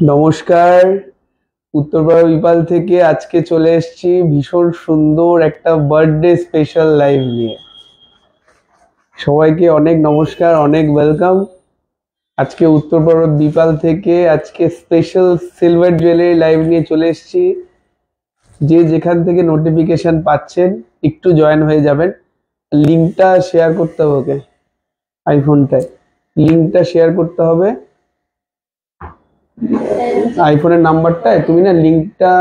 নমস্কার। উত্তরপাড়া বিপাল থেকে আজকে চলে এসছি ভীষণ সুন্দর একটা বার্থডে স্পেশাল লাইভ নিয়ে। সবাইকে অনেক নমস্কার, অনেক ওয়েলকাম আজকে উত্তরপাড়া বিপাল থেকে আজকে স্পেশাল সিলভার জুয়েলারি লাইভ নিয়ে চলে এসেছি। যে যেখান থেকে নোটিফিকেশন পাচ্ছেন, একটু জয়েন হয়ে যাবেন। লিঙ্কটা শেয়ার করতে হবে ওকে আইফোনটায় লিঙ্কটা শেয়ার করতে হবে। আইফোনের নাম্বারটায় তুমি না লিঙ্কটা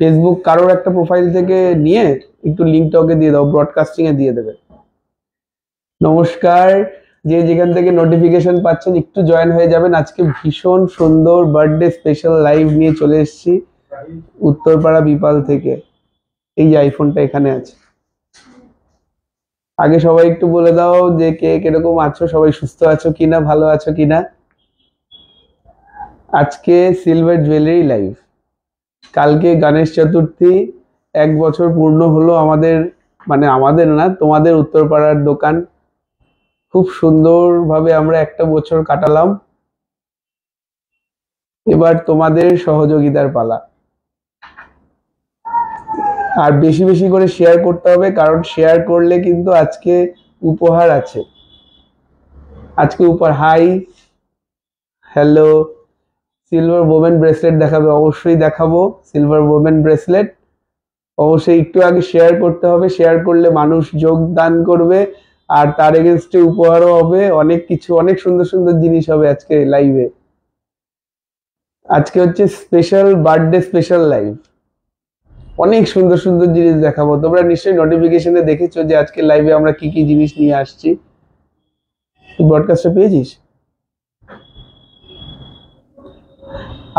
ফেসবুক কারোর একটা প্রোফাইল থেকে নিয়ে একটু লিঙ্কটা ওকে দিয়ে দাও ব্রডকাস্টিং এ দিয়ে দেবে। নমস্কার, যে যেখান থেকে নোটিফিকেশন পাচ্ছেন, একটু জয়েন হয়ে যাবেন। আজকে ভীষণ সুন্দর বার্থডে স্পেশাল লাইভ নিয়ে চলে এসেছি উত্তরপাড়া বিপাল থেকে। এই যে আইফোনটা এখানে আছে। আগে সবাই একটু বলে দাও যে কে কীরকম আছো, সবাই সুস্থ আছো কিনা, ভালো আছো কিনা? আজকে সিলভার জুয়েলারি লাইভ কালকে গণেশ চতুর্থী, এক বছর পূর্ণ হলো আমাদের মানে আমাদের না, তোমাদের উত্তরপাড়ার দোকান। খুব সুন্দরভাবে আমরা একটা বছর কাটালাম। এবার তোমাদের সহযোগিতার পালা। আর বেশি বেশি করে শেয়ার করতে হবে, কারণ শেয়ার করলে কিন্তু আজকে উপহার আছে। আজকে উপহার hi hello silver women bracelet দেখাবে, অবশ্যই দেখাবো। সিলভার ওমেন ব্রেসলেট অবশ্যই একটু আগে শেয়ার করতে হবে। শেয়ার করলে মানুষ যোগদান করবে আর তার এগেনস্টে উপহারও হবে। অনেক কিছু, অনেক সুন্দর সুন্দর জিনিস হবে আজকে লাইভে আজকে হচ্ছে স্পেশাল বার্থডে স্পেশাল লাইভ অনেক সুন্দর সুন্দর জিনিস দেখাবো। তোমরা নিশ্চয়ই নোটিফিকেশনে দেখেছ যে আজকে লাইভে আমরা কি কি জিনিস নিয়ে আসছি। তুই ব্রডকাস্টটা পেয়েছিস?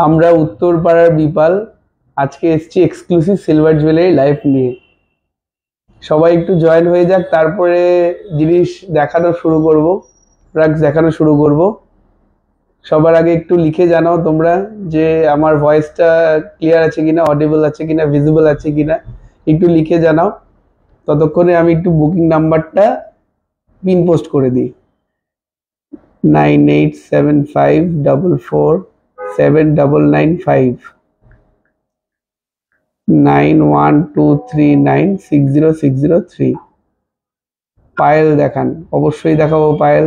আমরা উত্তরপাড়ার বিপাল, আজকে এসছি এক্সক্লুসিভ সিলভার জুয়েলারি লাইফ নিয়ে। সবাই একটু জয়েন হয়ে যাক, তারপরে জিনিস দেখানো শুরু করব প্রোডাক্টস দেখানো শুরু করব। সবার আগে একটু লিখে জানাও তোমরা যে আমার ভয়েসটা ক্লিয়ার আছে কিনা অডিবল আছে কিনা ভিজিবল আছে কিনা, একটু লিখে জানাও। ততক্ষণে আমি একটু বুকিং নাম্বারটা পিন পোস্ট করে দিই। Nine eight seven five double four seven double nine five nine one two three nine six zero six zero three Payel দেখান। অবশ্যই দেখাবো পায়েল।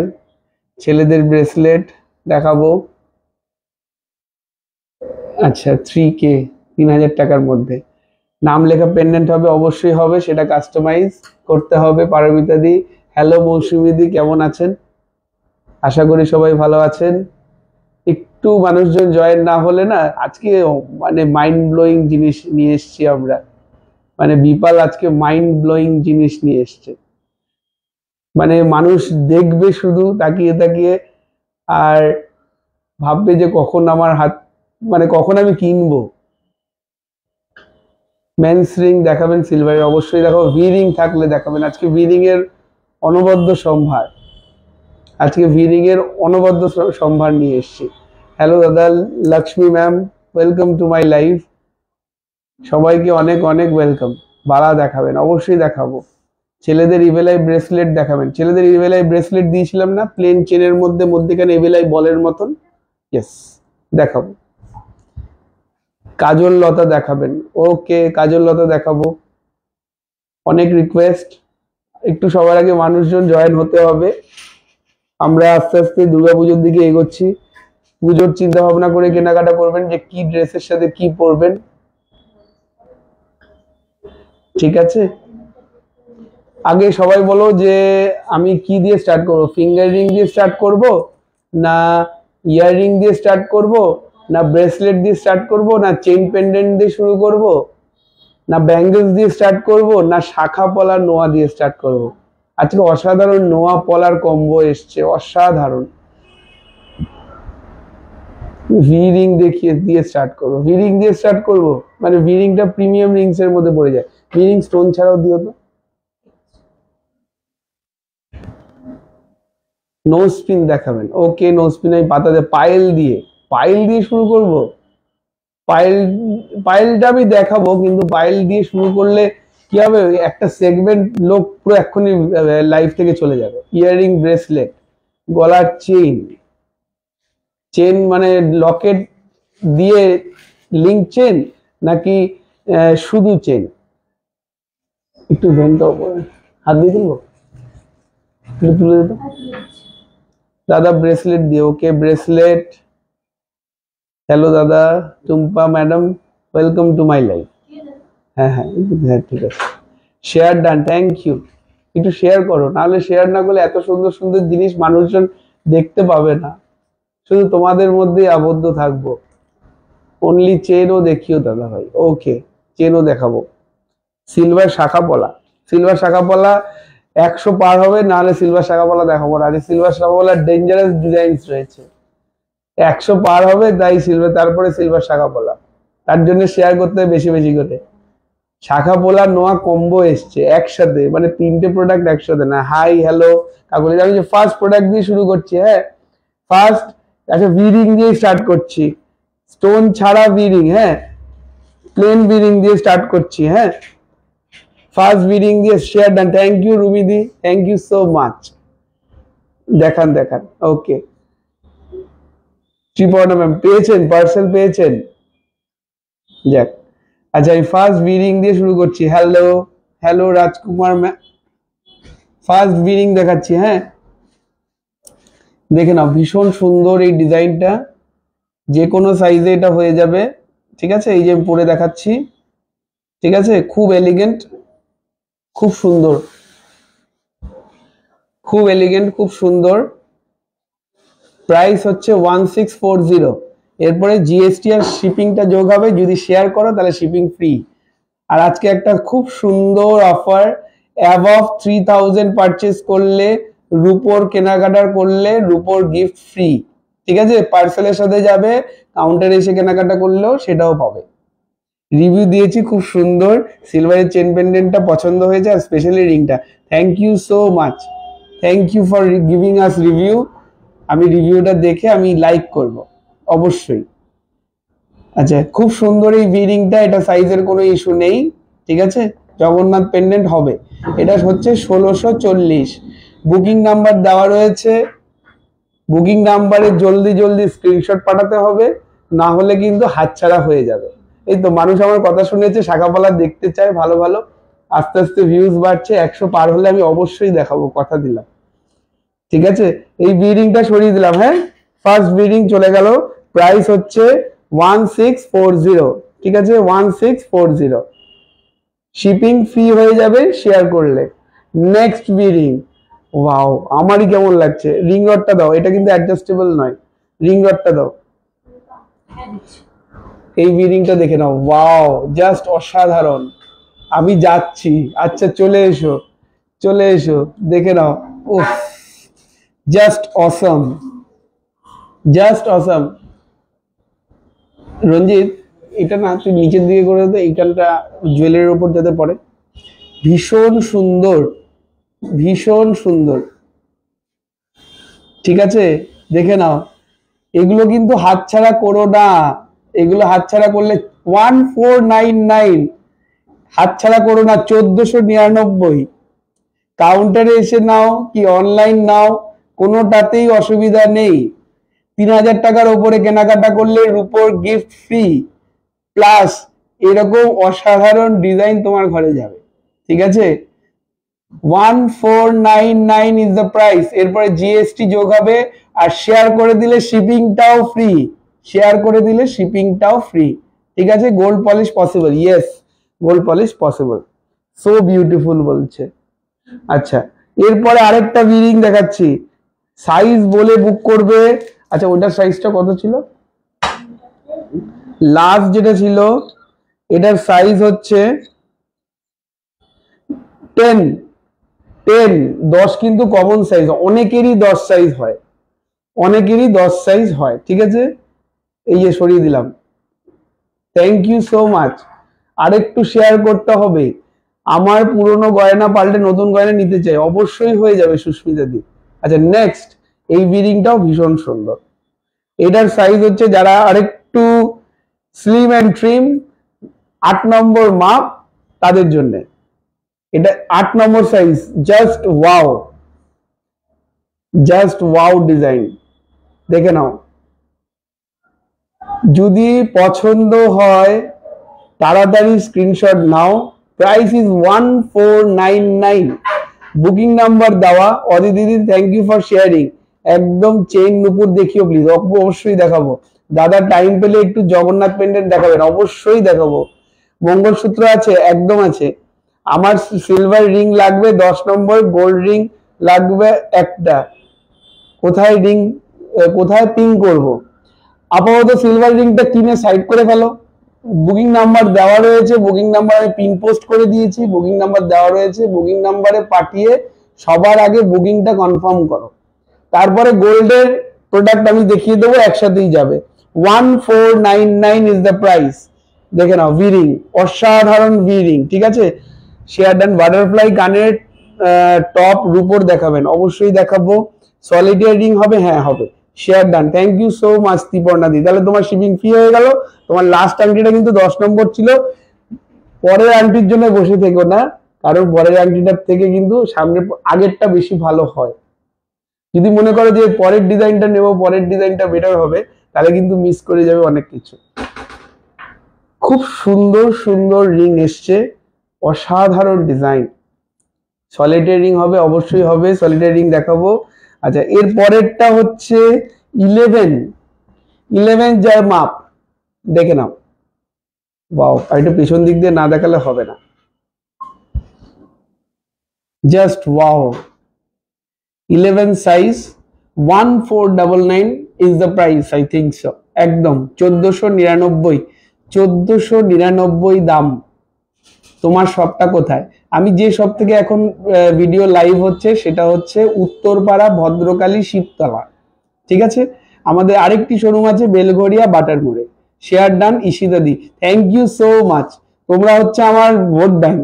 ছেলেদের ব্রেসলেট দেখাবো। আচ্ছা থ্রি কে তিন হাজার টাকার মধ্যে। নাম লেখা পেন্ডেন্ট হবে, অবশ্যই হবে, সেটা কাস্টমাইজ করতে হবে পারমিতাদি হ্যালো মৌসুমিদি কেমন আছেন? আশা করি সবাই ভালো আছেন। একটু মানুষজন জয়েন না হলে না, আজকে মানে মাইন্ড ব্লোয়িং জিনিস নিয়ে এসছি আমরা। মানে বিপাল আজকে মাইন্ড ব্লোয়িং জিনিস নিয়ে এসছে। মানে মানুষ দেখবে শুধু, তাকিয়ে তাকিয়ে, আর ভাববে যে কখন আমার হাত মানে কখন আমি কিনবো। মেন্স রিং দেখাবেন সিলভারের অবশ্যই দেখাবো ভি রিং থাকলে দেখাবেন। আজকে ভি রিং এর অনবদ্য সম্ভার। আজকে ভি রিং এর অনবদ্য সম্ভার নিয়ে এসেছি। হ্যালো দাদা Lakshmi ma'am welcome to my life সবাইকে অনেক অনেক ওয়েলকাম বাড়া দেখাবেন, অবশ্যই দেখাবো। ছেলেদের ইভেলাই ব্রেসলেট দেখাবেন। ছেলেদের ইভেলাই ব্রেসলেট দিয়েছিলাম না? প্লেন চেনের মধ্যে, মধ্যেখানে ইভেলাই বলের মতন? ইয়েস দেখাবো। কাজল লতা দেখাবেন। ওকে কাজল লতা দেখাবো। অনেক রিকোয়েস্ট একটু সবার আগে মানুষজন জয়েন হতে হবে। আমরা আস্তে আস্তে দুর্গাপুজোর দিকে এগোচ্ছি। পুজোর চিন্তা ভাবনা করে কেনাকাটা করবেন যে কি ড্রেসের সাথে কি পরবেন। ঠিক আছে? আগে সবাই বলো যে আমি কি দিয়ে স্টার্ট করব? ফিঙ্গার রিং দিয়ে স্টার্ট করব না ইয়ার রিং দিয়ে স্টার্ট করব? না ব্রেসলেট দিয়ে স্টার্ট করব? না চেইন পেন্ডেন্ট দিয়ে শুরু করব? না ব্যাঙ্গেলস দিয়ে স্টার্ট করব? না শাখা পলা নোয়া দিয়ে স্টার্ট করব? আজকে অসাধারণ নোয়া পলার কম্বো এসছে, অসাধারণ। ভি রিং দেখিয়ে, দিয়ে স্টার্ট করব। ভি রিং দিয়ে স্টার্ট করব? মানে ভি রিংটা প্রিমিয়াম রিংস এর মধ্যে পড়ে যায়। ভি রিং স্টোন ছাড়াও দিও তো। নো স্পিন দেখাবেন। ওকে নো স্পিন আমি পাতা দিয়ে পায়েল দিয়ে। পায়েল দিয়ে শুরু করব? পায়েল পায়েলটা আমি দেখাবো, কিন্তু পাইল দিয়ে শুরু করলে কি হবে? একটা সেগমেন্ট লোক পুরো এক্ষুনি লাইফ থেকে চলে যাবে। ইয়ারিং ব্রেসলেট গলার চেইন চেন মানে লকেট দিয়ে লিঙ্ক চেন নাকি শুধু চেন একটু উপরে হাত দিয়ে তুলবো? তুলে দিত? দাদা ব্রেসলেট দিয়ে ওকে ব্রেসলেট হ্যালো দাদা, Tumpa madam welcome to my life হ্যাঁ হ্যাঁ হ্যাঁ ঠিক আছে। শেয়ার ডান থ্যাংক ইউ একটু শেয়ার করো, নাহলে শেয়ার না করলে এত সুন্দর সুন্দর জিনিস মানুষজন দেখতে পাবে না। শুধু তোমাদের মধ্যেই আবদ্ধ থাকব। অনলি চেনও দেখিও দাদা ভাই। ওকে চেনও দেখাবো। সিলভার শাখা পলা। সিলভার শাখা পলা একশো পার হবে, নাহলে সিলভার শাখা পলা দেখাবো না। আজকে সিলভার শাখা পলার ডেঞ্জারাস ডিজাইনস রয়েছে। একশো পার হবে, তাই সিলভার তারপরে সিলভার শাখা পলা। তার জন্য শেয়ার করতে বেশি বেশি করে। শাখা পোলা নোয়া কম্বো এসছে একসাথে মানে তিনটে প্রোডাক্ট একসাথে না। হাই হ্যালো কাকুলি, আমি যে ফার্স্ট প্রোডাক্ট দিয়ে শুরু করছি হ্যাঁ? ফার্স্ট আচ্ছা ভিরিং দিয়ে স্টার্ট করছি। স্টোন ছাড়া ভিরিং হ্যাঁ? প্লেন ভিরিং দিয়ে স্টার্ট করছি হ্যাঁ? ফার্স্ট ভিরিং দিয়ে শেয়ার ডান থ্যাংক ইউ রুমিদি থ্যাংক ইউ সো মাচ দেখান দেখান। ওকে ত্রিপর্ণা ম্যাম পেয়েছেন? পার্সেল পেয়েছেন? যাক। আচ্ছা আমি ফার্স্ট বিরিং দিয়ে শুরু করছি। Hello hello Rajkumar ma'am first বিরিং দেখাচ্ছি হ্যাঁ? দেখে নাও, ভীষণ সুন্দর এই ডিজাইনটা। যে কোনো সাইজে এটা হয়ে যাবে। ঠিক আছে? এই যে আমি পরে দেখাচ্ছি। ঠিক আছে? খুব এলিগেন্ট খুব সুন্দর। খুব এলিগেন্ট খুব সুন্দর। প্রাইস হচ্ছে ওয়ান সিক্স ফোর জিরো এরপরে জিএসটি আর শিপিংটা যোগ হবে। যদি শেয়ার করো, তাহলে শিপিং ফ্রি আর আজকে একটা খুব সুন্দর offer above three thousand purchase করলে রুপোর কেনাকাটার করলে রুপোর গিফট ফ্রি ঠিক আছে? পার্সেলের সাথে যাবে কাউন্টারে এসে কেনাকাটা করলেও সেটাও পাবে। রিভিউ দিয়েছি, খুব সুন্দর। সিলভারের চেন পেন্ডেন্টটা পছন্দ হয়েছে আর স্পেশালি রিংটা thank you so much thank you for giving us review আমি রিভিউটা দেখে আমি লাইক করব, অবশ্যই। আচ্ছা খুব সুন্দর এই বিরিংটা এটা সাইজের কোনো ইস্যু নেই। ঠিক আছে? জগন্নাথ পেন্ডেন্ট হবে। এটা হচ্ছে ষোলোশো চল্লিশ। বুকিং নাম্বার দেওয়া রয়েছে। বুকিং নাম্বারে জলদি জলদি স্ক্রিনশট পাঠাতে হবে, না হলে কিন্তু হাতছাড়া হয়ে যাবে। এই তো, মানুষ আমার কথা শুনেছে শাখাপালা দেখতে চায়, ভালো ভালো। আস্তে আস্তে ভিউজ বাড়ছে, একশো পার হলে আমি অবশ্যই দেখাবো, কথা দিলাম। ঠিক আছে? এই বিডিংটা সরিয়ে দিলাম হ্যাঁ? ফার্স্ট বিডিং চলে গেল প্রাইস হচ্ছে ওয়ান সিক্স ফোর জিরো ঠিক আছে? One six four zero shipping free হয়ে যাবে শেয়ার করলে। নেক্সট বিডিং ওয়াও আমারই কেমন লাগছে। রিং রডটা দাও, এটা কিন্তু অ্যাডজাস্টেবল নয়। রিং রডটা দাও। এই বিডিংটা দেখে নাও। ওয়াও জাস্ট অসাধারণ। আমি যাচ্ছি। আচ্ছা চলে এসো। চলে এসো। দেখে নাও। উফ জাস্ট অসম জাস্ট অসম রঞ্জিত, এটা না, তুই নিচের দিকে করে দে, এইখানটা জুয়েলারির ওপর যাতে পড়ে। ভীষণ সুন্দর। ভীষণ সুন্দর। ঠিক আছে? দেখে নাও। এগুলো কিন্তু হাতছাড়া করো না। এগুলো হাতছাড়া করলে ওয়ান ফোর নাইন নাইন। হাতছাড়া করো না, চোদ্দশো নিরানব্বই। কাউন্টারে এসে নাও, কি অনলাইন নাও, কোনোটাতেই অসুবিধা নেই। তিন হাজার টাকার ওপরে কেনাকাটা করলে রুপোর গিফট ফ্রি প্লাস এরকম অসাধারণ ডিজাইন তোমার ঘরে যাবে। ঠিক আছে? One four nine nine is the price এরপরে জিএসটি যোগ হবে, আর শেয়ার করে দিলে শিপিংটাও ফ্রি শেয়ার করে দিলে শিপিংটাও ফ্রি ঠিক আছে? Gold polish possible yes gold polish possible so beautiful বলছে। আচ্ছা এরপরে আরেকটা বিরিং দেখাচ্ছি। সাইজ বলে বুক করবে। আচ্ছা ওটার সাইজটা কত ছিল? লাস্ট যেটা ছিল, এটার সাইজ হচ্ছে টেন টেন দশ কিন্তু কমন সাইজ অনেকেরই দশ সাইজ হয়। অনেকেরই দশ সাইজ হয়, ঠিক আছে? এই যে সরিয়ে দিলাম। থ্যাংক ইউ সো মাচ আরেকটু শেয়ার করতে হবে। আমার পুরনো গয়না পাল্টে নতুন গয়না নিতে চাই। অবশ্যই হয়ে যাবে, সুস্মিতা দি। আচ্ছা নেক্সট এই বিরিংটাও ভীষণ সুন্দর। এটার সাইজ হচ্ছে যারা আরেকটু স্লিম অ্যান্ড ট্রিম আট নম্বর মাপ, তাদের জন্য। এটা আট নম্বর size just wow just wow design দেখে নাও। যদি পছন্দ হয়, তাড়াতাড়ি screenshot now. Price is one four nine nine booking number দেওয়া। অদিদিদি থ্যাংক ইউ ফর শেয়ারিং একদম চেইন নুপুর দেখিও প্লিজ অবশ্যই দেখাবো। দাদা টাইম পেলে একটু জগন্নাথ পেন্ডেন্ট দেখাবেন। অবশ্যই দেখাবো। মঙ্গলসূত্র আছে, একদম আছে। আমার সিলভার রিং লাগবে, দশ নম্বর গোল্ড রিং লাগবে একটা। কোথায় রিং কোথায় পিং করব? আপাতত সিলভার রিংটা কিনে সাইড করে ফেলো। বুকিং নাম্বার দেওয়া রয়েছে বুকিং নাম্বার আমি পিন পোস্ট করে দিয়েছি বুকিং নাম্বার দেওয়া রয়েছে বুকিং নাম্বারে পাঠিয়ে সবার আগে বুকিংটা কনফার্ম করো। তারপরে গোল্ডের প্রোডাক্ট আমি দেখিয়ে দেবো, একসাথেই যাবে। One four nine nine is the price দেখে নাও ভিরিং অসাধারণ ভিরিং ঠিক আছে? শেয়ার ডান বাটারফ্লাই কানের টপ রুপোর দেখাবেন। অবশ্যই দেখাবো। সলিডিয়ার হবে? হ্যাঁ হবে। Share done thank you so much ত্রিপর্ণাদি তাহলে তোমার শিপিং ফ্রি হয়ে গেল। তোমার লাস্ট আংটিটা কিন্তু দশ নম্বর ছিল। পরের আংটির জন্য বসে থেকো না। কারণ পরের আংটিটার থেকে কিন্তু সামনে, আগেরটা বেশি ভালো হয়। যদি মনে করো যে পরের ডিজাইনটা নেব, পরের ডিজাইনটা বেটার হবে, তাহলে কিন্তু মিস করে যাবে অনেক কিছু। খুব সুন্দর সুন্দর রিং এসছে। অসাধারণ ডিজাইন সলিডের রিং হবে, অবশ্যই হবে সলিডের রিং দেখাবো। আচ্ছা এর পরেরটা হচ্ছে ইলেভেন ইলেভেন যার মাপ দেখে নাও। বাও একটু পিছন দিক দিয়ে না দেখালে হবে না। Just wow eleven size one four double nine is the price I think so একদম, চোদ্দশো নিরানব্বই। চোদ্দশো নিরানব্বই দাম। তোমার সবটা কোথায়? আমি যে সব থেকে এখন ভিডিও লাইভ হচ্ছে, সেটা হচ্ছে উত্তরপাড়া ভদ্রকালী শিবতলা। ঠিক আছে? আমাদের আরেকটি শোরুম আছে বেলঘরিয়া বাটার মোড়ে। শেয়ার ডান ইশিদাদি থ্যাংক ইউ সো মাচ তোমরা হচ্ছে আমার ভোট ব্যাংক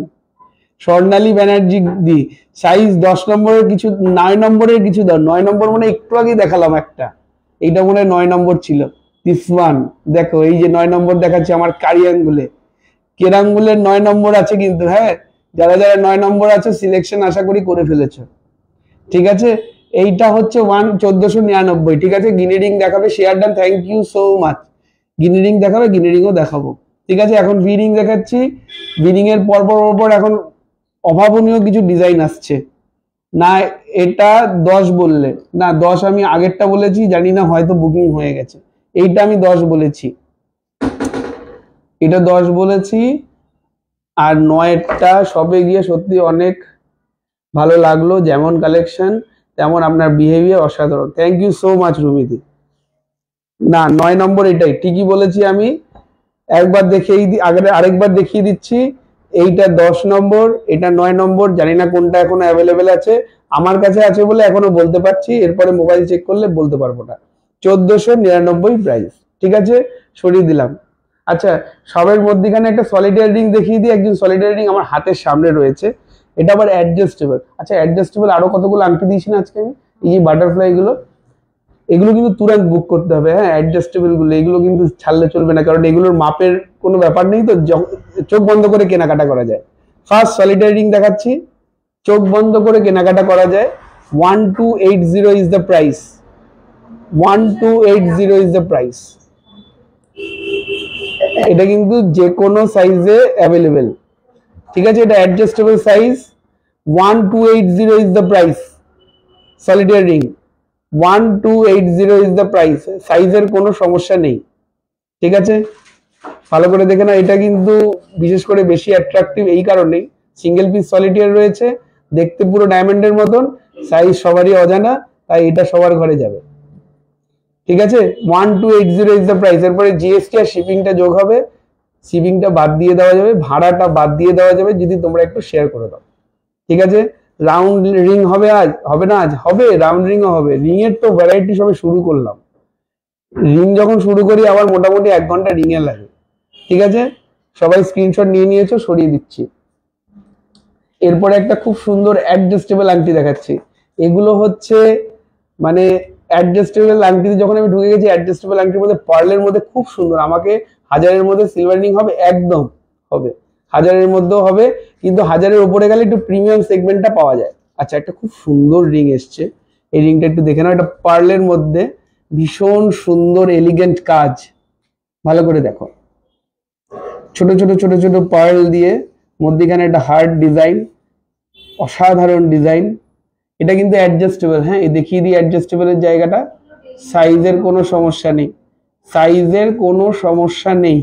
স্বর্ণালী ব্যানার্জি দি। সাইজ দশ নম্বরের কিছু, নয় নম্বরের কিছু দাও। নয় নম্বর মানে একটু আগে দেখালাম একটা। এইটা মনে হয় নয় নম্বর ছিল। দিস ওয়ান দেখো, এই যে নয় নম্বর দেখাচ্ছে আমার কারি আঙ্গুলে। কেরাঙ্গুলের নয় নম্বর আছে কিন্তু হ্যাঁ? যারা যারা নয় নম্বর আছে সিলেকশন আশা করি করে ফেলেছো। ঠিক আছে? এইটা হচ্ছে ওয়ান চোদ্দশো নিরানব্বই, ঠিক আছে? গিনিরিং দেখাবে। Share done thank you so much গিনিরিং দেখাবে গিনিরিংও দেখাবো। ঠিক আছে? এখন ভিরিং দেখাচ্ছি। ভিরিং এর পরপর পর এখন অভাবনীয় কিছু ডিজাইন আসছে। না, এটা দশ বললে। না, দশ আমি আগেরটা বলেছি, জানি না, হয়তো বুকিং হয়ে গেছে। এইটা আমি দশ বলেছি। এটা দশ বলেছি, আর নয়টা সবে গিয়ে সত্যি অনেক ভালো লাগল, যেমন কালেকশন তেমন আপনার বিহেভিয়ার অসাধারণ। থ্যাংক ইউ সো মাচ রুমিদি। না, নয় নম্বর এটাই, ঠিকই বলেছি আমি। একবার দেখেই আগে আরেকবার দেখিয়ে দিচ্ছি, এইটা দশ নম্বর, এটা নয় নম্বর, জানি না কোনটা এখনও অ্যাভেলেবেল আছে। আমার কাছে আছে বলে এখনও বলতে পারছি, এরপরে মোবাইল চেক করলে বলতে পারব না। চোদ্দশো নিরানব্বই প্রাইস ঠিক আছে? সরিয়ে দিলাম। আচ্ছা সবের মধ্যেখানে একটা সলিডারি রিং দেখিয়ে দিই, একজন সলিডারি রিং আমার হাতের সামনে রয়েছে। এটা আবার অ্যাডজাস্টেবল আচ্ছা অ্যাডজাস্টেবল আরও কতগুলো আংটি দিয়েছি না আজকে আমি? এই যে বাটারফ্লাই গুলো, এগুলো কিন্তু তুরান্ত বুক করতে হবে হ্যাঁ অ্যাডজাস্টেবলগুলো। এগুলো কিন্তু ছাড়লে চলবে না, কারণ এগুলোর মাপের কোনো ব্যাপার নেই তো চোখ বন্ধ করে কেনাকাটা করা যায়। ফার্স্ট সলিডারি রিং দেখাচ্ছি। চোখ বন্ধ করে কেনাকাটা করা যায়। One two eight zero is the price one two eight zero is the price এটা কিন্তু যে কোনো সাইজে অ্যাভেলেবেল ঠিক আছে? এটা adjustable size one two eight zero is the price solitaire ring one two eight zero is the price সাইজের কোনো সমস্যা নেই। ঠিক আছে? ভালো করে দেখে না এটা কিন্তু বিশেষ করে বেশি অ্যাট্রাকটিভ এই কারণেই। সিঙ্গেল পিস সলিটিয়ার রয়েছে। দেখতে পুরো ডায়মন্ডের মতন। সাইজ সবারই অজানা। তাই এটা সবার ঘরে যাবে। ঠিক আছে? One two eight zero is the price এরপরে জিএসটি আর শিপিংটা যোগ হবে। শিপিংটা বাদ দিয়ে দেওয়া যাবে। ভাড়াটা বাদ দিয়ে দেওয়া যাবে যদি তোমরা একটু শেয়ার করে দাও। ঠিক আছে? রাউন্ড রিং হবে আজ। হবে না আজ? হবে। রাউন্ড রিংও হবে। রিং এর তো ভ্যারাইটি সবে শুরু করলাম। রিং যখন শুরু করি, আবার মোটামুটি এক ঘণ্টা রিং এ লাগে। ঠিক আছে? সবাই স্ক্রিনশট নিয়ে নিয়েছো, সরিয়ে দিচ্ছি। এরপরে একটা খুব সুন্দর অ্যাডজাস্টেবল আংটি দেখাচ্ছি। এগুলো হচ্ছে মানে অ্যাডজাস্টেবল আংটিতে যখন আমি ঢুকে গেছি অ্যাডজাস্টেবল আংটির মধ্যে পার্লের মধ্যে খুব সুন্দর। আমাকে হাজারের মধ্যে সিলভার রিং হবে, একদম হবে। হাজারের মধ্যেও হবে, কিন্তু হাজারের উপরে গেলে একটু প্রিমিয়াম সেগমেন্টটা পাওয়া যায়। আচ্ছা একটা খুব সুন্দর রিং এসছে। এই রিংটা একটু দেখে নাও, এটা পার্লের মধ্যে ভীষণ সুন্দর এলিগেন্ট কাজ। ভালো করে দেখো। ছোট ছোট ছোট ছোট পার্ল দিয়ে মধ্যেখানে একটা হার্ড ডিজাইন অসাধারণ ডিজাইন এটা কিন্তু অ্যাডজাস্টেবল হ্যাঁ? দেখিয়ে দিই অ্যাডজাস্টেবলের জায়গাটা। সাইজের কোনো সমস্যা নেই। সাইজের কোনো সমস্যা নেই।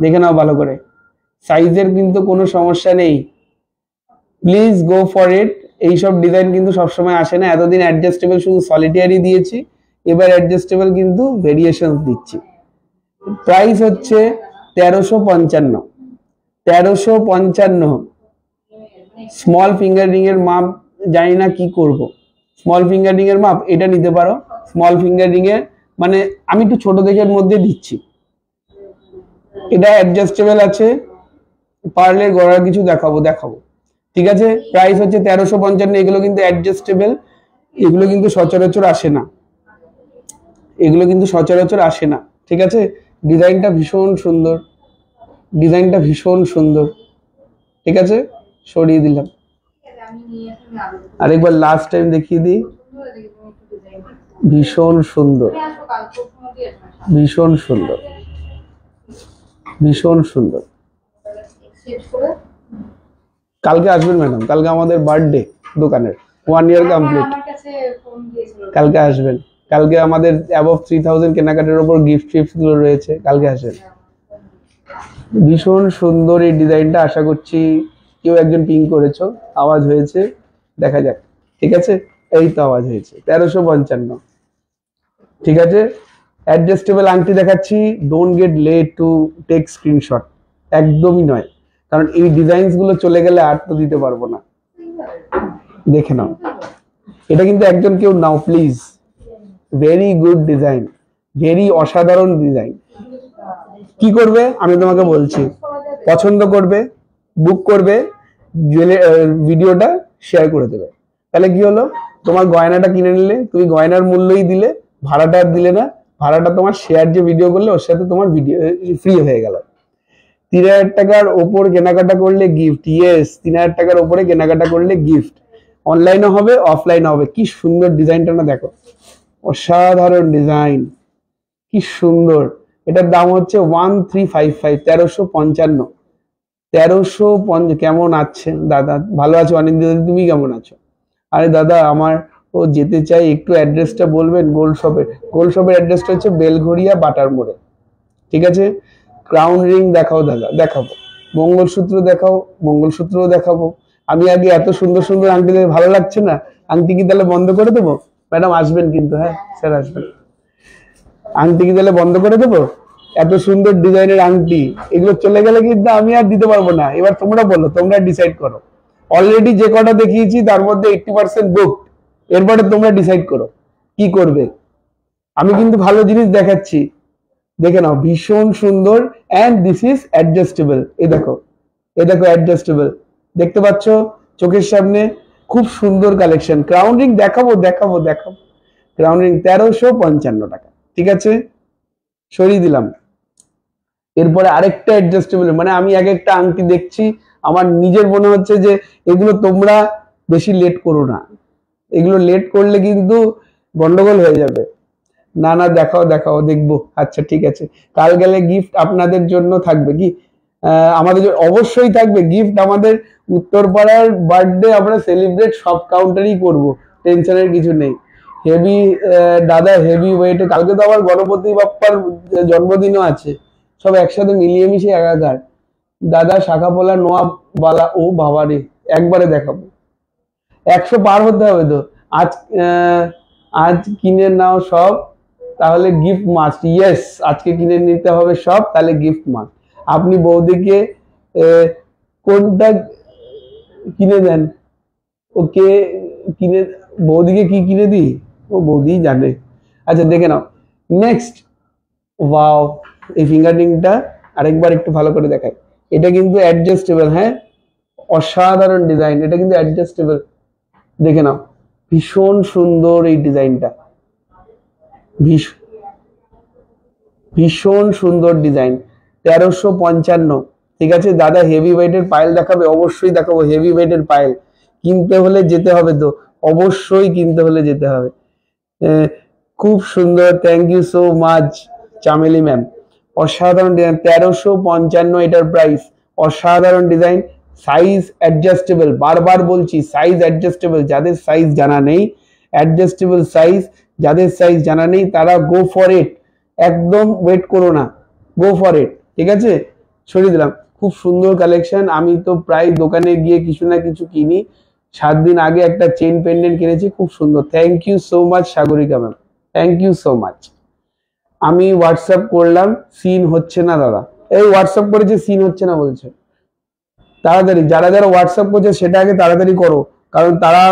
দেখে নাও ভালো করে। সাইজের কিন্তু কোনো সমস্যা নেই। প্লিজ গো ফর ইট এইসব ডিজাইন কিন্তু সবসময় আসে না। এতদিন অ্যাডজাস্টেবল শুধু সলিটিয়ারি দিয়েছি। এবার অ্যাডজাস্টেবল কিন্তু ভেরিয়েশন দিচ্ছি। প্রাইস হচ্ছে তেরোশো পঞ্চান্ন। তেরোশো পঞ্চান্ন। স্মল ফিঙ্গারিং এর মাপ জানি না কি করব। স্মল ফিঙ্গারিং এর মাপ, এটা নিতে পারো। স্মল ফিঙ্গারিং এর মানে আমি একটু ছোট দেখের মধ্যে দিচ্ছি। এটা অ্যাডজাস্টেবল আছে। পারলে গড়ার কিছু দেখাবো দেখাবো। ঠিক আছে? প্রাইস হচ্ছে তেরোশো পঞ্চান্ন, এগুলো কিন্তু অ্যাডজাস্টেবল এগুলো কিন্তু সচরাচর আসে না। এগুলো কিন্তু সচরাচর আসে না। ঠিক আছে? ডিজাইনটা ভীষণ সুন্দর। ডিজাইনটা ভীষণ সুন্দর। ঠিক আছে? সরিয়ে দিলাম আমি নিয়ে এসে আমি আরও দেখব। আরেকবার লাস্ট টাইম দেখিয়ে দিই। ভীষণ সুন্দর। ভীষণ সুন্দর। ভীষণ সুন্দর। কালকে আসবেন ম্যাডাম, কালকে আমাদের বার্থডে দোকানের। ওয়ান ইয়ার কমপ্লিট কালকে আসবেন। কালকে আমাদের অ্যাবভ থ্রি থাউজেন্ড কেনাকাটার ওপর গিফট ফিফটগুলো রয়েছে, কালকে আসবেন ভীষণ সুন্দর এই ডিজাইনটা আশা করছি কেউ একজন পিং করেছ, আওয়াজ হয়েছে, দেখা যাক, ঠিক আছে? এই তো আওয়াজ হয়েছে, তেরোশো পঞ্চান্ন। ঠিক আছে? অ্যাডজাস্টেবল আংটি দেখাচ্ছি don't get late to take screenshot একদমই নয়, কারণ এই ডিজাইনসগুলো চলে গেলে আর তো দিতে পারব না। দেখে নাও। এটা কিন্তু একজন কেউ নাও please very good design very অসাধারণ ডিজাইন কি করবে? আমি তোমাকে বলছি, পছন্দ করবে? বুক করবে ভিডিওটা শেয়ার করে দেবে। তাহলে কি হলো? তোমার গয়নাটা কিনে নিলে, তুমি গয়নার মূল্যই দিলে, ভাড়াটা আর দিলে না, ভাড়াটা তোমার শেয়ার যে ভিডিও করলে, ওর সাথে তোমার ভিডিও ফ্রি হয়ে গেল। তিন হাজার টাকার ওপর কেনাকাটা করলে গিফট ইয়েস তিন হাজার টাকার ওপরে কেনাকাটা করলে গিফট অনলাইনও হবে অফলাইনও হবে। কি সুন্দর ডিজাইনটা না, দেখো। অসাধারণ ডিজাইন কি সুন্দর। এটার দাম হচ্ছে ওয়ান থ্রি ফাইভ ফাইভ তেরোশো পঞ্চান্ন। তেরোশো কেমন আছেন দাদা, ভালো আছো? অনেক দিন তুমি কেমন আছো? আরে দাদা, আমার ও যেতে চাই, একটু অ্যাড্রেসটা বলবেন গোল্ড শপের গোল্ড শপের অ্যাড্রেসটা হচ্ছে বেলঘড়িয়া বাটার মোড়ে। ঠিক আছে? ক্রাউন রিং দেখাও দাদা, দেখাবো। মঙ্গলসূত্র দেখাও, মঙ্গলসূত্রও দেখাবো। আমি আগে এত সুন্দর সুন্দর আংটি দেখে ভালো লাগছে না? আংটি কি তাহলে বন্ধ করে দেবো? ম্যাডাম আসবেন কিন্তু হ্যাঁ? স্যার আসবেন। আংটি কি তাহলে বন্ধ করে দেবো? এত সুন্দর ডিজাইনের আংটি, এগুলো চলে গেলে কিন্তু আমি আর দিতে পারব না। এবার তোমরা বলো, তোমরা ডিসাইড করো। অলরেডি যে কটা দেখিয়েছি, তার মধ্যে এইটটি পার্সেন্ট বুক এরপরে তোমরা ডিসাইড করো, কি করবে। আমি কিন্তু ভালো জিনিস দেখাচ্ছি। দেখে নাও, ভীষণ সুন্দর। অ্যান্ড দিস ইজ অ্যাডজাস্টেবল এ দেখো এই দেখো অ্যাডজাস্টেবল দেখতে পাচ্ছ? চোখের সামনে খুব সুন্দর কালেকশন ক্রাউন রিং দেখাবো দেখাবো দেখাবো। ক্রাউন রিং তেরোশো পঞ্চান্ন টাকা। ঠিক আছে? সরিয়ে দিলাম। এরপরে আরেকটা অ্যাডজাস্টেবল মানে আমি এক একটা আংটি দেখছি, আমার নিজের মনে হচ্ছে যে এগুলো তোমরা বেশি লেট করো না। এগুলো লেট করলে কিন্তু গন্ডগোল হয়ে যাবে। না না, দেখাও দেখাও, দেখব। আচ্ছা ঠিক আছে। কাল গেলে গিফট আপনাদের জন্য থাকবে কি? আমাদের অবশ্যই থাকবে। গিফট আমাদের উত্তরপাড়ার বার্থডে আমরা সেলিব্রেট সব কাউন্টারই করব। টেনশনের কিছু নেই। হেভি দাদা হেভি ওয়েটে কালকে তো আবার গণপতি বাপ্পার জন্মদিনও আছে। সব একসাথে মিলিয়ে মিশিয়ে একাকার দাদা শাখাপোলা নোয়া বালা, ও বাবারে একবারে দেখাবো। একশো পার হতে হবে তো। আজ আজ কিনে নাও সব, তাহলে গিফট মাস্ট ইয়েস আজকে কিনে নিতে হবে সব, তাহলে গিফট মাস্ট আপনি বৌদিকে কোনটা কিনে দেন? ওকে কিনে, বৌদিকে কি কিনে দিই? ও বৌদি জানে। আচ্ছা দেখে নাও। নেক্সট ওয়াও এই ফিঙ্গারিংটা আরেকবার একটু ভালো করে দেখাই। এটা কিন্তু অ্যাডজাস্টেবল হ্যাঁ? অসাধারণ ডিজাইন এটা কিন্তু অ্যাডজাস্টেবল দেখে নাও, ভীষণ সুন্দর এই ডিজাইনটা ভীষ- ভীষণ সুন্দর ডিজাইন তেরোশো পঞ্চান্ন, ঠিক আছে? দাদা হেভি ওয়েটের পায়েল দেখাবে, অবশ্যই দেখাবো হেভি ওয়েটের পায়েল কিনতে হলে যেতে হবে তো, অবশ্যই কিনতে হলে যেতে হবে। খুব সুন্দর thank you so much Chameli ma'am অসাধারণ ডিজাইন তেরোশো পঞ্চান্ন এটার প্রাইস অসাধারণ ডিজাইন সাইজ অ্যাডজাস্টেবল বারবার বলছি সাইজ অ্যাডজাস্টেবল যাদের সাইজ জানা নেই অ্যাডজাস্টেবল সাইজ যাদের সাইজ জানা নেই, তারা গো ফর ইট একদম ওয়েট করো না গো ফর ইট ঠিক আছে? সরিয়ে দিলাম। খুব সুন্দর কালেকশন আমি তো প্রায় দোকানে গিয়ে কিছু না কিছু কিনি। সাত দিন আগে একটা চেন পেন্ডেন্ট কিনেছি, খুব সুন্দর। Thank you so much Sagarika ma'am thank you so much আমি হোয়াটসঅ্যাপ করলাম সিন হচ্ছে না দাদা। এই হোয়াটসঅ্যাপ করেছে সিন হচ্ছে না বলছে। তাড়াতাড়ি, যারা যারা হোয়াটসঅ্যাপ করছে, সেটা আগে তাড়াতাড়ি করো। কারণ তারা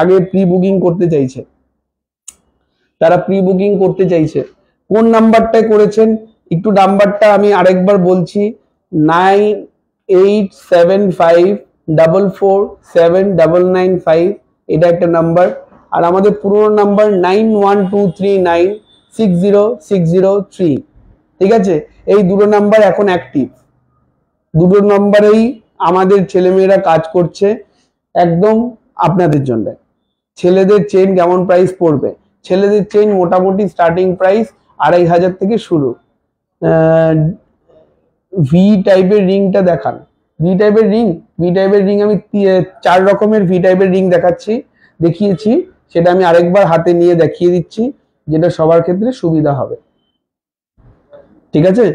আগে প্রি বুকিং করতে চাইছে। তারা প্রি বুকিং করতে চাইছে। কোন নাম্বারটায় করেছেন? একটু নাম্বারটা আমি আরেকবার বলছি। Nine eight seven five double four seven double nine five এটা একটা নাম্বার আর আমাদের পুরোনো number nine one two three nine six zero six zero three ঠিক আছে? এই দুটো নাম্বার এখন অ্যাক্টিভ দুটো নম্বরেই আমাদের ছেলেমেয়েরা কাজ করছে একদম আপনাদের জন্য। ছেলেদের চেন কেমন প্রাইস পড়বে? ছেলেদের চেন মোটামুটি স্টার্টিং প্রাইস আড়াই হাজার থেকে শুরু। ভি টাইপের রিংটা দেখান। ভি টাইপের রিং ভি টাইপের রিং আমি চার রকমের ভি টাইপের রিং দেখাচ্ছি, দেখিয়েছি। সেটা আমি আরেকবার হাতে নিয়ে দেখিয়ে দিচ্ছি, যেটা সবার ক্ষেত্রে সুবিধা হবে। ঠিক আছে?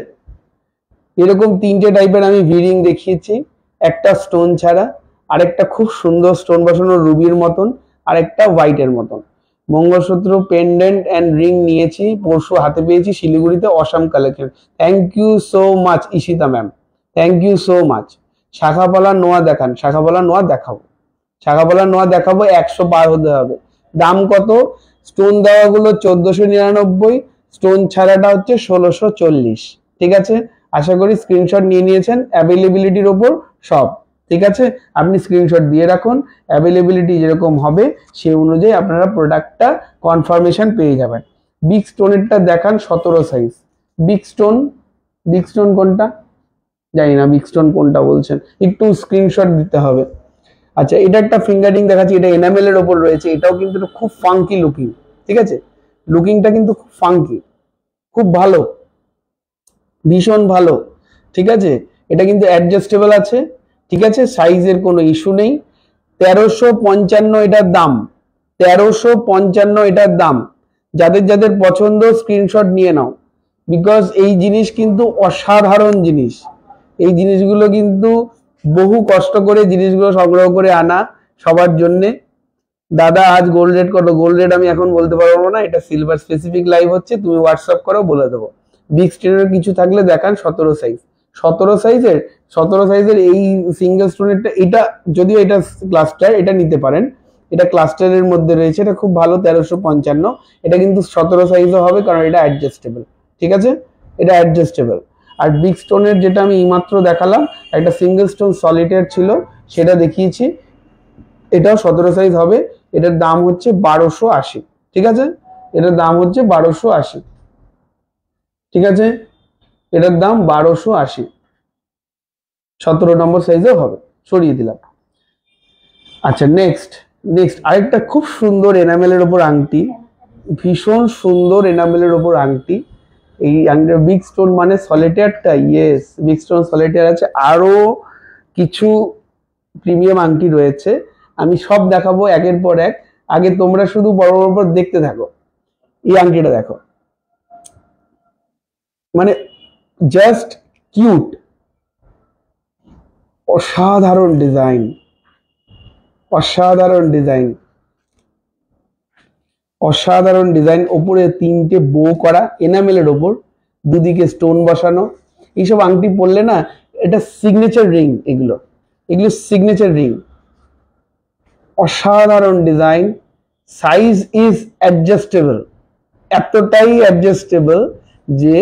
এরকম তিনটে টাইপের আমি ভি রিং দেখিয়েছি, একটা স্টোন ছাড়া, আরেকটা খুব সুন্দর স্টোন বসানো রুবির মতন, আরেকটা হোয়াইটের মতন। মঙ্গলসূত্র পেন্ডেন্ট অ্যান্ড রিং নিয়েছি, পরশু হাতে পেয়েছি শিলিগুড়িতে awesome collection thank you so much Ishita ma'am thank you so much শাখাপালা নোয়া দেখান শাখাপালা নোয়া দেখাবো শাখাপালা নোয়া দেখাবো, একশো পার হতে হবে। দাম কত? স্টোন দেওয়াগুলো চোদ্দশো নিরানব্বই, স্টোন ছাড়াটা হচ্ছে ষোলোশো চল্লিশ। ঠিক আছে? আশা করি স্ক্রিনশট নিয়ে নিয়েছেন অ্যাভেলেবিলিটির ওপর সব। ঠিক আছে? আপনি স্ক্রিনশট দিয়ে রাখুন অ্যাভেলেবিলিটি যেরকম হবে, সেই অনুযায়ী আপনারা প্রোডাক্টটা কনফার্মেশন পেয়ে যাবেন। বিগ স্টোনেরটা দেখান, সতেরো size big stone big stone কোনটা? জানি না বিগ স্টোন কোনটা বলছেন। একটু স্ক্রিনশট দিতে হবে। আচ্ছা এটা একটা ফিঙ্গারিং দেখাচ্ছি, এটা এনামেল এর ওপর রয়েছে, এটাও কিন্তু খুব ফাঙ্কি লুকিং ঠিক আছে? লুকিংটা কিন্তু খুব ফাঙ্কি খুব ভালো, ভীষণ ভালো, ঠিক আছে? এটা কিন্তু অ্যাডজাস্টেবল আছে, ঠিক আছে? সাইজের কোনো ইস্যু নেই। তেরোশো পঞ্চান্ন এটার দাম, তেরোশো পঞ্চান্ন এটার দাম। যাদের যাদের পছন্দ স্ক্রিনশট নিয়ে নাও। বিকজ এই জিনিস কিন্তু অসাধারণ জিনিস। এই জিনিসগুলো কিন্তু বহু কষ্ট করে জিনিসগুলো সংগ্রহ করে আনা সবার জন্যে। দাদা, আজ গোল্ড রেট কত? গোল্ড রেট আমি এখন বলতে পারব না, এটা সিলভার স্পেসিফিক লাইভ হচ্ছে, তুমি হোয়াটসঅ্যাপ করো, বলে দেবো। বিগ স্টোনের কিছু থাকলে দেখান সতেরো সাইজ সতেরো সাইজের সতেরো সাইজের এই সিঙ্গেল স্টোনেরটা এটা যদিও এটা ক্লাস্টার এটা নিতে পারেন। এটা ক্লাস্টারের মধ্যে রয়েছে, এটা খুব ভালো, তেরোশো পঞ্চান্ন। এটা কিন্তু সতেরো সাইজও হবে, কারণ এটা অ্যাডজাস্টেবল ঠিক আছে? এটা অ্যাডজাস্টেবল আর বিগ স্টোনের যেটা আমি এইমাত্র দেখালাম, একটা সিঙ্গেল স্টোন সলিটার ছিল, সেটা দেখিয়েছি। এটাও সতেরো সাইজ হবে, এটার দাম হচ্ছে বারোশো আশি, ঠিক আছে? এটার দাম হচ্ছে বারোশো আশি, ঠিক আছে? এটার দাম বারোশো আশি, সতেরো নম্বর সাইজেও হবে, সরিয়ে দিলাম। আচ্ছা নেক্সট নেক্সট আরেকটা খুব সুন্দর এনামেলের ওপর আংটি, ভীষণ সুন্দর এনামেলের ওপর আংটি। এই বিগ স্টোন মানে সলিটারটা ইয়েস বিগ স্টোন সলিটার আছে। আরও কিছু প্রিমিয়াম আংটি রয়েছে। আমি সব দেখাবো একের পর এক। আগে তোমরা শুধু বড় বড় পর দেখতে থাকো। এই আংটিটা দেখো। মানে জাস্ট কিউট অসাধারণ ডিজাইন অসাধারণ ডিজাইন অসাধারণ ডিজাইন, ওপরে তিনটে বো করা এনামেলের ওপর, দুদিকে স্টোন বসানো। এইসব আংটি পরলে না, এটা সিগনেচার রিং এগুলো। এগুলো সিগনেচার রিং অসাধারণ ডিজাইন। সাইজ ইজ অ্যাডজাস্টেবল এতটাই অ্যাডজাস্টেবল যে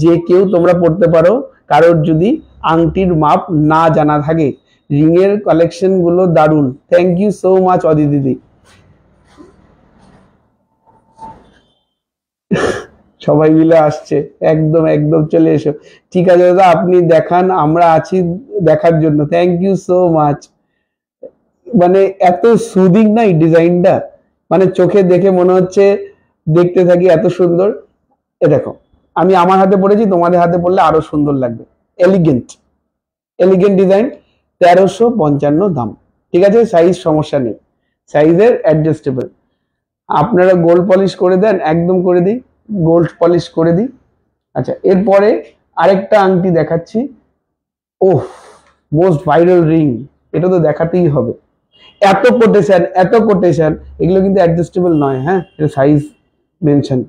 যে কেউ তোমরা পড়তে পারো। কারোর যদি আংটির মাপ না জানা থাকে রিং এর কালেকশনগুলো দারুণ thank you so much Adi দিদি। সবাই মিলে আসছে, একদম একদম চলে এসো। ঠিক আছে দাদা, আপনি দেখান, আমরা আছি দেখার জন্য। থ্যাংক ইউ সো মাচ মানে এত সুদিং না এই ডিজাইনটা? মানে চোখে দেখে মনে হচ্ছে দেখতে থাকি এত সুন্দর। এ দেখো, আমি আমার হাতে পড়েছি তোমাদের হাতে পড়লে আরও সুন্দর লাগবে। এলিগেন্ট এলিগেন্ট ডিজাইন তেরোশো পঞ্চান্ন দাম। ঠিক আছে সাইজ সমস্যা নেই। সাইজের অ্যাডজাস্টেবল আপনারা গোল্ড পলিশ করে দেন, একদম করে দিই গোল্ড পলিশ করে দিই। আচ্ছা এরপরে আরেকটা আংটি দেখাচ্ছি। ওহ মোস্ট ভাইরাল রিং এটা তো দেখাতেই হবে। এত কোটেশন এত কোটেশন এগুলো কিন্তু অ্যাডজাস্টেবল নয় হ্যাঁ? এটা সাইজ মেনশন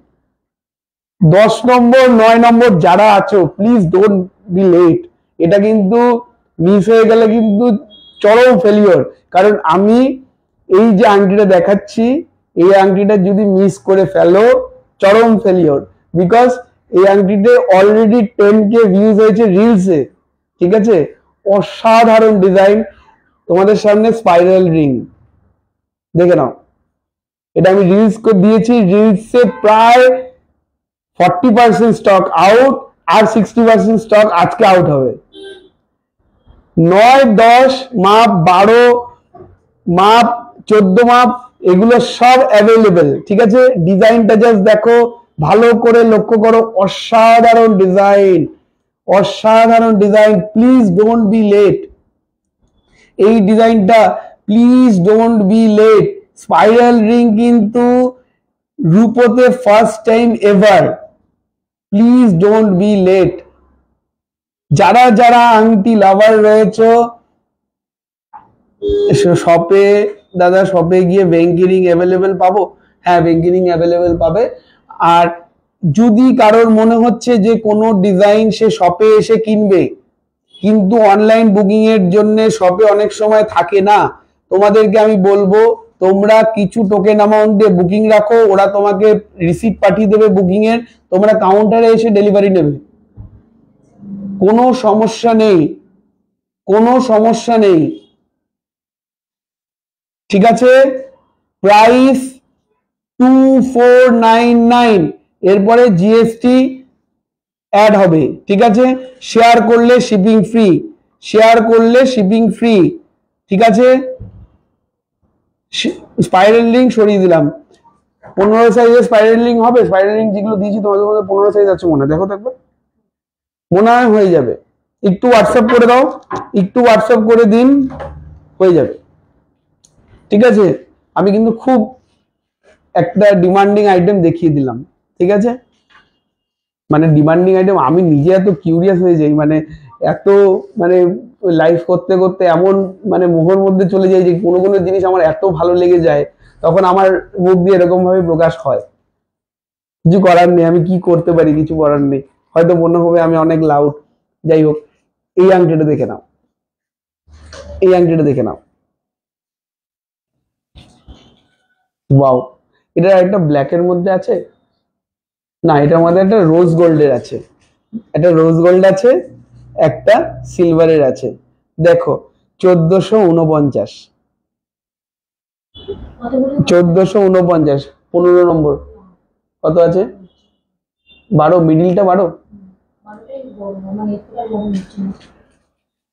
দশ নম্বর, নয় নম্বর যারা আছো প্লিজ ডোন্ট বি লেট এটা কিন্তু মিস হয়ে গেলে কিন্তু চরম ফেলিওর কারণ আমি এই যে আংটিটা দেখাচ্ছি এই আংটিটা যদি মিস করে ফেলো, চরম ফেলিওর বিকজ এই আংটিতে অলরেডি টেন কে ভিউজ হয়েছে রিলসে ঠিক আছে? অসাধারণ ডিজাইন তোমাদের সামনে স্পাইরাল রিং দেখে নাও। এটা আমি রিলস দিয়েছি রিলসে প্রায় ফর্টি পার্সেন্ট স্টক আউট আর সিক্সটি পার্সেন্ট স্টক আজকে আউট হবে। নয়, দশ, মাপ বারো, মাপ চোদ্দ মাপ এগুলো সব অ্যাভেলেবেল ঠিক আছে? ডিজাইনটা জাস্ট দেখো, ভালো করে লক্ষ্য করো, অসাধারণ ডিজাইন অসাধারণ design please don't be late এই ডিজাইনটা please don't be late spiral ring কিন্তু রূপতে first time ever please don't be late যারা যারা আংটি লাভার রয়েছে শপে দাদা, শপে গিয়ে ব্যাংকি রিং অ্যাভেলেবেল পাবো? হ্যাঁ ব্যাংকি রিং অ্যাভেলেবেল পাবে। আর যদি কারোর মনে হচ্ছে যে কোনো ডিজাইন সে শপে এসে কিনবে, কিন্তু অনলাইন বুকিং এর জন্য শপে অনেক সময় থাকে না, তোমাদেরকে আমি বলব, তোমরা কিছু টোকেন অ্যামাউন্ট দিয়ে বুকিং রাখো, ওরা তোমাকে রিসিপ্ট পাঠিয়ে দেবে বুকিং এর, তোমরা কাউন্টারে এসে ডেলিভারি নেবে। কোনো সমস্যা নেই, কোনো সমস্যা নেই। ঠিক আছে? Price two four nine nine এরপরে জিএসটি অ্যাড হবে, ঠিক আছে? শেয়ার করলে শিপিং ফ্রি শেয়ার করলে শিপিং ফ্রি ঠিক আছে? স্পাইরাল লিঙ্ক সরিয়ে দিলাম। পনেরো সাইজের স্পাইরাল লিঙ্ক হবে। স্পাইরাল লিঙ্ক যেগুলো দিয়েছি তোমাদের মধ্যে পনেরো সাইজ আছে মনে। দেখো একবার। মনে হয় হয়ে যাবে। একটু হোয়াটসঅ্যাপ করে দাও। একটু হোয়াটসঅ্যাপ করে দিন। হয়ে যাবে। ঠিক আছে? আমি কিন্তু খুব একটা ডিমান্ডিং আইটেম দেখিয়ে দিলাম, ঠিক আছে? মানে ডিমান্ডিং আইটেম আমি নিজে এত কিউরিয়াস হয়ে যাই মানে এত মানে লাইফ করতে করতে এমন মানে মোহর মধ্যে চলে যাই যে কোনো কোনো জিনিস আমার এত ভালো লেগে যায়, তখন আমার মুখ দিয়ে এরকম ভাবে প্রকাশ হয়। কিছু করার নেই, আমি কি করতে পারি, কিছু করার নেই। হয়তো মনে হবে আমি অনেক লাউড যাই হোক, এই আংটিটা দেখে নাও। এই আংটিটা দেখে নাও। ওয়াও এটা একটা ব্ল্যাকের মধ্যে আছে। না এটার মধ্যে একটা রোজ গোল্ডের আছে। একটা রোজ গোল্ড আছে, একটা সিলভারের আছে। দেখো, চোদ্দশো উনপঞ্চাশ চোদ্দশো উনপঞ্চাশ পনেরো নম্বর। কত আছে? বারো মিডিলটা বারো।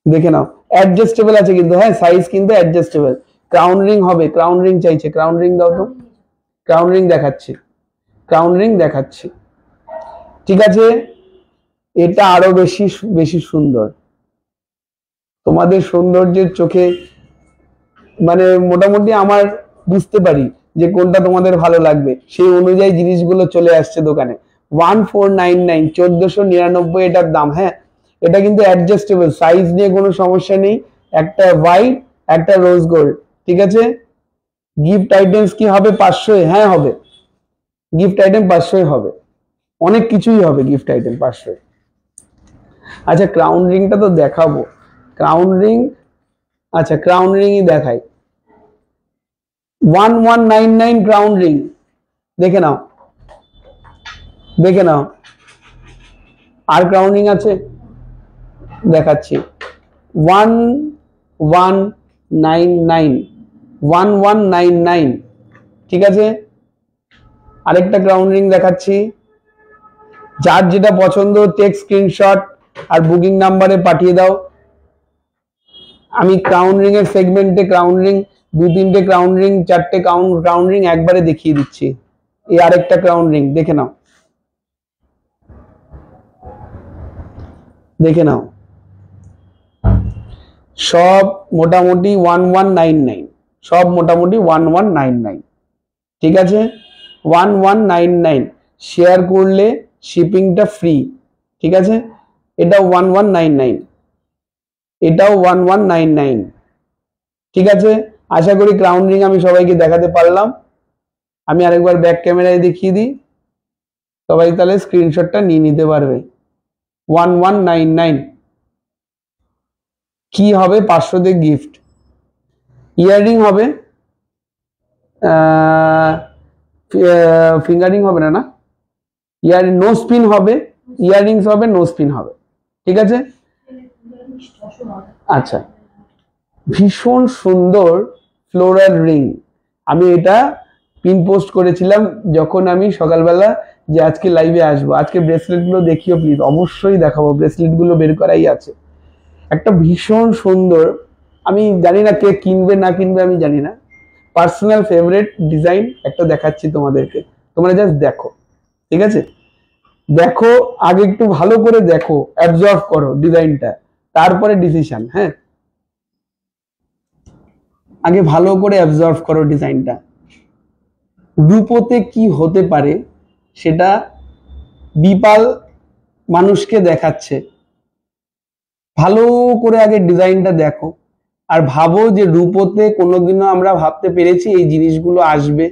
দেখে নাও অ্যাডজাস্টেবল আছে কিন্তু হ্যাঁ সাইজ কিন্তু অ্যাডজাস্টেবল ক্রাউন রিং হবে ক্রাউন রিং চাইছে ক্রাউন রিং দাও তো। ক্রাউন রিং দেখাচ্ছি ক্রাউন রিং দেখাচ্ছি। ঠিক আছে? এটা আরও বেশি বেশি সুন্দর। তোমাদের সৌন্দর্যের চোখে মানে মোটামুটি আমার বুঝতে পারি যে কোনটা তোমাদের ভালো লাগবে। সেই অনুযায়ী জিনিসগুলো চলে আসছে দোকানে। ওয়ান ফোর নাইন নাইন চোদ্দশো নিরানব্বই এটার দাম হ্যাঁ? এটা কিন্তু অ্যাডজাস্টেবল সাইজ নিয়ে কোনো সমস্যা নেই। একটা হোয়াইট একটা রোজ গোল্ড ঠিক আছে? গিফট আইটেমস কি হবে? পাঁচশোয় হ্যাঁ হবে। গিফট আইটেম পাঁচশোয় হবে। অনেক কিছুই হবে গিফট আইটেম পাঁচশোয় আচ্ছা ক্রাউন রিংটা তো দেখাবো। ক্রাউন রিং আচ্ছা ক্রাউন রিংই দেখাই। One one nine nine crown ring দেখে নাও। দেখে নাও। আর ক্রাউন রিং আছে? দেখাচ্ছি। One one nine nine one one nine nine ঠিক আছে? আরেকটা ক্রাউন রিং দেখাচ্ছি। যার যেটা পছন্দ টেক স্ক্রিনশট আর বুকিং নাম্বারে পাঠিয়ে দাও। আমি ক্রাউন রিং এর সেগমেন্টে ক্রাউন রিং দু তিনটে ক্রাউন রিং চারটে ক্রাউন ক্রাউন রিং একবারে দেখিয়ে দিচ্ছি। এই আরেকটা ক্রাউন রিং দেখে নাও। দেখে নাও। সব মোটামুটি ওয়ান ওয়ান নাইন নাইন সব মোটামুটি ওয়ান ওয়ান নাইন নাইন ঠিক আছে? One one nine nine share করলে শিপিংটা ফ্রি ঠিক আছে? এটা ওয়ান ওয়ান নাইন নাইন এটাও ওয়ান ওয়ান নাইন নাইন ঠিক আছে? আশা করি ক্রাউন রিং আমি সবাইকে দেখাতে পারলাম। আমি আরেকবার ব্যাক ক্যামেরায় দেখিয়ে দিই। সবাই তাহলে স্ক্রিনশটটা নিয়ে নিতে পারবে। ওয়ান ওয়ান নাইন নাইন কি হবে পাঁচশোতে গিফট ইয়াররিং হবে ফিঙ্গারিং হবে না না? ইয়ার নো স্পিন হবে ইয়াররিংস হবে নো স্পিন হবে। ঠিক আছে? আচ্ছা। ভীষণ সুন্দর ফ্লোরাল রিং আমি এটা পিন পোস্ট করেছিলাম যখন আমি সকালবেলা যে আজকে লাইভে আসব। আজকে ব্রেসলেটগুলো দেখিও প্লিজ অবশ্যই দেখাবো। ব্রেসলেটগুলো বের করাই আছে। একটা ভীষণ সুন্দর আমি জানি না কে কিনবে, না কিনবে, আমি জানি না। পার্সোনাল ফেভারিট ডিজাইন একটা দেখাচ্ছি তোমাদেরকে। তোমরা জাস্ট দেখো, ঠিক আছে? দেখো, আগে একটু ভালো করে দেখো অ্যাবজর্ভ করো ডিজাইনটা তারপরে ডিসিশন হ্যাঁ? আগে ভালো করে অ্যাবজর্ভ করো ডিজাইনটা রূপতে কি হতে পারে, সেটা বিপাল মানুষকে দেখাচ্ছে। ভালো করে আগে ডিজাইনটা দেখো। আর ভাবো যে রূপতে কোনোদিনও আমরা ভাবতে পেরেছি এই জিনিসগুলো আসবে।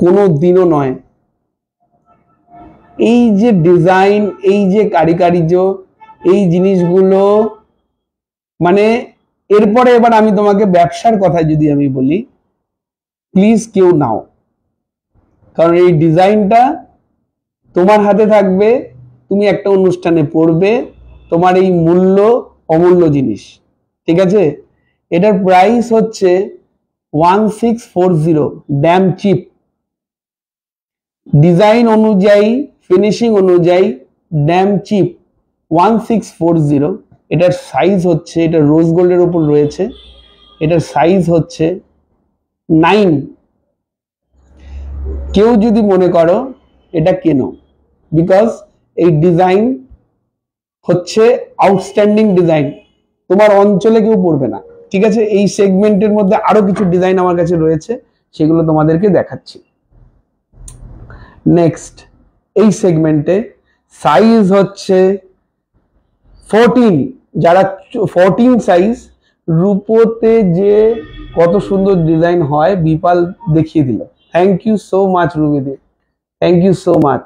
কোনো দিনও নয়। এই যে ডিজাইন, এই যে কারিকারিজ এই জিনিসগুলো মানে এরপরে এবার আমি তোমাকে ব্যবসার কথা যদি আমি বলি প্লিজ কেউ নাও। কারণ এই ডিজাইনটা তোমার হাতে থাকবে, তুমি একটা অনুষ্ঠানে পড়বে, তোমার এই মূল্য অমূল্য জিনিস। ঠিক আছে? এটার প্রাইস হচ্ছে one six four zero damn cheap design অনুযায়ী ফিনিশিং অনুযায়ী damn cheap one six four zero এটার সাইজ হচ্ছে, এটা রোজ গোল্ডের উপর রয়েছে। এটার সাইজ হচ্ছে নাইন কেউ যদি মনে করো, এটা কেনো? বিকজ এই ডিজাইন হচ্ছে আউটস্ট্যান্ডিং ডিজাইন তোমার অঞ্চলে কেউ পড়বে না। ঠিক আছে? এই সেগমেন্টের মধ্যে আরও কিছু ডিজাইন আমার কাছে রয়েছে, সেগুলো তোমাদেরকে দেখাচ্ছি। নেক্সট এই সেগমেন্টে সাইজ হচ্ছে ফোরটিন যারা ফোরটিন সাইজ রূপোতে যে কত সুন্দর ডিজাইন হয়, বিপাল দেখিয়ে দিল। থ্যাংক ইউ সো মাচ রুবিদি। থ্যাংক ইউ সো মাচ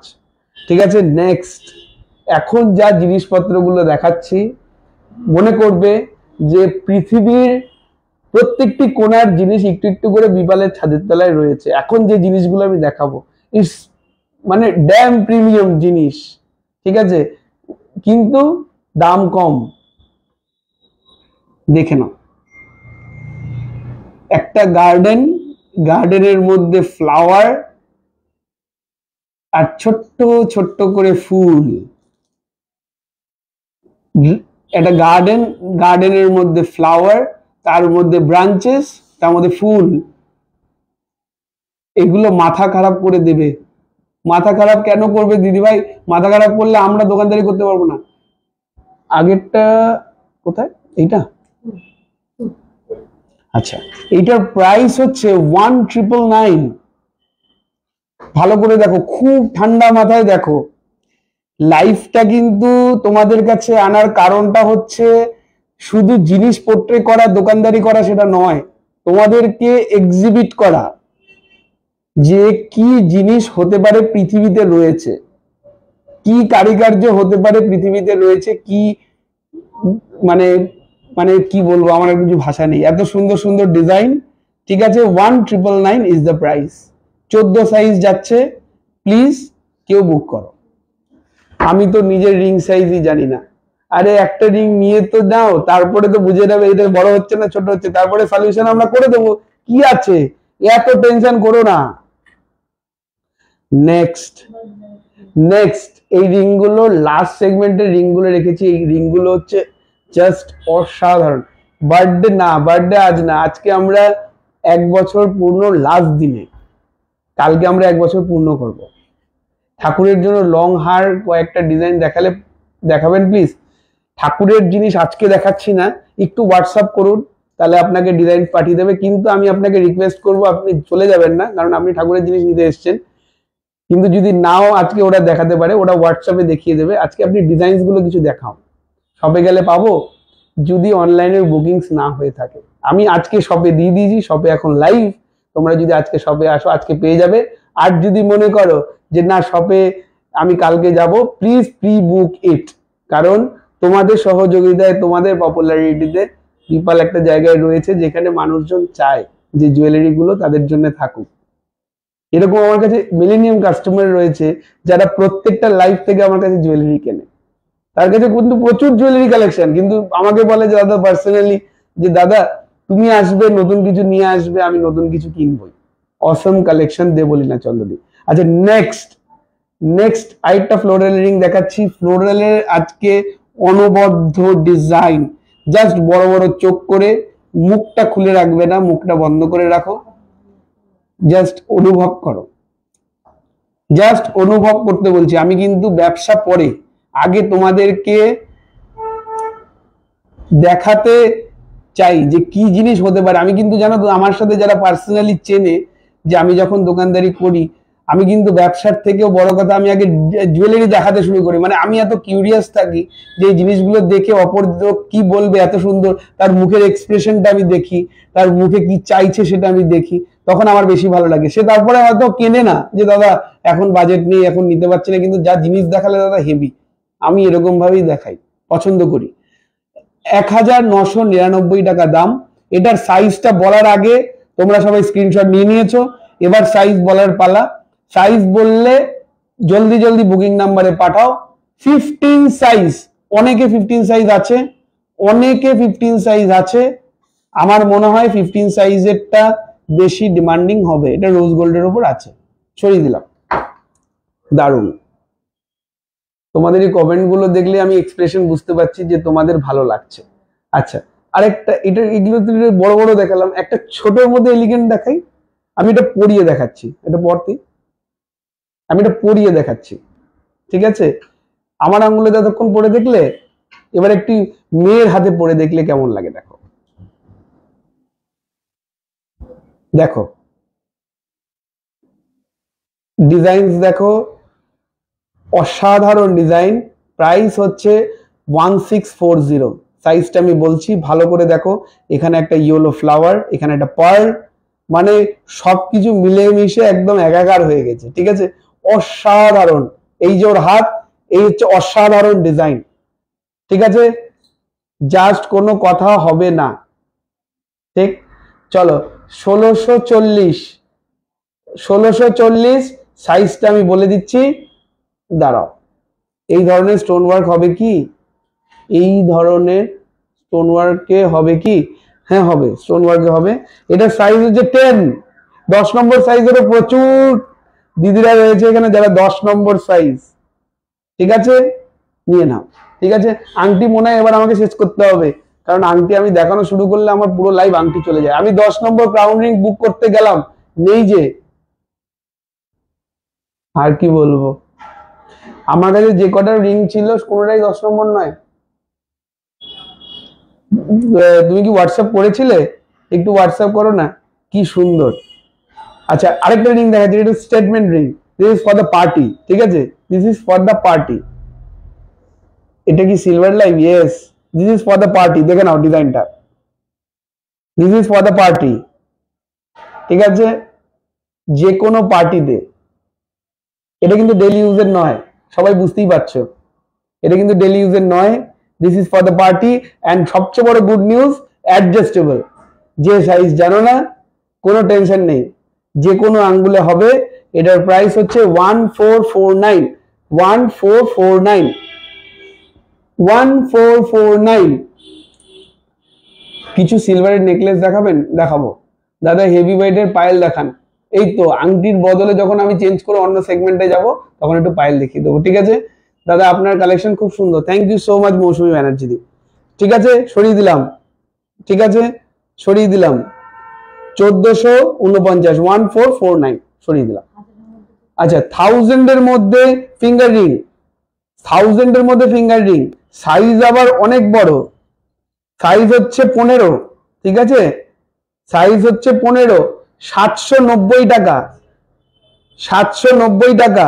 ঠিক আছে? নেক্সট এখন যা জিনিসপত্রগুলো দেখাচ্ছি, মনে করবে যে পৃথিবীর প্রত্যেকটি কোনার জিনিস একটু একটু করে বিপালের ছাদের তলায় রয়েছে। এখন যে জিনিসগুলো আমি দেখাবো, ইস মানে ড্যাম প্রিমিয়াম জিনিস, ঠিক আছে? কিন্তু দাম কম। দেখে নাও। একটা গার্ডেন গার্ডেনের মধ্যে ফ্লাওয়ার আর ছোট্ট ছোট্ট করে ফুল। একটা গার্ডেন গার্ডেনের মধ্যে ফ্লাওয়ার তার মধ্যে ব্রাঞ্চেস তার মধ্যে ফুল। এগুলো মাথা খারাপ করে দেবে। মাথা খারাপ কেন করবে দিদি ভাই মাথা খারাপ করলে আমরা দোকানদারি করতে পারব না। আগেরটা কোথায়? এইটা? আচ্ছা এইটার প্রাইস হচ্ছে ওয়ান ট্রিপল নাইন ভালো করে দেখো, খুব ঠান্ডা মাথায় দেখো। লাইফটা কিন্তু তোমাদের কাছে আনার কারণটা হচ্ছে শুধু জিনিস পোট্রে করা, দোকানদারি করা সেটা নয়। তোমাদেরকে এক্সিবিট করা যে কি জিনিস হতে পারে পৃথিবীতে রয়েছে। কি কারিকার্য হতে পারে পৃথিবীতে রয়েছে, কি মানে মানে কি বলব, আমার কিছু ভাষা নেই। এত সুন্দর সুন্দর ডিজাইন ঠিক আছে one triple nine is the price চোদ্দ সাইজ যাচ্ছে। প্লিজ কেউ বুক করো। আমি তো নিজের রিং সাইজই জানি না। আরে একটা রিং নিয়ে তো দাও, তারপরে তো বুঝে যাবে এটা বড় হচ্ছে না ছোট হচ্ছে, তারপরে সলিউশন আমরা করে দেবো। কি আছে? এত টেনশন করো না। নেক্সট নেক্সট এই রিংগুলো লাস্ট সেগমেন্টের রিংগুলো রেখেছি। এই রিংগুলো হচ্ছে জাস্ট অসাধারণ। বার্থডে না বার্থডে আজ না, আজকে আমরা এক বছর পূর্ণ লাস্ট দিনে। কালকে আমরা এক বছর পূর্ণ করব। ঠাকুরের জন্য লং হার কয়েকটা ডিজাইন দেখালে, দেখাবেন প্লিজ ঠাকুরের জিনিস আজকে দেখাচ্ছি না, একটু হোয়াটসঅ্যাপ করুন, তাহলে আপনাকে ডিজাইন পাঠিয়ে দেবে। কিন্তু আমি আপনাকে রিকোয়েস্ট করব, আপনি চলে যাবেন না, কারণ আপনি ঠাকুরের জিনিস নিতে এসেছেন। কিন্তু যদি নাও আজকে ওরা দেখাতে পারে, ওরা হোয়াটসঅ্যাপে দেখিয়ে দেবে। আজকে আপনি ডিজাইনসগুলো কিছু দেখাও। শপে গেলে পাবো, যদি অনলাইনের বুকিংস না হয়ে থাকে। আমি আজকে শপে দিয়ে দিয়েছি শপে এখন লাইভ তোমরা যদি আজকে শপে আসো, আজকে পেয়ে যাবে। আর যদি মনে করো যে না শপে আমি কালকে যাব প্লিজ প্রি বুক ইট কারণ তোমাদের সহযোগিতায়, তোমাদের পপুলারিটিতে পিপাল একটা জায়গায় রয়েছে যেখানে মানুষজন চায় যে জুয়েলারি গুলো তাদের জন্য থাকুক। এরকম আমার কাছে মিলেনিয়াম কাস্টমার রয়েছে যারা প্রত্যেকটা লাইফ থেকে আমার কাছে জুয়েলারি কেনে। তার কাছে কিন্তু প্রচুর জুয়েলারি কালেকশন কিন্তু আমাকে বলে যে, দাদা পার্সোনালি যে, দাদা, তুমি আসবে, নতুন কিছু নিয়ে আসবে, আমি নতুন কিছু কিনবই। অসম কালেকশন দে বলি না আচ্ছা নেক্সট নেক্সট আরেকটা ফ্লোরাল রিং দেখাচ্ছি। ফ্লোরালের আজকে অনবদ্য ডিজাইন জাস্ট বড় বড় চোখ করে মুখটা খুলে রাখবে না, মুখটা বন্ধ করে রাখো। জাস্ট অনুভব করো। জাস্ট অনুভব করতে বলছি, আমি কিন্তু ব্যবসা পরে আগে তোমাদেরকে দেখাতে চাই যে কি জিনিস হতে পারে। আমি কিন্তু জানো তো, আমার সাথে যারা পার্সোনালি চেনে যে আমি যখন দোকানদারি করি, আমি কিন্তু ব্যবসার থেকেও বড় কথা, আমি আগে জুয়েলারি দেখাতে শুরু করি। মানে আমি এত কিউরিয়াস থাকি যে জিনিসগুলো দেখে অপর কি বলবে এত সুন্দর, তার মুখের এক্সপ্রেশনটা আমি দেখি, তার মুখে কি চাইছে সেটা আমি দেখি, তখন আমার বেশি ভালো লাগে। সে তারপরে হয়তো কেনে না যে, দাদা, এখন বাজেট নেই, এখন নিতে পারছে না। কিন্তু যা জিনিস দেখালে, দাদা হেভি আমি এরকম ভাবেই দেখাই, পছন্দ করি। এক হাজার নশো নিরানব্বই টাকা দাম। এটার সাইজটা বলার আগে তোমরা সবাই স্ক্রিনশট নিয়ে নিয়েছো। এবার সাইজ বলার পালা। সাইজ বললে জলদি জলদি বুকিং নাম্বারে পাঠাও। ফিফটিন সাইজ অনেকে ফিফটিন সাইজ আছে, অনেকে ফিফটিন সাইজ আছে। আমার মনে হয় ফিফটিন সাইজেরটা বেশি ডিমান্ডিং হবে। এটা রোজ গোল্ডের উপর আছে। সরিয়ে দিলাম। দারুণ। তোমাদের এই কমেন্টগুলো দেখলে আমি এক্সপ্রেশন বুঝতে পারছি যে তোমাদের ভালো লাগছে। আচ্ছা আরেকটা, এটা, এগুলো বড় বড় দেখালাম। একটা ছোটোর মধ্যে এলিগেন্ট দেখাই। আমি এটা পরিয়ে দেখাচ্ছি। এটা পড়তে আমি এটা পরিয়ে দেখাচ্ছি। ঠিক আছে? আমার আঙুলে যতক্ষণ পরে দেখলে, এবার একটি মেয়ের হাতে পরে দেখলে কেমন লাগে, দেখো। দেখো। ডিজাইনস দেখো। অসাধারণ ডিজাইন। প্রাইস হচ্ছে ওয়ান সিক্স ফোর জিরো সাইজটা আমি বলছি, ভালো করে দেখো, এখানে একটা ইয়েলো ফ্লাওয়ার এখানে একটা পার্ল মানে সবকিছু মিলেমিশে একদম একাকার হয়ে গেছে, ঠিক আছে? অসাধারণ, এই যে ওর হাত, এই হচ্ছে অসাধারণ ডিজাইন ঠিক আছে? জাস্ট কোনো কথা হবে না, ঠিক? চলো, ষোলোশো চল্লিশ ষোলোশো চল্লিশ সাইজটা আমি বলে দিচ্ছি, দাঁড়াও, এই ধরনের স্টোন ওয়ার্ক হবে কি? এই ধরনের স্টোন ওয়ার্কে হবে কি? হ্যাঁ হবে। স্টোন ওয়ার্কে হবে। এটা সাইজ হচ্ছে টেন দশ নম্বর সাইজেরও প্রচুর দিদিরা রয়েছে এখানে যারা দশ নম্বর সাইজ ঠিক আছে? নিয়ে নাও। ঠিক আছে? আংটি মনে হয় এবার আমাকে শেষ করতে হবে। কারণ আংটি আমি দেখানো শুরু করলে আমার পুরো লাইভ আংটি চলে যায়। আমি দশ নম্বর ক্রাউন রিং বুক করতে গেলাম। নেই যে। আর কি বলব? আমার কাছে যে কটা রিং ছিল, কোনোটাই দশ নম্বর নয়। তুমি কি হোয়াটসঅ্যাপ করেছিলে? একটু হোয়াটসঅ্যাপ করো না, কি সুন্দর। আচ্ছা আরেকটা রিং দেখাচ্ছি এটা statement ring this is for the party ঠিক আছে? This is for the party এটা কি silver live yes this is for the party দেখে নাও ডিজাইনটা this is for the party ঠিক আছে? যে কোনো পার্টিতে এটা কিন্তু ডেলি ইউজের নয়, সবাই বুঝতেই পারছ। এটা কিন্তু ডেলি ইউজের নয় this is for the party and সবচেয়ে বড় গুড নিউজ অ্যাডজাস্টেবল যে সাইজ জানো না, কোনো টেনশন নেই। যে কোনো আঙ্গুলে হবে, এটার প্রাইস হচ্ছে one four four nine one four four nine one four four nine কিছু সিলভারের নেকলেস দেখাবেন? দেখাবো। দাদা হেভি ওয়েটের পায়েল দেখান। এই তো, আংটির বদলে যখন আমি চেঞ্জ করে অন্য সেগমেন্টে যাব, তখন একটু পায়েল দেখিয়ে দেবো। ঠিক আছে? দাদা, আপনার কালেকশন খুব সুন্দর। Thank you so much Mousumi Banerjee দি। ঠিক আছে? সরিয়ে দিলাম। ঠিক আছে? সরিয়ে দিলাম। চোদ্দশো উনপঞ্চাশ ওয়ান ফোর ফোর নাইন সরিয়ে দিলাম। আচ্ছা থাউজেন্ডের মধ্যে ফিঙ্গার রিং থাউজেন্ডের মধ্যে ফিঙ্গার রিং সাইজ আবার অনেক বড়। সাইজ হচ্ছে পনেরো। ঠিক আছে? সাইজ হচ্ছে পনেরো। সাতশো নব্বই টাকা। সাতশো নব্বই টাকা।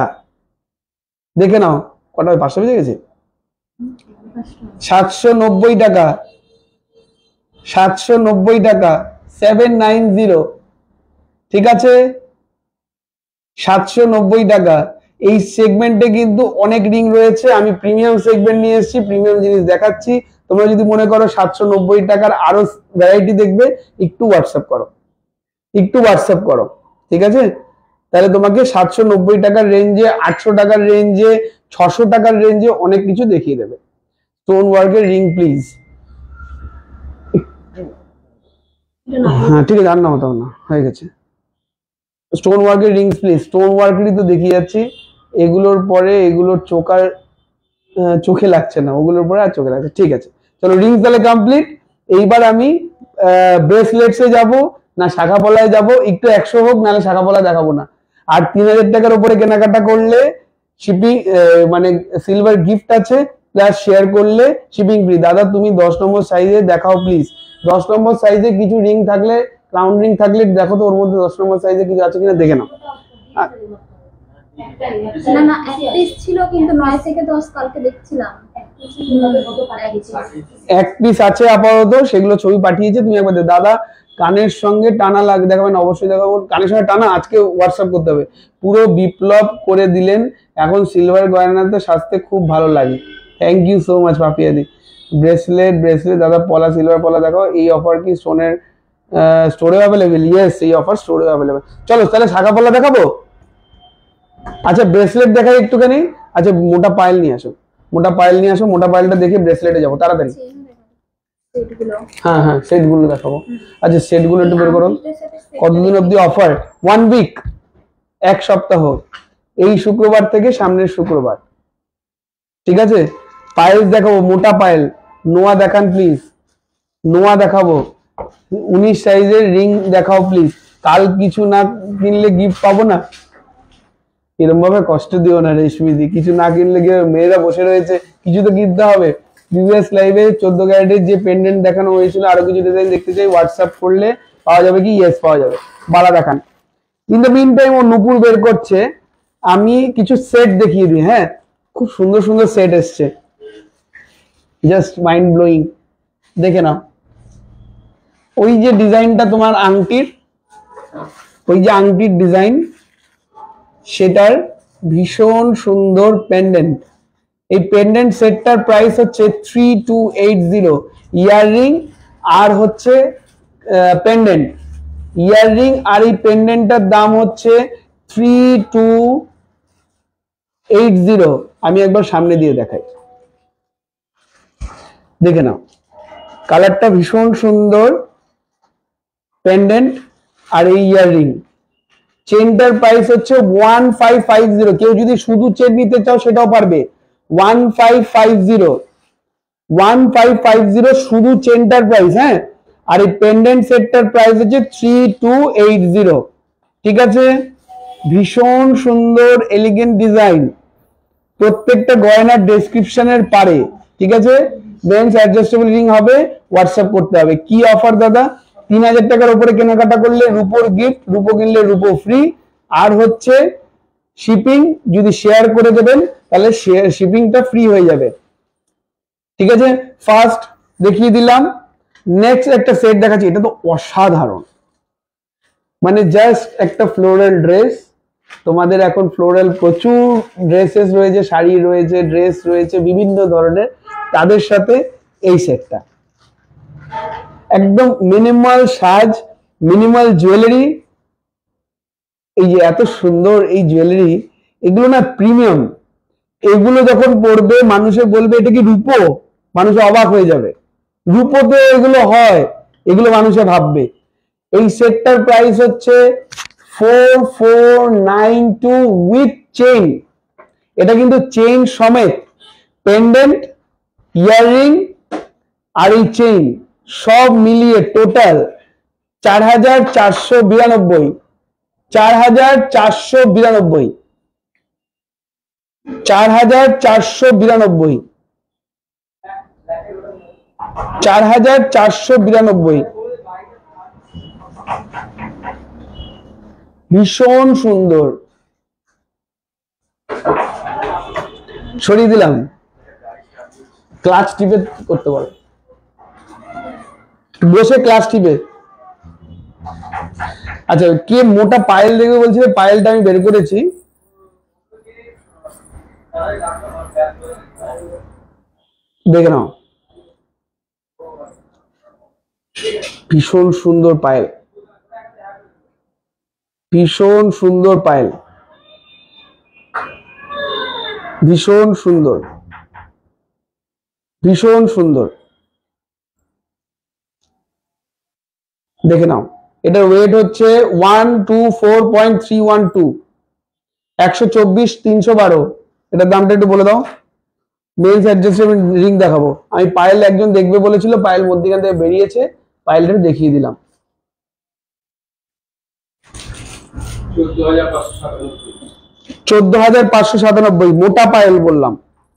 দেখে নাও। কটা পাঁচশো বেজে গেছে? সাতশো নব্বই টাকা। সাতশো নব্বই টাকা। Seven nine zero. ঠিক আছে? সাতশো নব্বই টাকা। এই সেগমেন্টে কিন্তু অনেক রিং রয়েছে। আমি প্রিমিয়াম সেগমেন্ট নিয়ে এসেছি প্রিমিয়াম জিনিস দেখাচ্ছি। তোমরা যদি মনে করো সাতশো নব্বই টাকার আরও ভ্যারাইটি দেখবে একটু হোয়াটসঅ্যাপ করো। একটু হোয়াটসঅ্যাপ করো। ঠিক আছে? তাহলে তোমাকে সাতশো নব্বই টাকার রেঞ্জে আটশো টাকার রেঞ্জে ছশো টাকার রেঞ্জে অনেক কিছু দেখিয়ে দেবে। স্টোন ওয়ার্কের রিং প্লিজ হ্যাঁ ঠিক আছে আর না হতাম না হয়ে গেছে। স্টোন ওয়ার্কের রিংস প্লিজ স্টোন ওয়ার্কেরই তো দেখিয়ে যাচ্ছি। এগুলোর পরে এগুলোর আহ, চোখে লাগছে না। ওগুলোর পরে আর চোখে লাগছে ঠিক আছে। চলো রিংস তাহলে কমপ্লিট এইবার আমি ব্রেসলেটসে যাব না শাখা পলায় যাব। একটু একশো হোক নাহলে শাখা পলা দেখাবো না। আর তিন হাজার টাকার উপরে কেনাকাটা করলে শিপিং মানে সিলভার গিফট আছে প্লাস শেয়ার করলে শিপিং ফ্রি দাদা তুমি দশ নম্বর সাইজে দেখাও প্লিজ দশ নম্বর সাইজে কিছু রিং থাকলে ক্রাউন রিং থাকলে দেখো তো ওর মধ্যে দশ নম্বর সাইজে কিছু আছে কিনা দেখে নাও। না না এক পিস ছিল কিন্তু নয় থেকে দশ কালকে দেখছিলাম। এক পিস আছে আপাতত সেগুলো ছবি পাঠিয়েছে তুমি একবার দাদা কানের সঙ্গে টানা লাগ দেখাবেন অবশ্যই দেখাবো। কানের সঙ্গে টানা আজকে হোয়াটসঅ্যাপ করতে হবে। পুরো বিপ্লব করে দিলেন এখন সিলভার গয়নাতে সাজতে খুব ভালো লাগে। থ্যাংক ইউ সো মাচ পাপিয়াদি। ব্রেসলেট ব্রেসলেট দাদা, পলা সিলভার পলা, দেখো, এই অফার কি সোনের স্টোরে অ্যাভেলেবেল ইয়েস এই অফার স্টোরে অ্যাভেলেবেল চলো, তাহলে শাখা পলা দেখাবো? আচ্ছা ব্রেসলেট দেখাই একটুখানি। আচ্ছা মোটা পায়েল নিয়ে আসো। মোটা পায়েল নিয়ে আসো, মোটা পায়েলটা দেখে ব্রেসলেটে যাব, তাড়াতাড়ি। হ্যাঁ হ্যাঁ সেটগুলো দেখাবো। আচ্ছা সেটগুলো একটু বের করুন কতদিন অবধি অফার ওয়ান উইক এক সপ্তাহ। এই শুক্রবার থেকে সামনের শুক্রবার। ঠিক আছে? পায়েল দেখাবো, মোটা পায়েল। নোয়া দেখান প্লিজ নোয়া দেখাবো। উনিশ সাইজের রিং দেখাও প্লিজ কাল কিছু না কিনলে গিফট পাবো না? এরকম ভাবে কষ্ট দিও না রেশমিদি। কিছু না কিনলে মেয়েরা বসে রয়েছে। কিছু তো কিনতে হবে। প্রিভিয়াস লাইভে চোদ্দ ক্যারেটের যে পেন্ডেন্ট দেখানো হয়েছিল, আরও কিছু ডিজাইন দেখতে চাই। হোয়াটসঅ্যাপ করলে পাওয়া যাবে কি? ইয়েস পাওয়া যাবে। বালা দেখান। ইন দ্য মিন টাইম ও নুপুর বের করছে। আমি কিছু সেট দেখিয়ে দিই হ্যাঁ? খুব সুন্দর সুন্দর সেট এসছে। জাস্ট মাইন্ড ব্লোয়িং দেখে নাও। ওই যে ডিজাইনটা তোমার আংটির, ওই যে আংটির ডিজাইন সেটার ভীষণ সুন্দর পেন্ডেন্ট এই পেন্ডেন্ট সেটটার প্রাইস হচ্ছে three two eight zero earring আর হচ্ছে পেন্ডেন্ট ইয়াররিং আর এই পেন্ডেন্টটার দাম হচ্ছে থ্রি টু এইট জিরো, আমি একবার সামনে দিয়ে দেখাই। দেখে নাও। কালারটা ভীষণ সুন্দর পেন্ডেন্ট আর এই ইয়াররিং। চেনটার প্রাইস হচ্ছে ওয়ান ফাইভ ফাইভ জিরো। কেউ যদি শুধু চেন নিতে চাও, সেটাও পারবে। One five five zero. One five five zero শুধু চেনটার প্রাইস হ্যাঁ? আর এই পেন্ডেন্ট সেটটার প্রাইস হচ্ছে থ্রি টু এইট জিরো। ঠিক আছে? ভীষণ সুন্দর এলিগেন্ট ডিজাইন প্রত্যেকটা গয়নার ডেসক্রিপশনের পারে, ঠিক আছে? বেঞ্চ অ্যাডজাস্টেবল রিং হবে হোয়াটসঅ্যাপ করতে হবে। কি অফার দাদা? তিন হাজার টাকার উপরে কেনাকাটা করলে রুপোর গিফট রুপো কিনলে রুপো ফ্রি আর হচ্ছে শিপিং যদি শেয়ার করে দেবেন, তাহলে শিপিংটা ফ্রি হয়ে যাবে। ঠিক আছে? ফার্স্ট দেখিয়ে দিলাম। নেক্সট একটা সেট দেখাচ্ছি। এটা তো অসাধারণ। মানে জাস্ট একটা ফ্লোরাল ড্রেস তোমাদের এখন ফ্লোরাল প্রচুর ড্রেসেস রয়েছে, শাড়ি রয়েছে ড্রেস রয়েছে, বিভিন্ন ধরনের। তাদের সাথে এই সেটটা একদম মিনিমাল সাজ মিনিমাল জুয়েলারি এই যে এত সুন্দর এই জুয়েলারি এগুলো না প্রিমিয়াম এগুলো যখন পড়বে মানুষে বলবে, এটা কি রূপো? মানুষ অবাক হয়ে যাবে। রূপোতে এগুলো হয়, এগুলো মানুষে ভাববে। এই সেটটার প্রাইস হচ্ছে four four nine two with chain এটা কিন্তু চেইন সমেত পেন্ডেন্ট ইয়াররিং আর এই চেইন সব মিলিয়ে টোটাল চার হাজার চারশো বিরানব্বই চার হাজার চারশো বিরানব্বই চার হাজার চারশো বিরানব্বই চার হাজার চারশো বিরানব্বই। ভীষণ সুন্দর। সরিয়ে দিলাম। ক্লাচ টিপে করতে পারো। বসে ক্লাস টিপে। আচ্ছা কে মোটা পায়েল দেখবে বলছিল পায়েলটা আমি বের করেছি। দেখে নাও। ভীষণ সুন্দর পায়েল। ভীষণ সুন্দর পায়েল। ভীষণ সুন্দর। ভীষণ সুন্দর। দেখে নাও। এটার ওয়েট হচ্ছে one two four point three one two একশো চব্বিশ, তিনশো বারো। এটার দামটা একটু বলে দাও। মেলস অ্যাডজাস্টেবল রিং দেখাবো। আমি পায়েল একজন দেখবে বলেছিল, পায়েল মধ্যখান থেকে বেরিয়েছে। পায়েলটা দেখিয়ে দিলাম। চোদ্দ হাজার পাঁচশো সাতানব্বই। মোটা পায়েল বললাম।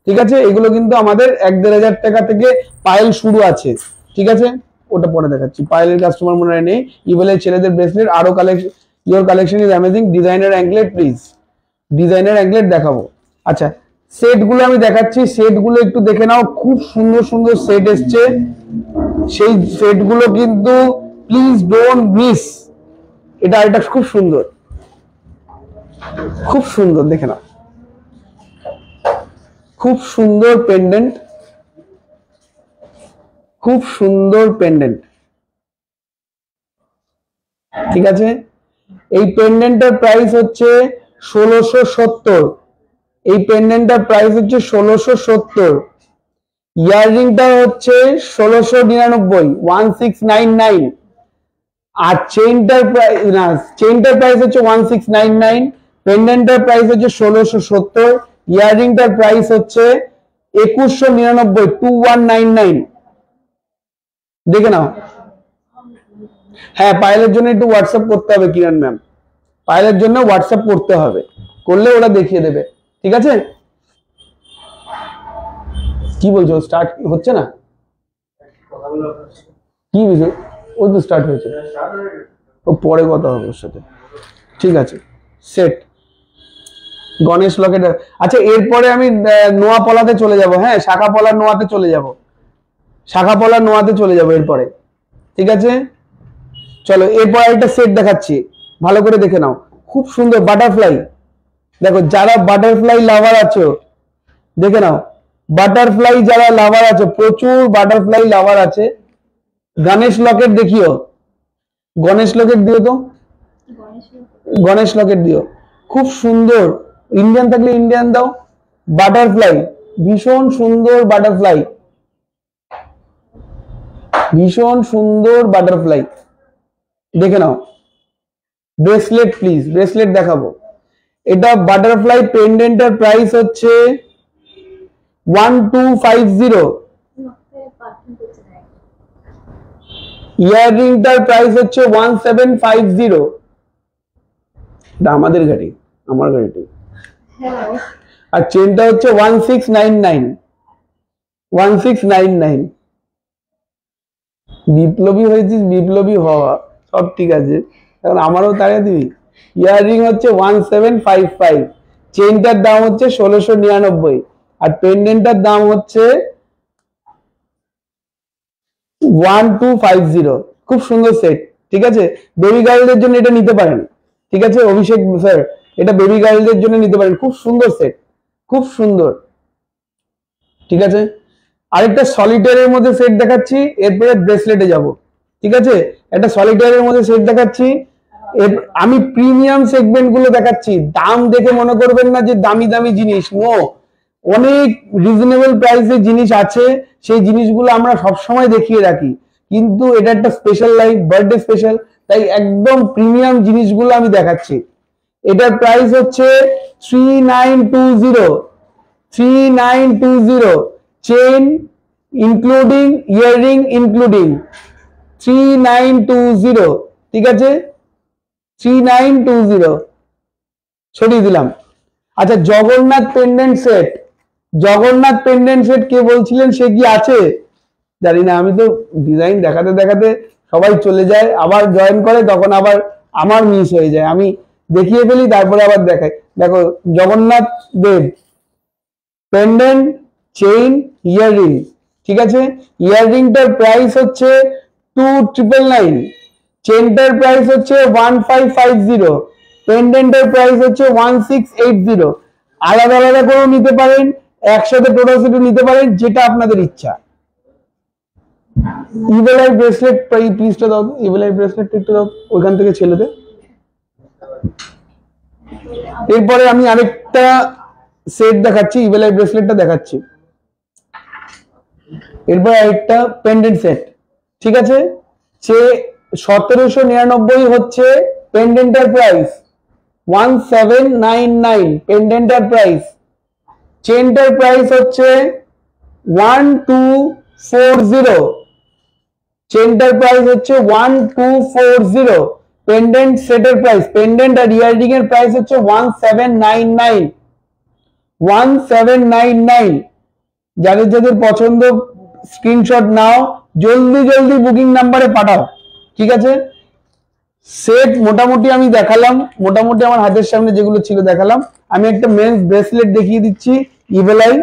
ঠিক আছে? এগুলো কিন্তু আমাদের এক দেড় হাজার টাকা থেকে পায়েল শুরু আছে। ঠিক আছে? ওটা পরে দেখাচ্ছি। পায়েলের কাস্টমার মনে হয় নেই। ইভেলের ছেলেদের ব্রেসলেট আরও collection your collection is amazing designer anklet please designer anklet দেখাবো। আচ্ছা সেটগুলো আমি দেখাচ্ছি। সেটগুলো একটু দেখে নাও। খুব সুন্দর সুন্দর সেট এসছে। সেই সেটগুলো কিন্তু প্লিজ ডোন্ট মিস এটা এটা খুব সুন্দর। খুব সুন্দর, দেখে নাও। খুব সুন্দর পেন্ডেন্ট খুব সুন্দর পেন্ডেন্ট ঠিক আছে? এই পেন্ডেন্টের প্রাইস হচ্ছে ষোলোশো সত্তর। এই পেন্ডেন্টটার প্রাইস হচ্ছে ষোলোশো সত্তর। ইয়াররিংটা হচ্ছে ষোলোশো নিরানব্বই ওয়ান সিক্স নাইন নাইন আর চেইনটার প্রাইস না চেইনটার প্রাইস হচ্ছে ওয়ান সিক্স নাইন নাইন পেন্ডেন্টের প্রাইস হচ্ছে ষোলোশো সত্তর, ইয়াররিংটার প্রাইস হচ্ছে একুশশো নিরানব্বই টু ওয়ান নাইন নাইন দেখে নাও। হ্যাঁ পায়েলের জন্য একটু হোয়াটসঅ্যাপ করতে হবে কিরণ ম্যাম। পায়েলের জন্য হোয়াটসঅ্যাপ করতে হবে। করলে ওরা দেখিয়ে দেবে। ঠিক আছে? কি বলছো? স্টার্ট হচ্ছে না? কি বিষয় ও তো স্টার্ট হয়েছে। ও পরে কথা হবে ওর সাথে। ঠিক আছে। সেট গণেশ লকেট আচ্ছা এরপরে আমি আহ, নোয়া পলাতে চলে যাব হ্যাঁ? শাখা পলার নোয়াতে চলে যাব। শাখা পলার নোয়াতে চলে যাব এরপরে। ঠিক আছে? চলো এরপর একটা সেট দেখাচ্ছি। ভালো করে দেখে নাও। খুব সুন্দর বাটারফ্লাই দেখো যারা বাটারফ্লাই লাভার আছো দেখে নাও। বাটারফ্লাই যারা লাভার আছে প্রচুর বাটারফ্লাই লাভার আছে। গণেশ লকেট দেখিও। গণেশ লকেট দিও তো? গণেশ লকেট দিও। খুব সুন্দর। ইন্ডিয়ান থাকলে ইন্ডিয়ান দাও বাটারফ্লাই ভীষণ সুন্দর বাটারফ্লাই ভীষণ সুন্দর বাটারফ্লাই দেখে নাও ব্রেসলেট প্লিজ ব্রেসলেট দেখাবো, এটা বাটারফ্লাই পেন্ডেন্টের প্রাইস হচ্ছে ওয়ান টু ফাইভ জিরো ইয়াররিংটার প্রাইস হচ্ছে ওয়ান সেভেন ফাইভ জিরো এটা আমাদের গাড়ি, আমার গাড়িটি আর চেনটা হচ্ছে one six nine nine one six nine nine বিপ্লবী হয়েছিস, বিপ্লবী হওয়া সব ঠিক আছে। এখন আমারও তাড়িয়ে দিবি ইয়াররিং হচ্ছে ওয়ান সেভেন ফাইভ ফাইভ চেনটার দাম হচ্ছে ষোলোশো নিরানব্বই। আর পেন্ডেন্টটার দাম হচ্ছে ওয়ান টু ফাইভ জিরো খুব সুন্দর সেট ঠিক আছে? বেবি গার্লদের জন্য এটা নিতে পারেন। ঠিক আছে? অভিষেক স্যার এটা বেবি গার্লদের জন্য নিতে পারেন। খুব সুন্দর সেট খুব সুন্দর। ঠিক আছে? আরেকটা সলিটারের মধ্যে সেট দেখাচ্ছি, এরপরে ব্রেসলেটে যাব। ঠিক আছে? একটা সলিটারের মধ্যে সেট দেখাচ্ছি। আমি প্রিমিয়াম সেগমেন্টগুলো দেখাচ্ছি। দাম দেখে মনে করবেন না যে দামি দামি জিনিস। নো অনেক রিজনেবল প্রাইসে জিনিস আছে। সেই জিনিসগুলো আমরা সব সময় দেখিয়ে রাখি। কিন্তু এটা একটা স্পেশাল লাইফ বার্থডে স্পেশাল তাই একদম প্রিমিয়াম জিনিসগুলো আমি দেখাচ্ছি। এটার প্রাইস হচ্ছে three nine two zero three nine two zero chain including earring including three nine two zero ঠিক আছে? থ্রি নাইন টু জিরো সরিয়ে দিলাম। আচ্ছা Jagannath pendant set Jagannath pendant set কে বলছিলেন, সে কি আছে? জানি না, আমি তো ডিজাইন দেখাতে দেখাতে সবাই চলে যায়, আবার জয়েন করে, তখন আবার আমার মিস হয়ে যায়। আমি দেখিয়ে ফেলি, তারপরে আবার দেখাই। দেখো, Jagannath Dev pendant chain earring ঠিক আছে? ইয়াররিংটার প্রাইস হচ্ছে টু ট্রিপল নাইন চেনটার প্রাইস হচ্ছে ওয়ান ফাইভ ফাইভ জিরো পেন্ডেন্টের প্রাইস হচ্ছে ওয়ান সিক্স এইট জিরো আলাদা আলাদা করেও নিতে পারেন, একসাথে টোটাল সেটও নিতে পারেন, যেটা আপনাদের ইচ্ছা। ইভেলাই ব্রেসলেট পিসটা দাও ইভেলাই ব্রেসলেট একটু দাও, ওইখান থেকে ছেলেদের। এরপরে আমি আরেকটা সেট দেখাচ্ছি ইভেলাই ব্রেসলেটটা দেখাচ্ছি। এরপর আরেকটা পেন্ডেন্ট সেট ঠিক আছে? সে সতেরোশো নিরানব্বই হচ্ছে পেন্ডেন্টার price one seven nine nine পেন্ডেন্টার price চেনটার প্রাইস হচ্ছে ওয়ান টু ফোর জিরো চেনটার প্রাইস হচ্ছে one two four zero pendant সেটের প্রাইস পেন্ডেন্ট আর ইয়াররিং এর প্রাইস হচ্ছে one seven nine nine one seven nine nine যাদের যাদের পছন্দ স্ক্রিনশট নাও, জলদি জলদি বুকিং নাম্বারে পাঠাও। ঠিক আছে? সেট মোটামুটি আমি দেখালাম, মোটামুটি আমার হাতের সামনে যেগুলো ছিল দেখালাম। আমি একটা মেন্স ব্রেসলেট দেখিয়ে দিচ্ছি ইভেলাই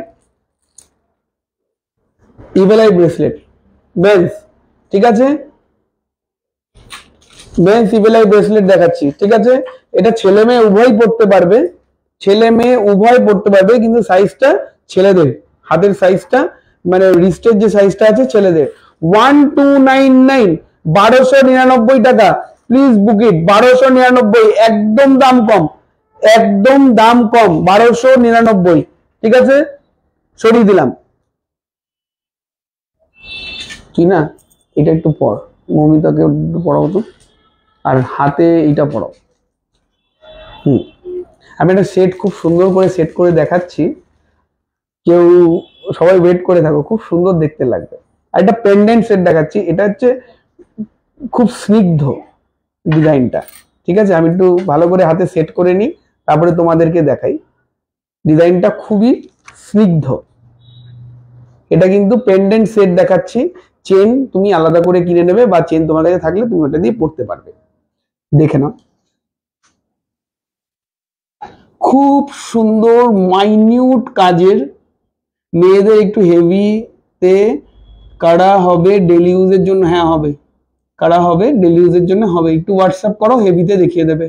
ইভেলাই ব্রেসলেট মেন্স ঠিক আছে? মেন্স ইভেলাই ব্রেসলেট দেখাচ্ছি, ঠিক আছে? এটা ছেলে মেয়ে উভয় পড়তে পারবে, ছেলে মেয়ে উভয় পড়তে পারবে, কিন্তু সাইজটা ছেলেদের, হাতের সাইজটা মানে রিস্টের যে সাইজটা আছে ছেলেদের। ওয়ান টু নাইন নাইন বারোশো নিরানব্বই টাকা প্লিজ বুক ইট বারোশো নিরানব্বই, একদম দাম কম, একদম দাম কম, বারোশো নিরানব্বই, ঠিক আছে? সরিয়ে দিলাম। কি না? এটা একটু পর মমিতাকে পড়াও তো। আর হাতে এটা পড়াও হুম। আমি একটা সেট খুব সুন্দর করে সেট করে দেখাচ্ছি। কেউ সবাই ওয়েট করে থাকো, খুব সুন্দর দেখতে লাগবে। আর একটা পেন্ডেন্ট সেট দেখাচ্ছি, এটা হচ্ছে খুব স্নিগ্ধ ডিজাইনটা। ঠিক আছে? আমি একটু ভালো করে হাতে সেট করে নিই, তারপরে তোমাদেরকে দেখাই। ডিজাইনটা খুবই স্নিগ্ধ। এটা কিন্তু পেন্ডেন্ট সেট দেখাচ্ছি। চেন তুমি আলাদা করে কিনে নেবে বা চেন তোমার কাছে থাকলে তুমি ওটা দিয়ে পড়তে পারবে। দেখে নাও। খুব সুন্দর মাইনিউট কাজের। মেয়েদের একটু হেভিতে কারা হবে ডেলি ইউজের জন্য হ্যাঁ হবে। কারা হবে ডেলি ইউজের জন্য হবে। একটু হোয়াটসঅ্যাপ করো হেভিতে দেখিয়ে দেবে।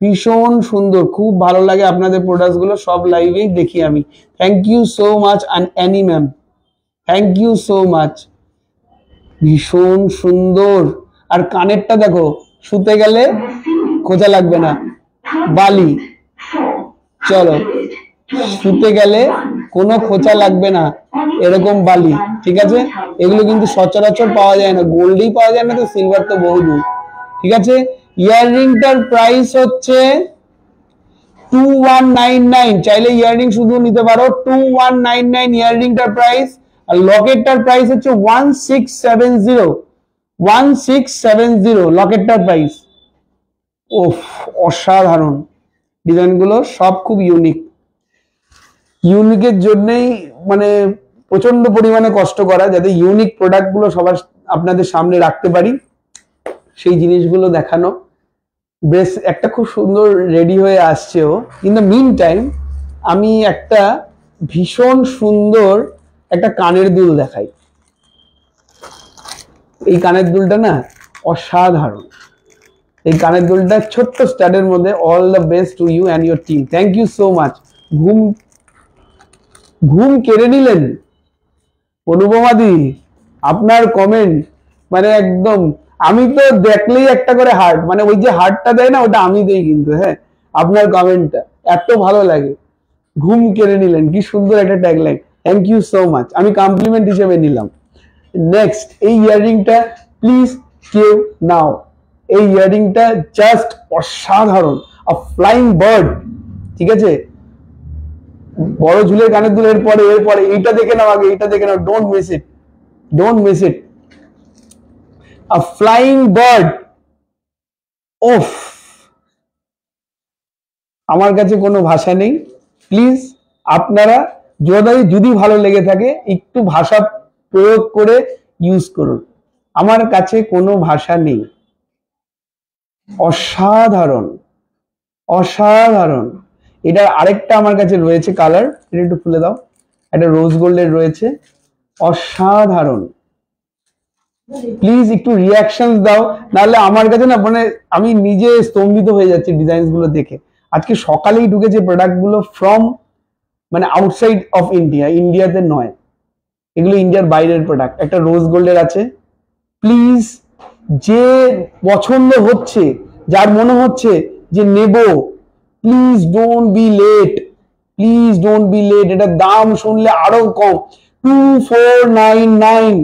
ভীষণ সুন্দর, খুব ভালো লাগে আপনাদের প্রোডাক্টসগুলো, সব লাইভেই দেখি আমি। Thank you so much Annie ma'am thank you so much ভীষণ সুন্দর। আর কানেরটা দেখো শুতে গেলে খোঁজা লাগবে না। বালি। চলো। শুতে গেলে কোনো খোঁচা লাগবে না। এরকম বালি, ঠিক আছে? এগুলো কিন্তু সচরাচর পাওয়া যায় না। গোল্ডই পাওয়া যায় না তো, সিলভার তো বহুদূর ঠিক আছে? ইয়াররিংটার প্রাইস হচ্ছে টু ওয়ান নাইন নাইন চাইলে ইয়াররিং শুধু নিতে পারো। টু ওয়ান নাইন নাইন ইয়াররিংটার প্রাইস। আর লকেটটার প্রাইস হচ্ছে one six seven zero one six seven zero লকেটটার price ওফ অসাধারণ। ডিজাইনগুলো সব খুব ইউনিক ইউনিকের জন্যই মানে প্রচণ্ড পরিমাণে কষ্ট করা, যাতে ইউনিক প্রোডাক্টগুলো সবার আপনাদের সামনে রাখতে পারি। সেই জিনিসগুলো দেখানো। বেশ, একটা খুব সুন্দর রেডি হয়ে আসছেও ইন দ্য মিন টাইম আমি একটা ভীষণ সুন্দর একটা কানের দুল দেখাই। এই কানের দুলটা না অসাধারণ। এই কানের দুলটা ছোট্ট স্টাডের মধ্যে all the best to you and your team thank you so much ঘুম ঘুম কেড়ে নিলেন? অনুপমাদি, আপনার কমেন্ট মানে একদম, আমি তো দেখলেই একটা করে হার্ট মানে ওই যে হার্টটা দেয় না, ওটা আমি দেই কিন্তু হ্যাঁ? আপনার কমেন্টটা এত ভালো লাগে। ঘুম কেড়ে নিলেন, কি সুন্দর একটা tagline thank you so much আমি কমপ্লিমেন্ট হিসেবে নিলাম। নেক্সট এই ইয়াররিংটা প্লিজ কেউ নাও এই ইয়াররিংটা জাস্ট অসাধারণ ফ্লাইং বার্ড ঠিক আছে? বড় ঝুলের কানের দুলের পরে এরপরে, এইটা দেখে নাও আগে, এইটা দেখে নাও don't miss it don't miss it flying bird ওফ আমার কাছে কোনো ভাষা নেই প্লিজ আপনারা যদি ভালো লেগে থাকে, একটু ভাষা প্রয়োগ করে ইউজ করুন। আমার কাছে কোনো ভাষা নেই। অসাধারণ। অসাধারণ। এটার আরেকটা আমার কাছে রয়েছে কালার এটা একটু খুলে দাও। একটা রোজ গোল্ডের রয়েছে। অসাধারণ। প্লিজ একটু রিয়াকশন দাও। নাহলে আমার কাছে না মানে আমি নিজে স্তম্ভিত হয়ে যাচ্ছি ডিজাইনগুলো দেখে। আজকে সকালেই ঢুকেছে প্রোডাক্টগুলো ফ্রম মানে আউটসাইড অফ ইন্ডিয়া ইন্ডিয়াতে নয়। এগুলো ইন্ডিয়ার বাইরের প্রোডাক্ট একটা রোজ গোল্ডের আছে। প্লিজ যে পছন্দ হচ্ছে, যার মনে হচ্ছে যে নেব please don't be late please don't be late এটার দাম শুনলে আরও কম। Two four nine nine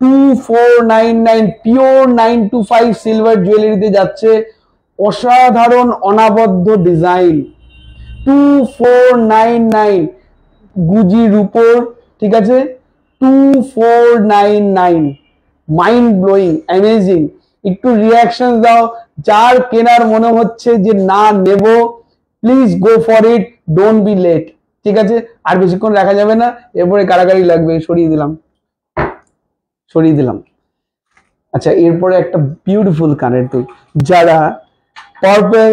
two four nine nine pure nine two five silver জুয়েলারিতে যাচ্ছে অসাধারণ অনাবদ্ধ design two four nine nine গুজির উপর ঠিক আছে? Two four nine nine mind blowing amazing একটু রিয়াকশন দাও, যার কেনার মনে হচ্ছে যে না নেব please go for it don't be late ঠিক আছে? আর বেশিক্ষণ রাখা যাবে না, এরপরে কারাগারি লাগবে, সরিয়ে দিলাম। সরিয়ে দিলাম। আচ্ছা এরপরে একটা বিউটিফুল কানের দুল যারা পার্পল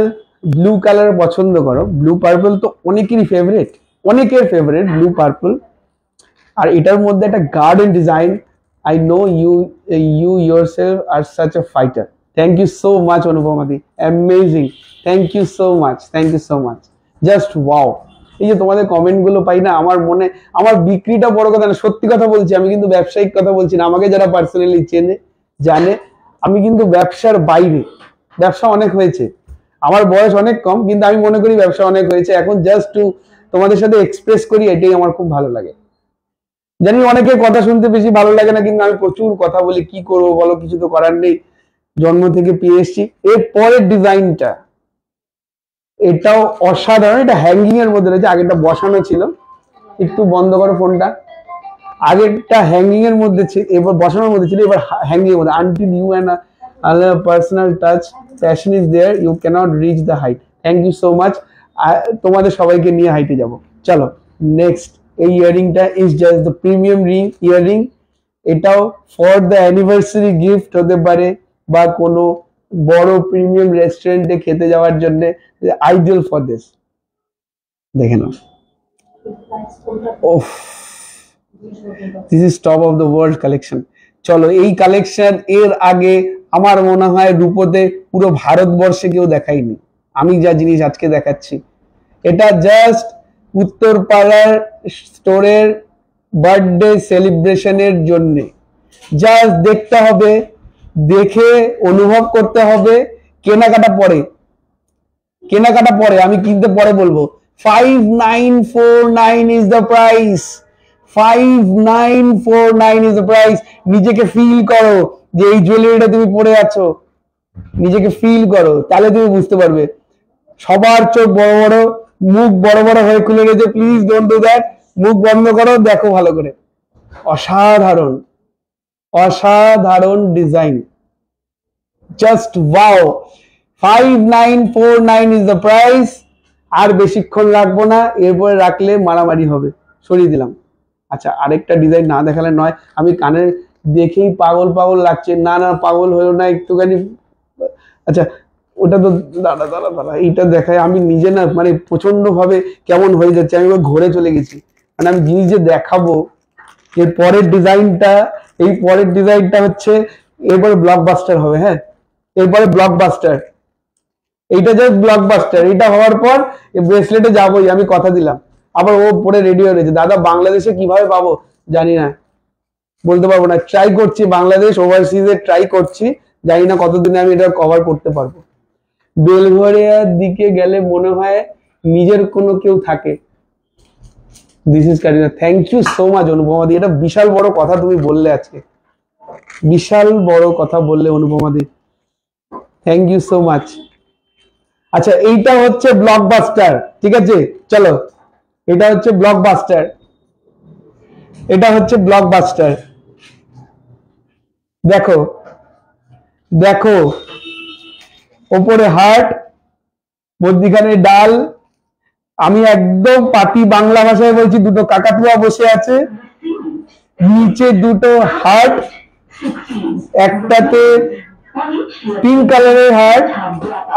ব্লু কালার পছন্দ করো ব্লু পার্পল তো অনেকেরই ফেভারিট অনেকের ফেভারিট ব্লু পার্পল আর এটার মধ্যে একটা garden design I know you you yourself are such a fighter thank you so much অনুপমাদি amazing thank you so much thank you so much just wow এই যে তোমাদের কমেন্টগুলো পাই না, আমার মনে, আমার বিক্রিটা বড় কথা না, সত্যি কথা বলছি, আমি কিন্তু ব্যবসায়িক কথা বলছি না, আমাকে যারা পার্সোনালি চেনে, জানে, আমি কিন্তু ব্যবসার বাইরে, ব্যবসা অনেক হয়েছে। আমার বয়স অনেক কম, কিন্তু আমি মনে করি ব্যবসা অনেক হয়েছে। এখন জাস্ট টু তোমাদের সাথে এক্সপ্রেস করি, এটাই আমার খুব ভালো লাগে। জানি অনেকে কথা শুনতে বেশি ভালো লাগে না, কিন্তু আমি প্রচুর কথা বলি, কি করব বলো, কিছু তো করার নেই। জন্ম থেকে পেয়ে এসছি। এর পরের ডিজাইনটা, এটাও অসাধারণ, এটা হ্যাঙ্গিং এর মধ্যে রয়েছে, আগেরটা বসানো ছিল। একটু বন্ধ করো ফোনটা। আগেরটা হ্যাঙ্গিং এর মধ্যে ছিল এবার বসানোর মধ্যে ছিল, এবার হ্যাঙ্গিং এর মধ্যে। Until you and personal touch passion is there you can't reach the height thank you so much তোমাদের সবাইকে নিয়ে হাইটে যাব। চলো নেক্সট এই ইয়ারিংটা is just the premium ring earring এটাও ফর দ্য অ্যানিভার্সারি গিফট হতে পারে বা কোনো বড় প্রিমিয়াম রেস্টুরেন্টে খেতে যাওয়ার জন্য আইডিয়াল ফর দিস দেখে নাও। ওফ this is top of the world collection চলো, এই কালেকশন এর আগে আমার মনে হয় রূপতে পুরো ভারতবর্ষে কেউ দেখায়নি। আমি যা জিনিস আজকে দেখাচ্ছি, এটা জাস্ট উত্তরপাড়ার স্টোরের বার্থডে সেলিব্রেশনের জন্য। জাস্ট দেখতে হবে, দেখে অনুভব করতে হবে, কেনাকাটা পরে। কেনাকাটা পরে, আমি কিনতে পরে বলব। Five nine four nine is the price five nine four nine is the price নিজেকে ফিল করো যে এই জুয়েলারিটা তুমি পরে আছো। নিজেকে ফিল করো, তাহলে তুমি বুঝতে পারবে। সবার চোখ বড় বড় মুখ বড় বড় হয়ে খুলে গেছে প্লিজ ডোন্ট দ্যাট মুখ বন্ধ করো, দেখো ভালো করে। অসাধারণ অসাধারণ design just wow five nine four nine is the price আর বেশিক্ষণ রাখব না, এরপরে রাখলে মারামারি হবে। সরিয়ে দিলাম। আচ্ছা আরেকটা ডিজাইন না দেখালে নয়। আমি কানের দেখেই পাগল পাগল লাগছে। না না, পাগল হলো না একটুখানি। আচ্ছা ওটা তো দাঁড়া দাঁড়া দাঁড়া এইটা দেখায় আমি নিজে না মানে প্রচণ্ড ভাবে কেমন হয়ে যাচ্ছে, আমি ঘরে চলে গেছি। মানে আমি জিনিস যে দেখাবো এর পরের ডিজাইনটা, এই পরের ডিজাইনটা হচ্ছে এরপরে ব্লকবাস্টার হবে হ্যাঁ? এরপরে ব্লকবাস্টার এইটা জাস্ট ব্লকবাস্টার এটা হওয়ার পর ব্রেসলেটে যাবোই, আমি কথা দিলাম। আবার ও পরে রেডি হয়ে রয়েছে দাদা, বাংলাদেশে কীভাবে পাবো? জানি না। বলতে পারব না। ট্রাই করছি বাংলাদেশ ওভারসিজে ট্রাই করছি। জানি না কতদিনে আমি এটা কভার করতে পারব। বেলঘরিয়ার দিকে গেলে মনে হয় নিজের কোনো কেউ থাকে। This is Kareena thank you so much অনুপমাদি। এটা বিশাল বড় কথা তুমি বললে আজকে। বিশাল বড় কথা বললে অনুপমাদি। থ্যাংক ইউ সো মাচ আচ্ছা এইটা হচ্ছে ব্লকবাস্টার ঠিক আছে? চলো, এটা হচ্ছে ব্লকবাস্টার এটা হচ্ছে ব্লকবাস্টার দেখো দেখো ওপরে হার্ট মধ্যিখানে ডাল। আমি একদম পাতি বাংলা ভাষায় বলছি, দুটো কাকাতুয়া বসে আছে। নিচে দুটো হার্ট একটাতে পিঙ্ক কালারের হার্ট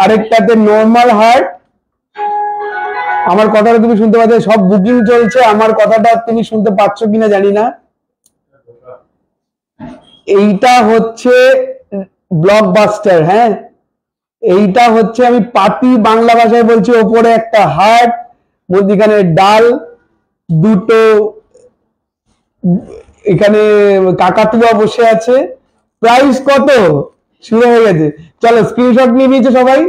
আরেকটাতে নর্মাল হার্ট আমার কথাটা তুমি শুনতে পাচ্ছ, সব বুকিং চলছে। আমার কথাটা তুমি শুনতে পাচ্ছ কিনা জানি না। এইটা হচ্ছে ব্লকবাস্টার হ্যাঁ? এইটা হচ্ছে আমি পাতি বাংলা ভাষায় বলছি, ওপরে একটা হার্ট মধ্যিখানে ডাল, দুটো, এখানে কাকাতুয়া বসে আছে। প্রাইস কত? শুরু হয়ে গেছে। চলো স্ক্রিনশট নিয়ে নিয়েছো সবাই?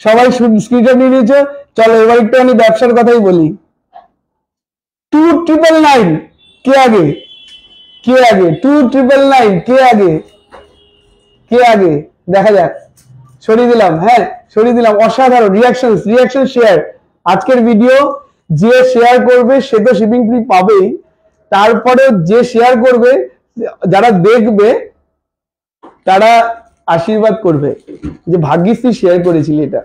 সবাই স্ক্রিনশট নিয়ে নিয়েছো? চলো এবার একটু আমি ব্যবসার কথাই বলি। টু ট্রিপল নাইন কে আগে? কে আগে? টু ট্রিপল নাইন কে আগে? কে আগে? দেখা যাক। সরিয়ে দিলাম হ্যাঁ সরিয়ে দিলাম। অসাধারণ রিয়াকশন রিয়াকশন শেয়ার আজকের ভিডিও যে শেয়ার করবে, সে তো শিপিং ফ্রি পাবেই। তারপরে যে শেয়ার করবে, যারা দেখবে, তারা আশীর্বাদ করবে। যে ভাগ্যিস তুই শেয়ার করেছিলি এটা।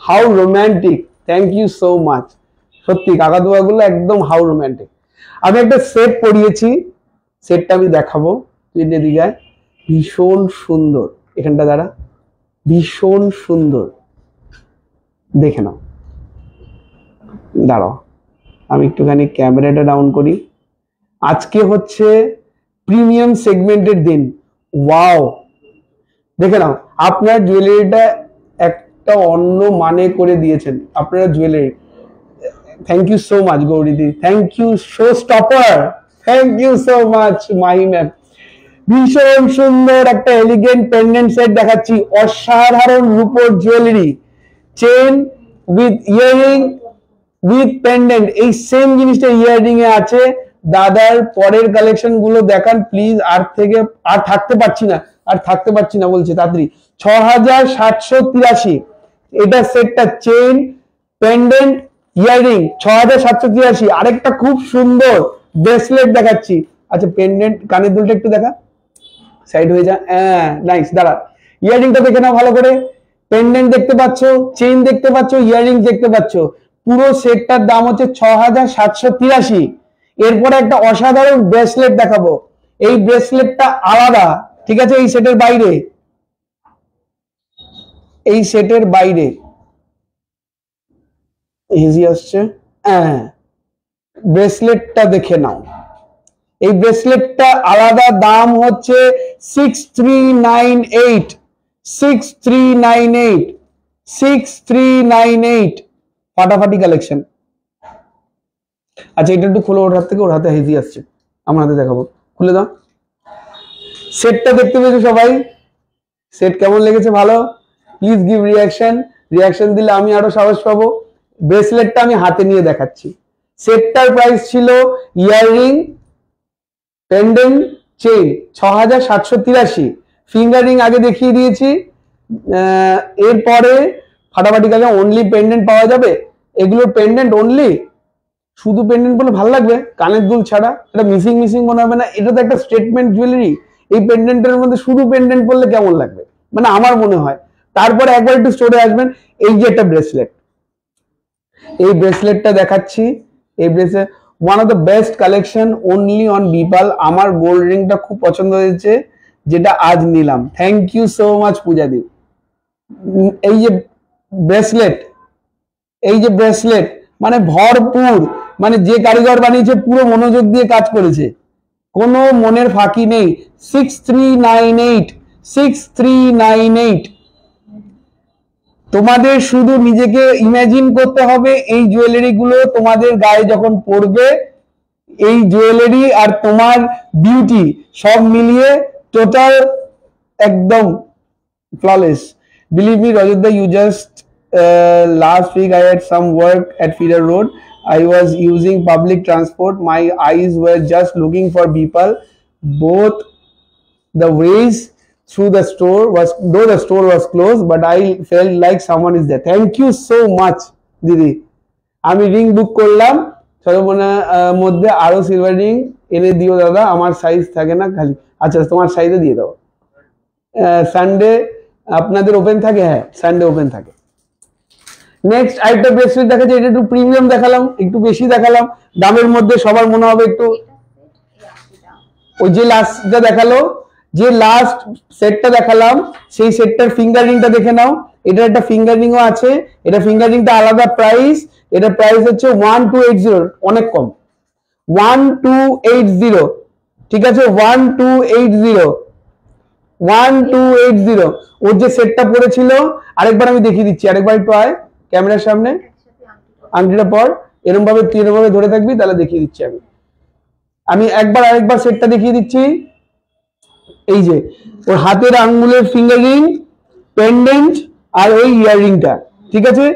How romantic thank you so much সত্যি, কাকাতুয়াগুলো একদম হাউ রোম্যান্টিক আমি একটা সেট পরিয়েছি। সেটটা আমি দেখাবো। তুই ভীষণ সুন্দর। এখানটা দাঁড়া। ভীষণ সুন্দর। দেখে নাও। দাঁড়াও, আমি একটুখানি ক্যামেরাটা ডাউন করি। আজকে হচ্ছে প্রিমিয়াম সেগমেন্টের দিন। ওয়াও দেখে নাও, আপনার জুয়েলারিটা একটা অন্য মানে করে দিয়েছেন। আপনারা jewellery thank you so much গৌরীদি। Thank you show stopper thank you so much Mahi ma'am ভীষণ সুন্দর একটা এলিগেন্ট পেন্ডেন্ট সেট দেখাচ্ছি। অসাধারণ রূপোর jewellery chain with earring with pendant এই সেম জিনিসটা ইয়ারিং এ আছে। দাদার পরের কালেকশনগুলো দেখান প্লিজ আর থেকে, আর থাকতে পারছি না, আর থাকতে পারছি না বলছে তাড়াতাড়ি। ছ হাজার সাতশো তিরাশি, এটা সেটটা চেন পেন্ডেন্ট ইয়ারিং ছ হাজার সাতশো তিরাশি। আরেকটা খুব সুন্দর ব্রেসলেট দেখাচ্ছি। আচ্ছা পেন্ডেন্ট কানের দুলটা একটু দেখা। সাইড হয়ে যা। হ্যাঁ নাইস দাঁড়া। ইয়ারিংটা দেখে নাও ভালো করে। পেন্ডেন্ট দেখতে পাচ্ছ চেইন দেখতে পাচ্ছ ইয়ারিং দেখতে পাচ্ছ। পুরো সেটটার দাম হচ্ছে ছ হাজার সাতশো তিরাশি। এরপরে একটা অসাধারণ ব্রেসলেট দেখাবো। এই ব্রেসলেটটা আলাদা, ঠিক আছে, এই সেটের বাইরে। এই সেটের বাইরে। ইজি আসছে। হ্যাঁ ব্রেসলেটটা দেখে নাও। এই ব্রেসলেটটা আলাদা দাম হচ্ছে six three nine eight six three nine eight six three nine eight ফাটাফাটি কালেকশন আচ্ছা এটা একটু খোলো ওর হাত থেকে, ওর হাতে হেজি আসছে। আমার হাতে দেখাবো। খুলে দাও। সেটটা দেখতে পেয়েছ সবাই? সেট কেমন লেগেছে? ভালো? প্লিজ গিভ রিয়াকশন রিয়াকশন দিলে আমি আরও সাহস পাবো। ব্রেসলেটটা আমি হাতে নিয়ে দেখাচ্ছি। সেটটার প্রাইস ছিল ইয়াররিং পেন্ডেন্ট চেইন ছ সাতশো তিরাশি। ফিঙ্গারিং আগে দেখিয়ে দিয়েছি। এরপরে ফাটাফাটি কালে অনলি পেন্ডেন্ট পাওয়া যাবে। এগুলোর পেন্ডেন্ট অনলি শুধু পেন্ডেন্ট বলে ভালো লাগবে? কানের দুল ছাড়া। এটা মিসিং মিসিং মনে হবে না। এটা তো একটা স্টেটমেন্ট জুয়েলারি এই পেন্ডেন্টের মধ্যে শুধু পেন্ডেন্ট পরলে কেমন লাগবে? মানে আমার মনে হয়। তারপরে একবার একটু স্টোরে আসবেন। এই যে একটা ব্রেসলেট এই ব্রেসলেটটা দেখাচ্ছি। এই bracelet one of the best collection only on Bipal আমার গোল্ড রিংটা খুব পছন্দ হয়েছে, যেটা আজ নিলাম। থ্যাংক ইউ সো মাচ পূজাদি। এই যে ব্রেসলেট এই যে ব্রেসলেট মানে ভরপুর মানে যে কারিগর বানিয়েছে, পুরো মনোযোগ দিয়ে কাজ করেছে। কোনো মনের ফাঁকি নেই। Six three nine eight six three nine eight তোমাদের শুধু নিজেকে ইমাজিন করতে হবে এই জুয়েলারি গুলো তোমাদের গায়ে যখন পড়বে, এই জুয়েলারি আর তোমার বিউটি সব মিলিয়ে টোটাল একদম flawless believe me Rajat you just last week I had some work at Feeder Road I was using public transport my eyes were just looking for people both the ways through the store was though the store was closed, but I felt like someone is there. Thank you so much, Didi. আমি ring book করলাম সর্বনা মধ্যে আরও silver ring এনে দিও দাদা আমার size থাকে না খালি। আচ্ছা তোমার সাইজে দিয়ে দাও। সানডে আপনাদের ওপেন থাকে? হ্যাঁ সানডে ওপেন থাকে। নেক্সট আরেকটা ব্রেসলেট দেখাচ্ছে এটা একটু প্রিমিয়াম দেখালাম একটু বেশি দেখালাম। দামের মধ্যে সবার মনে হবে একটু। ওই যে লাস্টটা দেখাল যে লাস্ট সেটটা দেখালাম, সেই সেটটার ফিঙ্গারিংটা দেখে নাও। এটার একটা ফিঙ্গারিংও আছে। এটা ফিঙ্গারিংটা আলাদা প্রাইস এটা প্রাইস হচ্ছে ওয়ান টু এইট জিরো অনেক কম। ওয়ান টু এইট জিরো ঠিক আছে? One two eight zero one two eight zero ওর যে সেটটা পড়েছিল, আরেকবার আমি দেখিয়ে দিচ্ছি। আরেকবার একটু আয় ক্যামেরার সামনে। আংটিটা পর। এরকম ভাবে তুই ভাবে ধরে থাকবি, তাহলে দেখিয়ে দিচ্ছি আমি। আমি একবার আরেকবার সেটটা দেখিয়ে দিচ্ছি। এই যে, ওর হাতের আঙ্গুলের ফিঙ্গার রিং পেন্ডেন্ট আর ওই ইয়াররিংটা ঠিক আছে?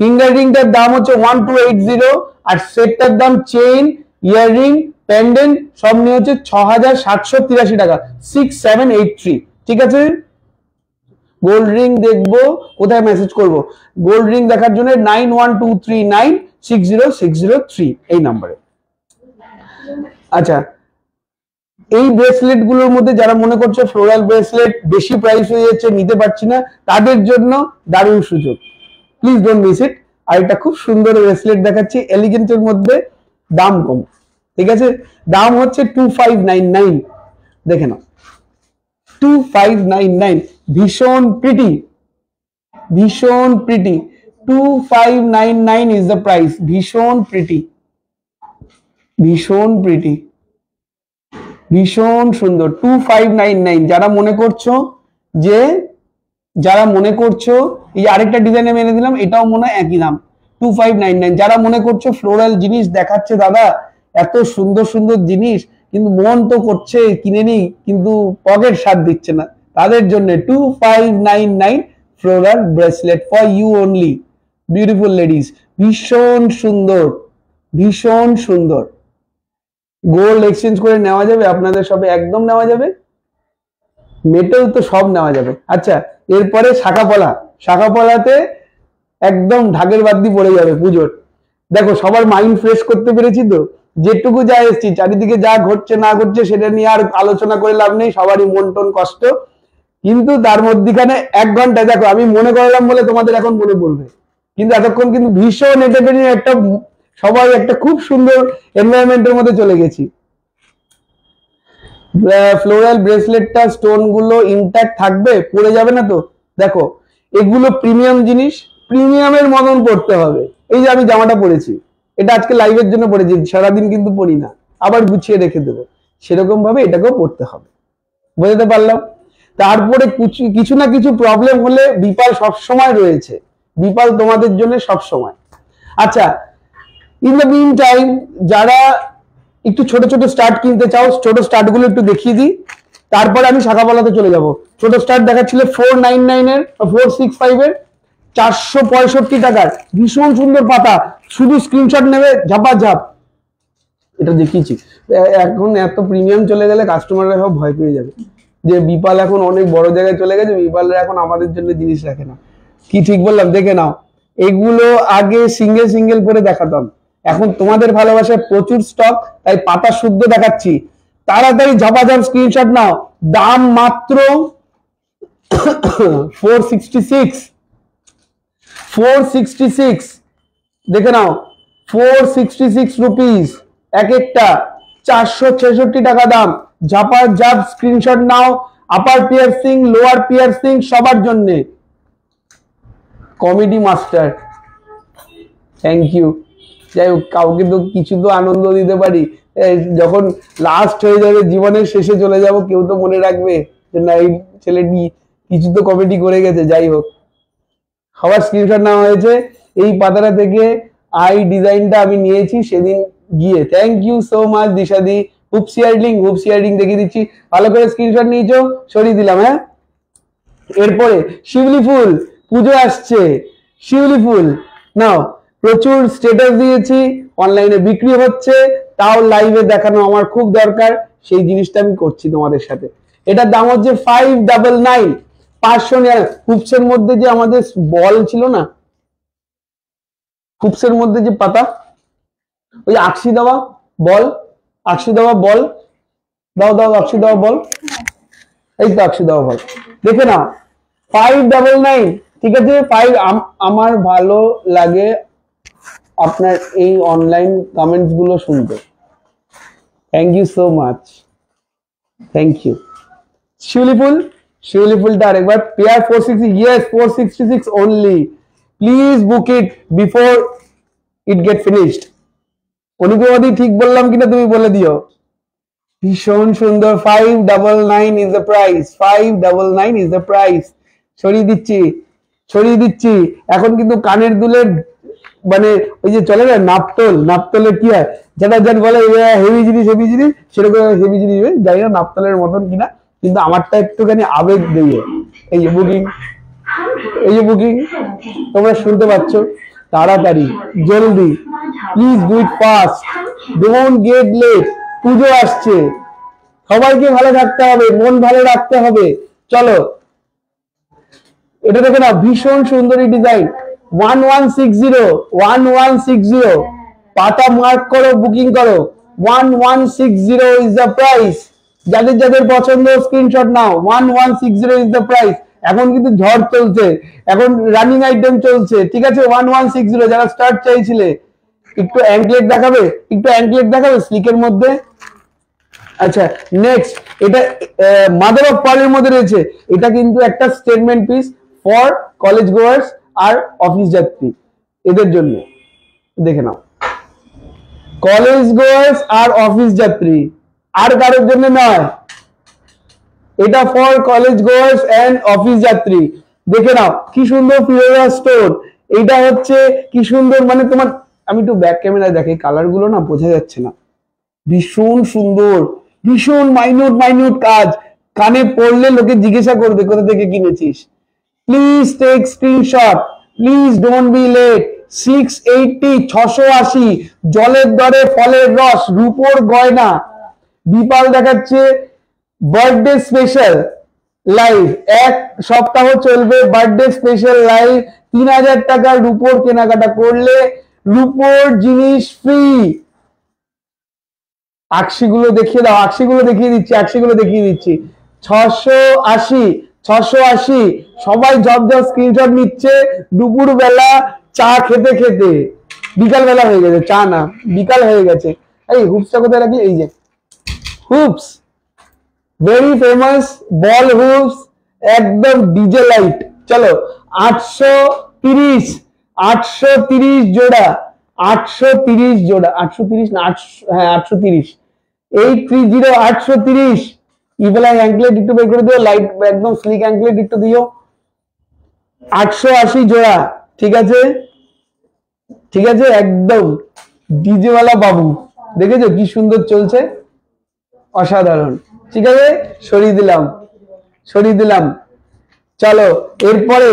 ফিঙ্গার রিংটার দাম হচ্ছে ওয়ান টু এইট জিরো আর সেটটার দাম চেইন ইয়াররিং পেন্ডেন্ট সব নিয়ে হচ্ছে ছ হাজার সাতশো তিরাশি টাকা সিক্স সেভেন এইট থ্রি ঠিক আছে? গোল্ড রিং দেখব, কোথায় মেসেজ করব? গোল্ড রিং দেখার জন্য nine one two three nine six zero six zero three এই নাম্বারে আচ্ছা এই ব্রেসলেটগুলোর মধ্যে যারা মনে করছে ফ্লোরাল ব্রেসলেট বেশি প্রাইস হয়ে যাচ্ছে, নিতে পারছি না, তাদের জন্য দারুণ সুযোগ। প্লিজ ডোন্ট মিস ইট আর এটা খুব সুন্দর ব্রেসলেট দেখাচ্ছি এলিগেন্টের মধ্যে দাম কম। ঠিক আছে? দাম হচ্ছে টু ফাইভ নাইন নাইন দেখে নাও। টু ফাইভ নাইন নাইন ভীষণ প্রিটি ভীষণ pretty two five nine nine is the price ভীষণ প্রিটি ভীষণ প্রিটি ভীষণ সুন্দর। টু ফাইভ নাইন নাইন যারা মনে করছ যে, যারা মনে করছ, এই আরেকটা ডিজাইনে মেনে দিলাম, এটাও মনে হয় একই দাম। টু ফাইভ নাইন নাইন যারা মনে করছ ফ্লোরাল জিনিস দেখাচ্ছে দাদা, এত সুন্দর সুন্দর জিনিস, কিন্তু মন তো করছে কিনে নি কিন্তু পকেট সাথ দিচ্ছে না। তাদের জন্য two five nine nine floral bracelet for you only beautiful ladies ভীষণ সুন্দর ভীষণ সুন্দর। গোল্ড এক্সচেঞ্জ করে নেওয়া যাবে, আপনাদের সবে একদম নেওয়া যাবে। মেটেল তো সব নেওয়া যাবে। আচ্ছা এরপরে শাখাপলা। শাখাপলাতে একদম ঢাকের বাদ্যি পড়ে যাবে পুজোর। দেখো, সবার মাইন্ড ফ্রেশ করতে পেরেছি তো? যেটুকু যা এসছি, চারিদিকে যা ঘটছে, না ঘটছে, সেটা নিয়ে আর আলোচনা করে লাভ নেই, সবারই মন টন কষ্ট। কিন্তু তার মধ্যখানে এক ঘন্টায় দেখো, আমি মনে করলাম বলে তোমাদের এখন মনে পড়বে। কিন্তু এতক্ষণ কিন্তু ভীষণ এন্টারটেনিং একটা সবাই একটা খুব সুন্দর এনভায়রনমেন্টের মধ্যে চলে গেছি। ফ্লোরাল ব্রেসলেটটা স্টোনগুলো ইনট্যাক্ট থাকবে, পড়ে যাবে না তো? দেখো, এগুলো প্রিমিয়াম জিনিস প্রিমিয়ামের মতন পড়তে হবে। এই যে আমি জামাটা পরেছি, এটা আজকে লাইভের জন্য পরেছি, সারাদিন কিন্তু পরি না। আবার গুছিয়ে রেখে দেবো। সেরকম ভাবে এটাকেও পড়তে হবে। বুঝতে পারলাম? তারপরে কিছু- কিছু না কিছু প্রবলেম হলে বিপাল সবসময় রয়েছে। বিপাল তোমাদের জন্য সবসময়। আচ্ছা ইন দ্য মিন টাইম যারা একটু ছোট ছোট স্টার্ট কিনতে চাও, ছোট স্টার্টগুলো একটু দেখিয়ে দিই। তারপরে আমি শাখাপালাতে চলে যাব। ছোট স্টার্ট দেখাচ্ছিল ফোর নাইন নাইন এর ফোর সিক্স ফাইভ এর। চারশো পঁয়ষট্টি টাকার। ভীষণ সুন্দর পাতা। শুধু স্ক্রিনশট নেবে ঝাপা ঝাপ এটা দেখিয়েছি। এখন এত প্রিমিয়াম চলে গেলে কাস্টমাররা সব ভয় পেয়ে যাবে। যে বিপাল এখন অনেক বড় জায়গায় চলে গেছে, বিপালরা এখন আমাদের জন্য জিনিস রাখে না। কি ঠিক বললাম? দেখে নাও। এগুলো আগে সিঙ্গেল সিঙ্গেল করে দেখাতাম। এখন তোমাদের ভালোবাসায় প্রচুর স্টক তাই পাতা শুদ্ধ দেখাচ্ছি। তাড়াতাড়ি ঝাপাঝাপ স্ক্রিনশট নাও। দাম মাত্র four sixty six four sixty six দেখে নাও। ফোর সিক্সটি সিক্স রুপিস এক একটা। চারশো ছেষট্টি টাকা দাম। ঝাপা ঝাপ স্ক্রিনশট নাও। আপার পিয়ারসিং লোয়ার পিয়ারসিং সবার জন্যে। কমেডি মাস্টার থ্যাংক ইউ যাই হোক, কাউকে তো কিছু তো আনন্দ দিতে পারি। যখন লাস্ট হয়ে যাবে, জীবনের শেষে চলে যাব, কেউ তো মনে রাখবে যে না, এই ছেলেটি কিছু তো কমেডি করে গেছে, যাই হোক। সবার স্ক্রিনশট নেওয়া হয়েছে। এই পাতাটা থেকে আই ডিজাইনটা আমি নিয়েছি সেদিন গিয়ে। থ্যাংক ইউ সো মাচ দিশাদি হুপ শেয়ারিং হুপ শেয়ারিং দেখিয়ে দিচ্ছি। ভালো করে স্ক্রিনশট নিয়েছো, সরিয়ে দিলাম হ্যাঁ? এরপরে শিউলি ফুল, পুজো আসছে। শিউলি ফুল, নাও। প্রচুর স্টেটাস দিয়েছি অনলাইনে বিক্রি হচ্ছে, তাও লাইভে দেখানো আমার খুব দরকার, সেই জিনিসটা আমি করছি তোমাদের সাথে। এটার দাম হচ্ছে ফাইভ ডাবল নাইন পাঁচশো হুপসের মধ্যে যে আমাদের বল ছিল না হুপসের মধ্যে যে পাতা, ওই আকশি দেওয়া বল আকশি দেওয়া বল, দাও দাও আকশি দেওয়া বল, এই তো আকশি দেওয়া বল। দেখে নাও ফাইভ ডাবল নাইন ঠিক আছে? ফাইভ আমার ভালো লাগে আপনার এই অনলাইন কমেন্টসগুলো শুনতে thank you so much thank you শিউলিফুল শিউলিফুলটা আরেকবার। Pair four yes four sixty six only please book it before it get finished অনুগ্রহদি ঠিক বললাম কিনা তুমি বলে দিও। ভীষণ সুন্দর। Five double nine is the price five double nine is the price ছড়িয়ে দিচ্ছি ছড়িয়ে দিচ্ছি। এখন কিন্তু কানের দুলের মানে ওই যে চলে না, নাপতল নাপতলের কি হয়? যেটা যেন বলে হেভি জিনিস হেভি জিনিস। সেরকম হেভি জিনিস। জানি না নাপতলের মতন কিনা, কিন্তু আমারটা একটুখানি আবেগ দিয়ে এই যে বুকিং এই যে বুকিং তোমরা শুনতে পাচ্ছ। তাড়াতাড়ি, জলদি। Please do it fast don't get late Puja আসছে। সবাইকে ভালো থাকতে হবে, মন ভালো রাখতে হবে। চলো। এটা দেখে না, ভীষণ সুন্দরী design one one six zero one one six zero পাতা মার্ক করো বুকিং করো। One one six zero is the price যাদের যাদের পছন্দ screenshot now. One one six zero is the price এখন কিন্তু ঝড় চলছে। এখন রানিং আইটেম চলছে। ঠিক আছে? ওয়ান ওয়ান সিক্স যারা স্টার্ট চাইছিলে, একটু অ্যাঙ্কলেট দেখাবে? একটু অ্যাঙ্কলেট দেখাবে স্লিকের মধ্যে? আচ্ছা নেক্সট এটা মাদার অফ পার্লের মধ্যে রয়েছে। এটা কিন্তু একটা statement piece for college goers R office যাত্রী। এদের জন্য। দেখে নাও। কলেজ গোয়ার্স আর অফিস যাত্রী। আর কারোর জন্য নয়। এটা for college goers and office যাত্রী। দেখে নাও, কি সুন্দর ফিরোজা স্টোর এটা হচ্ছে কি সুন্দর মানে তোমার, আমি একটু ব্যাক ক্যামেরায় দেখি কালারগুলো না বোঝা যাচ্ছে না। ভীষণ সুন্দর, ভীষণ মাইনিউট মাইনিউট কাজ। কানে পড়লে লোকে জিজ্ঞাসা করবে, কোথা থেকে কিনেছিস? Please take screenshot please don't be late six eighty ছশো আশি, জলের দরে ফলের রস, রূপোর গয়না। বিপাল দেখাচ্ছে বার্থডে স্পেশাল লাইভ এক সপ্তাহ চলবে বার্থডে স্পেশাল লাইভ তিন হাজার টাকার রূপোর কেনাকাটা করলে রূপোর জিনিস ফ্রি আকশিগুলো দেখিয়ে দাও, আকশিগুলো দেখিয়ে দিচ্ছি, আকশিগুলো দেখিয়ে দিচ্ছি। ছশো আশি ছশো আশি। সবাই জব জব স্ক্রিনশট নিচ্ছে। দুপুর বেলা চা খেতে খেতে। বিকাল বেলা হয়ে গেছে, চা না, বিকাল হয়ে গেছে। এই হুপসটা কোথায় রাখলি? এই যে। Hoops. Very famous ball hoops, একদম ডিজে লাইট চলো, আটশো তিরিশ আটশো তিরিশ জোড়া, আটশো তিরিশ জোড়া, আটশো তিরিশ না, আটশো হ্যাঁ আটশো তিরিশ। এইট থ্রি জিরো আটশো তিরিশ। ইভেলাই অ্যাঙ্কলেট একটু বের করে দিও লাইট একদম স্লিক অ্যাঙ্কলেট একটু দিও। আটশো আশি জোড়া, ঠিক আছে? ঠিক আছে? একদম ডিজেওয়ালা বাবু। দেখেছ কি সুন্দর চলছে? অসাধারণ। ঠিক আছে? সরিয়ে দিলাম। সরিয়ে দিলাম। চলো, এরপরে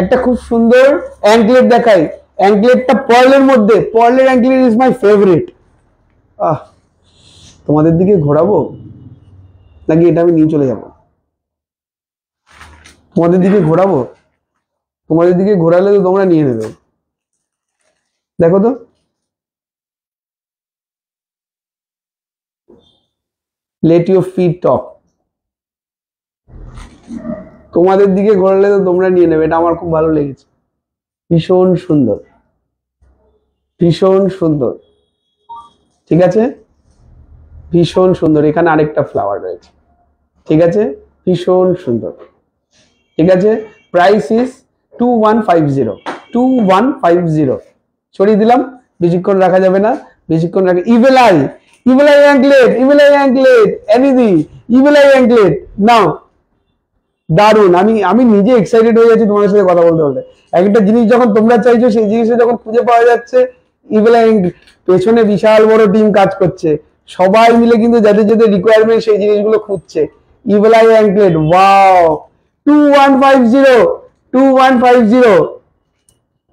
একটা খুব সুন্দর অ্যাঙ্কলেট দেখাই। অ্যাঙ্কলেটটা পয়েলের মধ্যে। পয়েলের anklet is my favourite ah, তোমাদের দিকে ঘোরাবো? নাকি এটা আমি নিয়ে চলে যাব? তোমাদের দিকে ঘোরাবো? তোমাদের দিকে ঘোরালে তো তোমরা নিয়ে নেবে। দেখো তো। লেট ইউর ফিট টক তোমাদের দিকে ঘোরালে তো তোমরা নিয়ে নেবে। এটা আমার খুব ভালো লেগেছে। ভীষণ সুন্দর। ভীষণ সুন্দর। ঠিক আছে? ভীষণ সুন্দর। এখানে আরেকটা ফ্লাওয়ার রয়েছে। ঠিক আছে? ভীষণ সুন্দর। ঠিক আছে? Price is two one five zero two one five zero সরিয়ে দিলাম বেশিক্ষণ রাখা যাবে না বেশিক্ষণ রাখা evil eye evil eye anklet evil eye anklet এনিদি evil eye anklet নাও দারুণ আমি আমি নিজে এক্সাইটেড হয়ে যাচ্ছি তোমাদের সাথে কথা বলতে বলতে। একটা জিনিস যখন তোমরা চাইছো, সেই জিনিসটা যখন খুঁজে পাওয়া যাচ্ছে ইভেলাই পেছনে বিশাল বড় টিম কাজ করছে। সবাই মিলে কিন্তু যাদের যাদের রিকোয়ারমেন্ট সেই জিনিসগুলো খুঁজছে। Evil eye anklet wow. Two one five zero two one five zero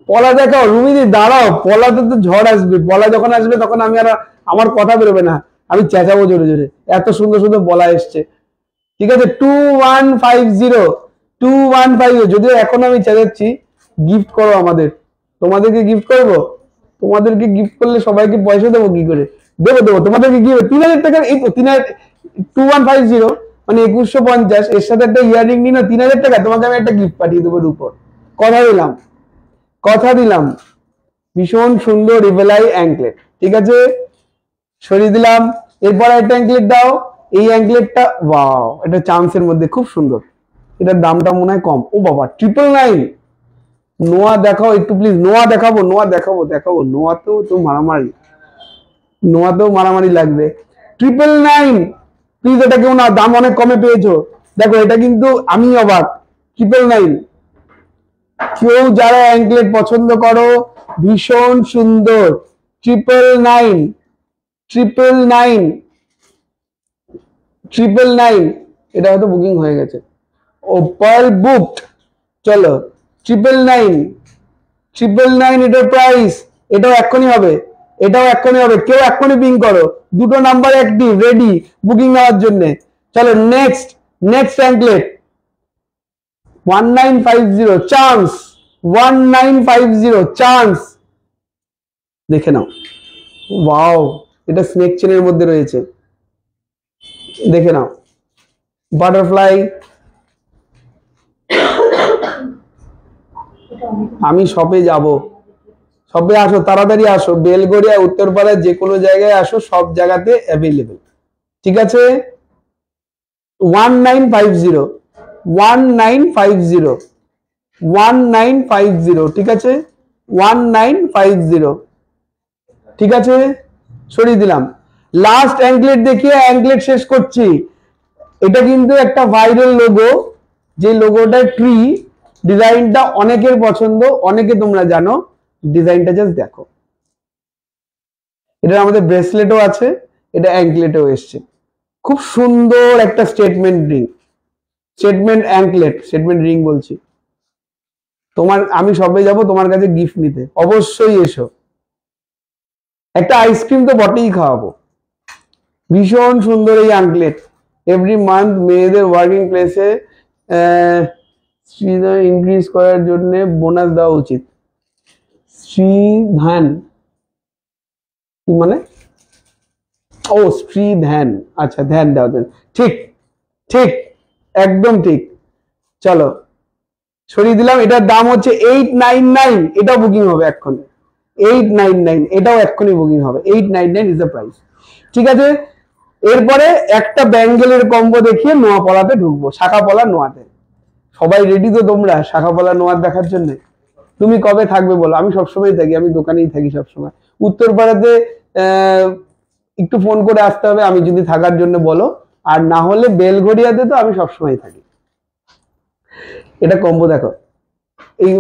পলা দেখাও, রুমিদি, দাঁড়াও, পলাতে তো ঝড় আসবে। পলা যখন আসবে তখন আমি আর আমার কথা বেরোবে না। আমি চেঁচাবো জোরে জোরে। এত সুন্দর সুন্দর বলা এসছে। ঠিক আছে two one five zero two one five যদিও এখন আমি চেঁচাচ্ছি গিফট করো আমাদের। তোমাদেরকে গিফট করব? তোমাদেরকে গিফট করলে সবাইকে পয়সা দেবো কি করে? দেবো দেবো। তোমাদেরকে কি তিন হাজার টাকার এই তিন হাজার টু ওয়ান ফাইভ জিরো মানে একুশশো পঞ্চাশ, এর সাথে একটা ইয়ারিং নিয়ে তিন হাজার টাকা, তোমাকে আমি একটা গিফট পাঠিয়ে দেবো উপর। কথা দিলাম। কথা দিলাম। ভীষণ সুন্দর রিভেলাই অ্যাঙ্কলেট ঠিক আছে? সরিয়ে দিলাম। এরপর একটা অ্যাঙ্কলেট দাও। এই অ্যাঙ্কলেটটা ওয়াও এটা চান্সের মধ্যে, খুব সুন্দর। এটার দামটা মনে হয় কম। ও বাবা ট্রিপল নাইন নোয়া দেখাও একটু প্লিজ নোয়া দেখাবো নোয়া দেখাবো দেখাবো। নোয়াতেও তো মারামারি। নোয়াতেও মারামারি লাগবে। ট্রিপল নাইন প্লিজ এটা কেউ না, দাম অনেক কমে পেয়েছ। দেখো, এটা কিন্তু আমি অবাক। ট্রিপল নাইন কেউ যারা অ্যাঙ্কলেট পছন্দ করো, ভীষণ সুন্দর। Triple nine triple nine triple nine এটা হয়তো বুকিং হয়ে গেছে। ও পার বুকড চলো। ট্রিপল নাইন ট্রিপল নাইন এটার প্রাইস এটাও এক্ষুনি হবে। এটাও এক্ষুনি হবে। কেউ এক্ষুনি পিং করো। দুটো নাম্বার অ্যাক্টিভ রেডি বুকিং নেওয়ার জন্য। চলো next next anklet one nine five zero chance one nine five zero chance দেখে নাও। ওয়াও এটা স্নেক চেনের মধ্যে রয়েছে। দেখে নাও। বাটারফ্লাই আমি শপে যাব। শপে আসো, তাড়াতাড়ি আসো, বেলগড়িয়া উত্তরপাড়ায় যে কোনো জায়গায় আসো, সব জায়গাতে অ্যাভেলেবেল ঠিক আছে? One nine five zero one nine five zero one nine five zero ঠিক আছে? ওয়ান নাইন ফাইভ জিরো ঠিক আছে? সরিয়ে দিলাম। লাস্ট অ্যাঙ্কলেট দেখিয়ে অ্যাঙ্কলেট শেষ করছি। এটা কিন্তু একটা ভাইরাল লোগো যে লোগোটা ট্রি ডিজাইনটা অনেকের পছন্দ, অনেকে তোমরা জানো। ডিজাইনটা জাস্ট দেখো। এটা আমাদের ব্রেসলেটও আছে, এটা অ্যাঙ্কলেটও এসছে। খুব সুন্দর একটা statement ring statement anklet statement ring বলছি। তোমার, আমি সবে যাব তোমার কাছে গিফট নিতে। অবশ্যই এসো। একটা আইসক্রিম তো বটেই খাওয়াবো। ভীষণ সুন্দর এই আঙ্কলেট এভরি মান্থ মেয়েদের ওয়ার্কিং প্লেসে ইনক্রিজ করার জন্য বোনাস দেওয়া উচিত। শ্রীধান কি মানে? ও শ্রী ধ্যান আচ্ছা ধ্যান দেওয়া যায়। ঠিক ঠিক, একদম ঠিক। চলো, সরিয়ে দিলাম। এটার দাম হচ্ছে এইট নাইন নাইন এটাও বুকিং হবে এক্ষুনি। এইট নাইন নাইন এটাও এক্ষুনি বুকিং হবে। Eight nine nine is the price ঠিক আছে? এরপরে একটা ব্যাঙ্গেলের কম্বো দেখিয়ে নোয়া পলাতে ঢুকবো শাখা পলা নোয়াতে। সবাই রেডি তো তোমরা শাখা পলা নোয়ার দেখার জন্য। তুমি কবে থাকবে বলো? আমি সবসময় থাকি, আমি দোকানেই থাকি সবসময়। উত্তরপাড়াতে একটু ফোন করে আসতে হবে, আমি যদি থাকার জন্য বলো। আর না হলে বেলঘড়িয়াতে তো আমি সবসময় থাকি। এটা কম্বো দেখো। এই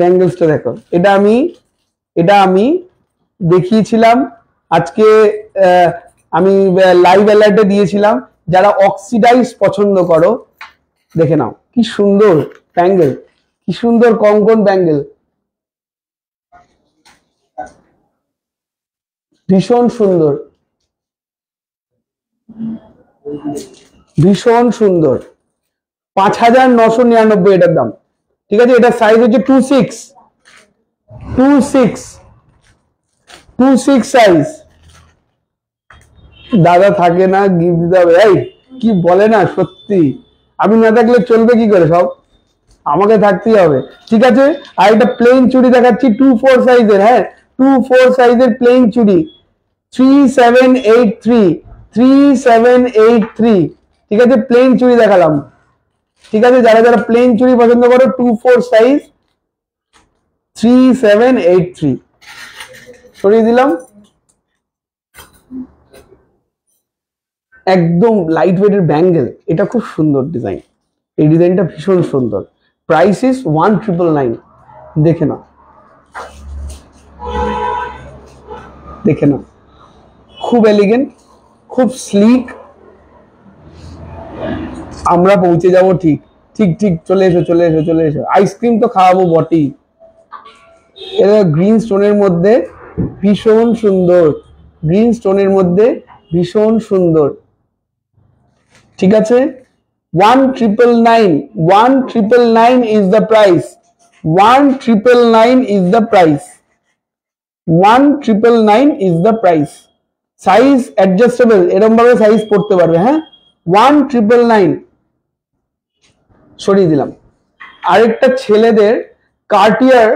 ব্যাঙ্গেলসটা দেখো। এটা আমি এটা আমি দেখিয়েছিলাম। আজকে আমি লাইভ অ্যালার্টে দিয়েছিলাম। যারা অক্সিডাইজ পছন্দ করো, দেখে নাও। কি সুন্দর ব্যাঙ্গেল। কি সুন্দর কঙ্কন ব্যাঙ্গেল। ভীষণ সুন্দর। ভীষণ সুন্দর। পাঁচ হাজার নশো নিরানব্বই এটার দাম। ঠিক আছে, এটার সাইজ হচ্ছে two six two six two six size দাদা থাকে না গিফট দিতে হবে। এই, কি বলে না, সত্যি। আমি না থাকলে চলবে কি করে সব? আমাকে থাকতেই হবে। ঠিক আছে, আর একটা প্লেন চুড়ি দেখাচ্ছি টু ফোর সাইজের হ্যাঁ? টু ফোর সাইজের প্লেন চুড়ি। Three seven eight three three seven eight three ঠিক আছে প্লেন চুড়ি দেখালাম। ঠিক আছে, যারা যারা প্লেন চুড়ি পছন্দ করো two four size three seven eight three সরিয়ে দিলাম। একদম লাইট ওয়েটের ব্যাঙ্গেল এটা খুব সুন্দর ডিজাইন এই ডিজাইনটা ভীষণ সুন্দর। Price is one triple nine দেখে নাও। দেখে নাও। খুব এলিগেন্ট খুব স্লিক আমরা পৌঁছে যাব ঠিক ঠিক ঠিক, চলে এসো চলে এসো চলে এসো। আইসক্রিম তো খাওয়াবো বটেই। এটা গ্রিন স্টোনের মধ্যে ভীষণ সুন্দর। গ্রিন স্টোনের মধ্যে ভীষণ সুন্দর। ঠিক আছে? One triple nine one triple nine is the price one triple nine is the price one triple nine is the price size adjustable এরকম ভাবে সাইজ পড়তে পারবে হ্যাঁ? ওয়ান ট্রিপল নাইন সরিয়ে দিলাম। আরেকটা ছেলেদের কার্টিয়ার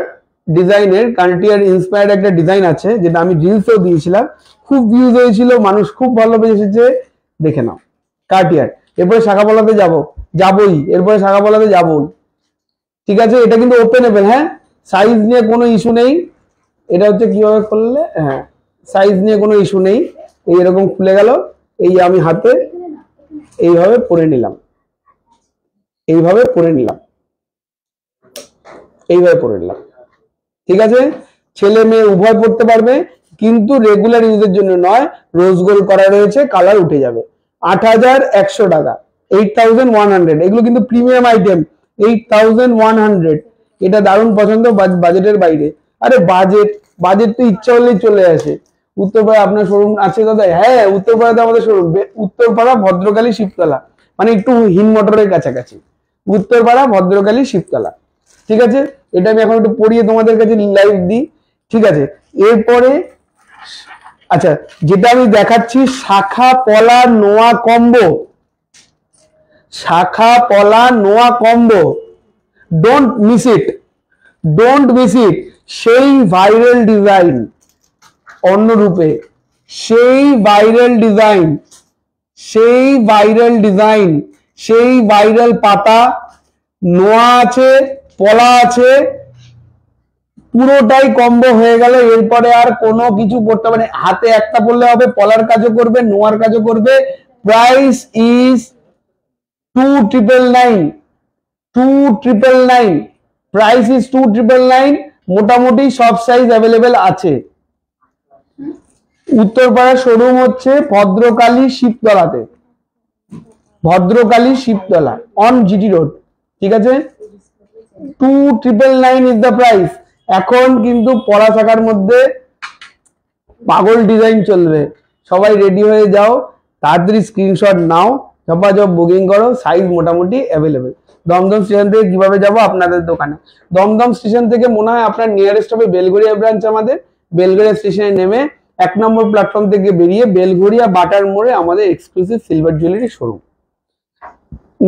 ডিজাইনের কার্টিয়ার ইন্সপায়ার্ড একটা ডিজাইন আছে, যেটা আমি রিলসেও দিয়েছিলাম। খুব ভিউজ হয়েছিল, মানুষ খুব ভালোবেসেছে দেখে নাও। কার্টিয়ার এরপরে শাখা পলাতে যাব। যাবই। এরপরে শাখা পলাতে যাবই। ঠিক আছে? এটা কিন্তু ওপেনেবল হ্যাঁ? সাইজ নিয়ে কোনো ইস্যু নেই। এটা হচ্ছে কীভাবে করলে? হ্যাঁ। সাইজ নিয়ে কোনো ইস্যু নেই। এই এরকম খুলে গেল, এই আমি হাতে এইভাবে পরে নিলাম। এইভাবে পরে নিলাম। এইভাবে পরে নিলাম। ঠিক আছে? ছেলে মেয়ে উভয় পড়তে পারবে, কিন্তু রেগুলার ইউজের জন্য নয় রোজ গোল্ড করা রয়েছে কালার উঠে যাবে। আট হাজার একশো টাকা এইট থাউজেন্ড ওয়ান হান্ড্রেড এগুলো কিন্তু premium item eight thousand one hundred এটা দারুণ পছন্দ বাজেটের বাইরে। আরে বাজেট বাজেট তো ইচ্ছা হলেই চলে আসে। উত্তরপাড়া আপনার শোরুম আছে দাদা হ্যাঁ উত্তরপাড়াতে আমাদের শোরুম উত্তরপাড়া ভদ্রকালী শিবতলা। মানে একটু হিন মোটরের কাছাকাছি। উত্তরপাড়া ভদ্রকালী শিবতলা। ঠিক আছে? এটা আমি এখন একটু পড়িয়ে তোমাদের কাছে লাইভ দিই। ঠিক আছে? এরপরে আচ্ছা যেটা আমি দেখাচ্ছি, শাখা পলা নোয়া কম্বো। শাখা পলা নোয়া combo. Don't miss it don't miss it সেই ভাইরাল ডিজাইন অন্য রূপে সেই ভাইরাল ডিজাইন সেই ভাইরাল ডিজাইন সেই ভাইরাল পাতা নোয়া আছে, পলা আছে, পুরোটাই কম্বো হয়ে গেল। এরপরে আর কোনো কিছু করতে হবে না। হাতে একটা পড়লে হবে, পলার কাজও করবে, নোয়ার কাজও করবে। Price is two triple nine two triple nine price is two triple nine মোটামুটি সব সাইজ অ্যাভেলেবেল আছে। উত্তরপাড়া শোরুম হচ্ছে Bhadrakali শিবতলাতে। Bhadrakali Shibtala on GT road ঠিক আছে? Two triple nine is the price এখন কিন্তু পড়া শাখার মধ্যে পাগল ডিজাইন চলবে। সবাই রেডি হয়ে যাও, তাড়াতাড়ি স্ক্রিনশট নাও, ঝপাঝপ বুকিং করো সাইজ মোটামুটি অ্যাভেলেবেল দমদম স্টেশন থেকে কীভাবে যাব আপনাদের দোকানে। দমদম স্টেশন থেকে মনে হয় আপনার নিয়ারেস্ট হবে বেলগড়িয়া ব্রাঞ্চ আমাদের। বেলগড়িয়া স্টেশনে নেমে এক নম্বর প্ল্যাটফর্ম থেকে বেরিয়ে বেলঘড়িয়া বাটার মোড়ে আমাদের exclusive silver jewellery showroom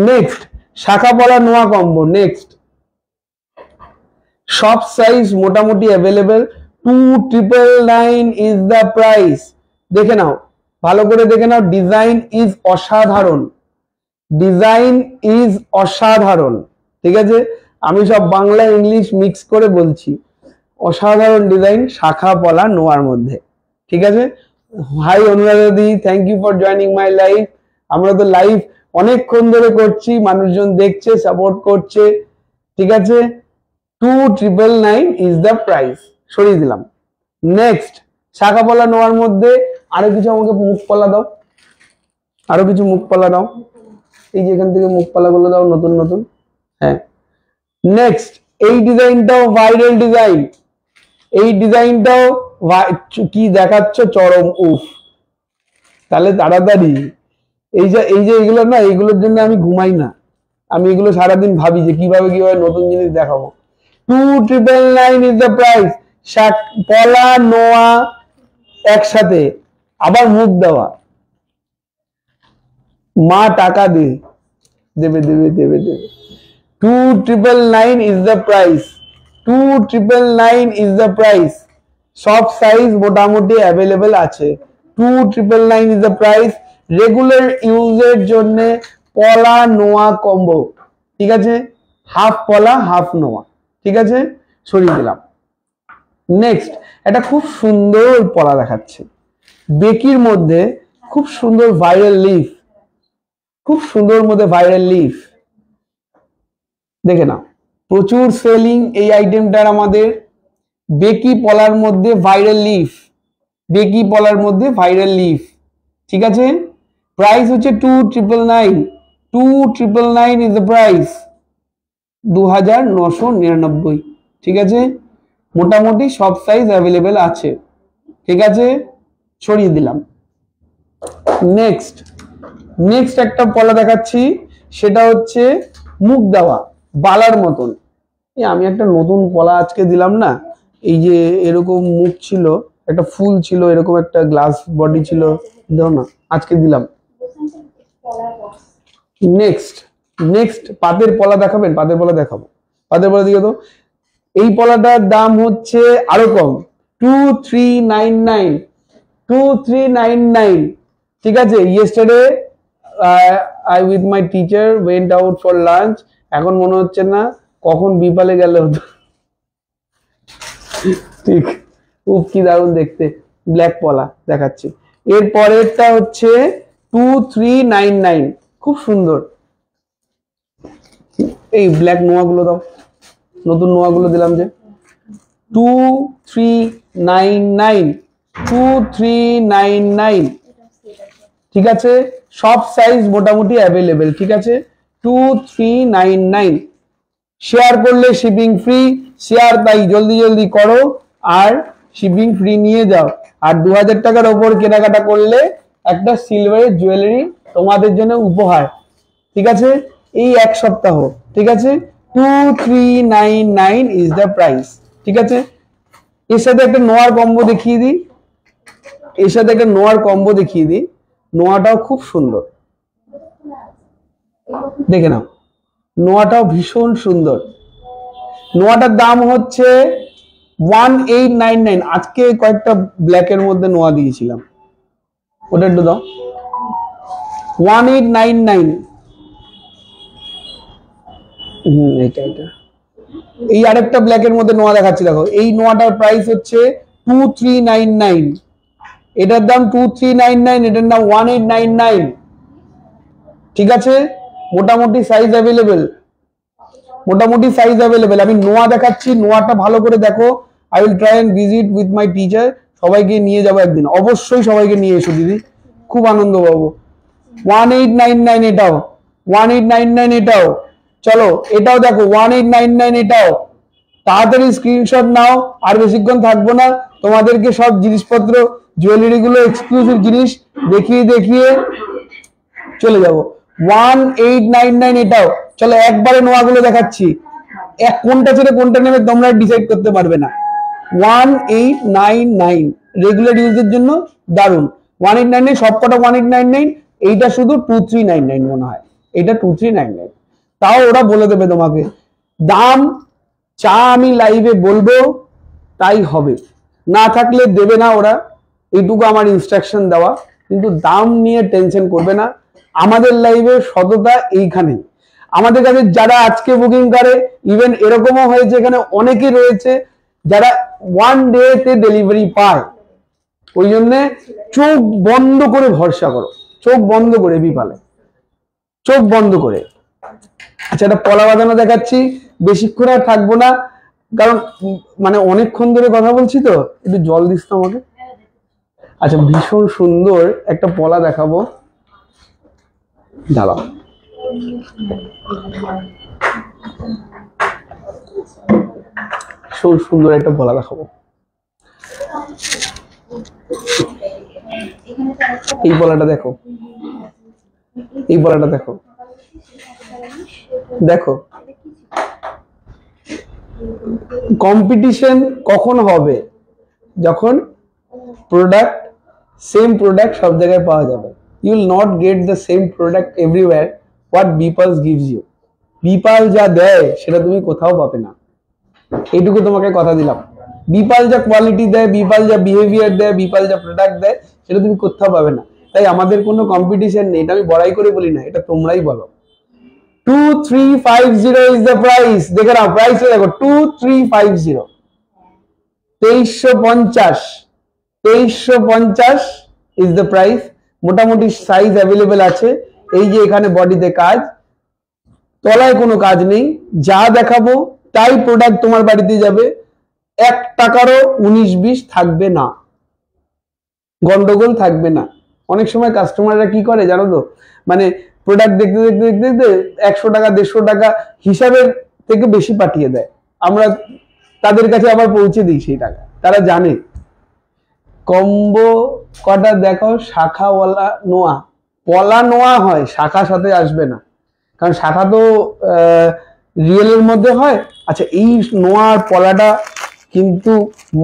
next শাখা পলা নোয়া কম্বো নেক্সট সব সাইজ মোটামুটি available two triple nine is the price দেখে নাও, ভালো করে দেখে নাও ডিজাইন ইজ অসাধারণ। ডিজাইন ইজ অসাধারণ। ঠিক আছে? আমি সব বাংলা, ইংলিশ মিক্স করে বলছি। অসাধারণ ডিজাইন শাখা পলা নোয়ার মধ্যে। ঠিক আছে? Hi Anuradha the thank you for joining my life আমরা তো লাইভ অনেকক্ষণ ধরে করছি, মানুষজন দেখছে সাপোর্ট করছে, ঠিক আছে? Two triple nine is the price সরিয়ে দিলাম। নেক্সট শাখা পলা নেওয়ার মধ্যে আরও কিছু আমাকে মুখ পলা দাও। আরও কিছু মুখ পলা দাও। এই যে এখান থেকে মুখগুলো দাও, নতুন নতুন। হ্যাঁ। নেক্সট এই ডিজাইনটাও ভাইরাল ডিজাইন এই ডিজাইনটাও কি দেখাচ্ছ? চরম উফ। তাহলে তাড়াতাড়ি। এই যে এই যে এগুলো না এইগুলোর জন্য আমি ঘুমাই না। আমি এগুলো সারাদিন ভাবি যে কীভাবে কীভাবে নতুন জিনিস দেখাবো। Two triple nine is the price পলা নোয়া একসাথে। আবার মুখ দেওয়া। মা টাকা দে। দেবে দেবে দেবে দেবে। Two triple nine is the price two triple nine is the price সব সাইজ মোটামুটি অ্যাভেলেবেল আছে। Two triple nine is the price regular ইউজের জন্য পলা, নোয়া কম্বো ঠিক আছে? হাফ পলা হাফ নোয়া। ঠিক আছে? সরিয়ে দিলাম। নেক্সট এটা খুব সুন্দর পলা দেখাচ্ছে। বেকির মধ্যে খুব সুন্দর ভাইরাল লিফ খুব সুন্দর মধ্যে ভাইরাল লিফ দেখে নাও। প্রচুর সেলিং এই আইটেমটার আমাদের। বেকি পলার মধ্যে ভাইরাল লিফ বেকি পলার মধ্যে ভাইরাল লিফ ঠিক আছে? প্রাইস হচ্ছে two triple nine two triple nine is the price দু হাজার নশো নিরানব্বই, ঠিক আছে? মোটামুটি সব সাইজ অ্যাভেলেবেল আছে, ঠিক আছে? ছড়িয়ে দিলাম। নেক্সট নেক্সট একটা পলা দেখাচ্ছি, সেটা হচ্ছে মুখ দেওয়া, বালার মতন। আমি একটা নতুন পলা আজকে দিলাম না এই যে এরকম মুখ ছিল, একটা ফুল ছিল, এরকম একটা গ্লাস বডি ছিল দাও না, আজকে দিলাম। নেক্সট নেক্সট পাতের পলা দেখাবেন পাতের পলা দেখাবো। পাতের পলা দিয়ে তো, এই পলাটার দাম হচ্ছে আরও কম two three nine nine two three nine nine ঠিক আছে? Yesterday I with my teacher went out for lunch এখন মনে হচ্ছে না কখন বিপালে গেলে হতো। ঠিক। খুব কি দারুণ দেখতে। ব্ল্যাক পলা, দেখাচ্ছি। এর পরেরটা হচ্ছে টু থ্রি নাইন নাইন খুব সুন্দর। এই ব্ল্যাক নোয়াগুলো দাও। নতুন নোয়াগুলো দিলাম যে। Two three nine nine two three nine nine ঠিক আছে? সব সাইজ মোটামুটি অ্যাভেলেবেল ঠিক আছে? Two three nine nine share করলে শিপিং ফ্রি শেয়ার তাই জলদি জলদি করো আর শিপিং ফ্রি নিয়ে যাও। আর দু হাজার টাকার ওপর কেনাকাটা করলে একটা সিলভারের জুয়েলারি তোমাদের জন্য উপহার। ঠিক আছে? এই এক সপ্তাহ। ঠিক আছে? Two three nine nine is the price ঠিক আছে? এর সাথে একটা নোয়ার কম্বো দেখিয়ে দিই। এর সাথে একটা নোয়ার কম্বো দেখিয়ে দিই। নোয়াটাও খুব সুন্দর। দেখে নাও। নোয়াটাও ভীষণ সুন্দর। নোয়াটার দাম হচ্ছে ওয়ান এইট নাইন নাইন আজকে কয়েকটা ব্ল্যাকের মধ্যে নোয়া দিয়েছিলাম। ওটা একটু দাও। ওয়ান এইট নাইন নাইন হুম, এটা এটা। এই আরেকটা ব্ল্যাকের মধ্যে নোয়া দেখাচ্ছি, দেখো। এই নোয়াটার প্রাইস হচ্ছে টু থ্রি নাইন নাইন এটার দাম টু থ্রি নাইন নাইন এটার দাম ওয়ান এইট নাইন নাইন ঠিক আছে? মোটামুটি সাইজ অ্যাভেলেবেল মোটামুটি সাইজ অ্যাভেলেবেল আমি নোয়া দেখাচ্ছি, নোয়াটা ভালো করে দেখো। I will try and visit with my teacher সবাইকে নিয়ে যাব একদিন। অবশ্যই সবাইকে নিয়ে এসো, দিদি। খুব আনন্দ পাবো। ওয়ান এইট নাইন নাইন এটাও। ওয়ান এইট নাইন নাইন এটাও। চলো, এটাও দেখো ওয়ান এইট নাইন নাইন এটাও। তাড়াতাড়ি স্ক্রিনশট নাও, আর বেশিক্ষণ থাকব না। তোমাদেরকে সব জিনিসপত্র জুয়েলারি গুলো এক্সক্লুসিভ জিনিস দেখিয়ে দেখিয়ে চলে যাব। ওয়ান এইট নাইন নাইন এটাও। চলো একবারে নোয়াগুলো দেখাচ্ছি। এক কোনটা ছেড়ে কোনটা নেবে তোমরা ডিসাইড করতে পারবে না। One eight nine nine regular ইউজের জন্য দারুণ ওয়ান এইট নাইন নাইন সবকটা ওয়ান এইট নাইন নাইন এইটা শুধু টু থ্রি নাইন নাইন মনে হয়। এটা টু থ্রি নাইন নাইন তাও ওরা বলে দেবে তোমাকে। দাম চা আমি লাইভে বলব, তাই হবে। না থাকলে দেবে না ওরা। এইটুকু আমার ইনস্ট্রাকশন দেওয়া। কিন্তু দাম নিয়ে টেনশন করবে না। আমাদের লাইভে সততা এইখানে আমাদের কাছে যারা আজকে বুকিং করে ইভেন এরকমও হয়েছে এখানে অনেকে রয়েছে যারা ওয়ান ডে তে ডেলিভারি পায়। ওই জন্য চোখ বন্ধ করে ভরসা করো। চোখ বন্ধ করে বিপালে চোখ বন্ধ করে। আচ্ছা এটা পলা বাঁধানো দেখাচ্ছি। বেশিক্ষণ আর থাকব না, কারণ মানে অনেকক্ষণ ধরে কথা বলছি তো, একটু জল দিস তো আমাকে। আচ্ছা ভীষণ সুন্দর একটা পলা দেখাবো। দাঁড়াও। সুন্দর একটা পলা দেখাবো। এই পলাটা দেখো। এই পলাটা দেখো। দেখো। কম্পিটিশন কখন হবে? যখন প্রোডাক্ট সেম প্রোডাক্ট সব জায়গায় পাওয়া যাবে। You will not get the same product everywhere what Bipal's gives you Bipal যা দেয়, সেটা তুমি কোথাও পাবে না। এইটুকু তোমাকে কথা দিলাম। বিপাল যা কোয়ালিটি দেয় বিপাল যা বিহেভিয়ার দেয় বিপাল যা প্রোডাক্ট দেয়, সেটা তুমি কোথাও পাবে না। তাই আমাদের কোনো কম্পিটিশন নেই, এটা আমি বড়াই করে বলি না, এটা তোমরাই বলো। Two three five zero is the price দেখে নাও প্রাইস দেখো টু থ্রি ফাইভ জিরো তেইশশো পঞ্চাশ। তেইশশো পঞ্চাশ ইজ দ্য প্রাইস মোটামুটি সাইজ অ্যাভেলেবেল আছে। এই যে এখানে বডিতে কাজ, তলায় কোনো কাজ নেই, যা দেখাবো তাই প্রোডাক্ট তোমার বাড়িতে যাবে, এক টাকারও উনিশ বিশ থাকবে না। গন্ডগোল থাকবে না। অনেক সময় কাস্টমাররা কি করে জানো তো? মানে প্রোডাক্ট দেখতে দেখতে দেখতে দেখতে একশো টাকা, দেড়শো টাকা হিসাবের থেকে বেশি পাঠিয়ে দেয়। আমরা তাদের কাছে আবার পৌঁছে দিই সেই টাকা। তারা জানে। কম্বো কটা দেখো, শাখাওয়ালা নোয়া। পলা নোয়া হয়, শাখা সাথে আসবে না। কারণ শাখা তো রিয়েলের মধ্যে হয়। আচ্ছা এই নোয়ার পলাটা কিন্তু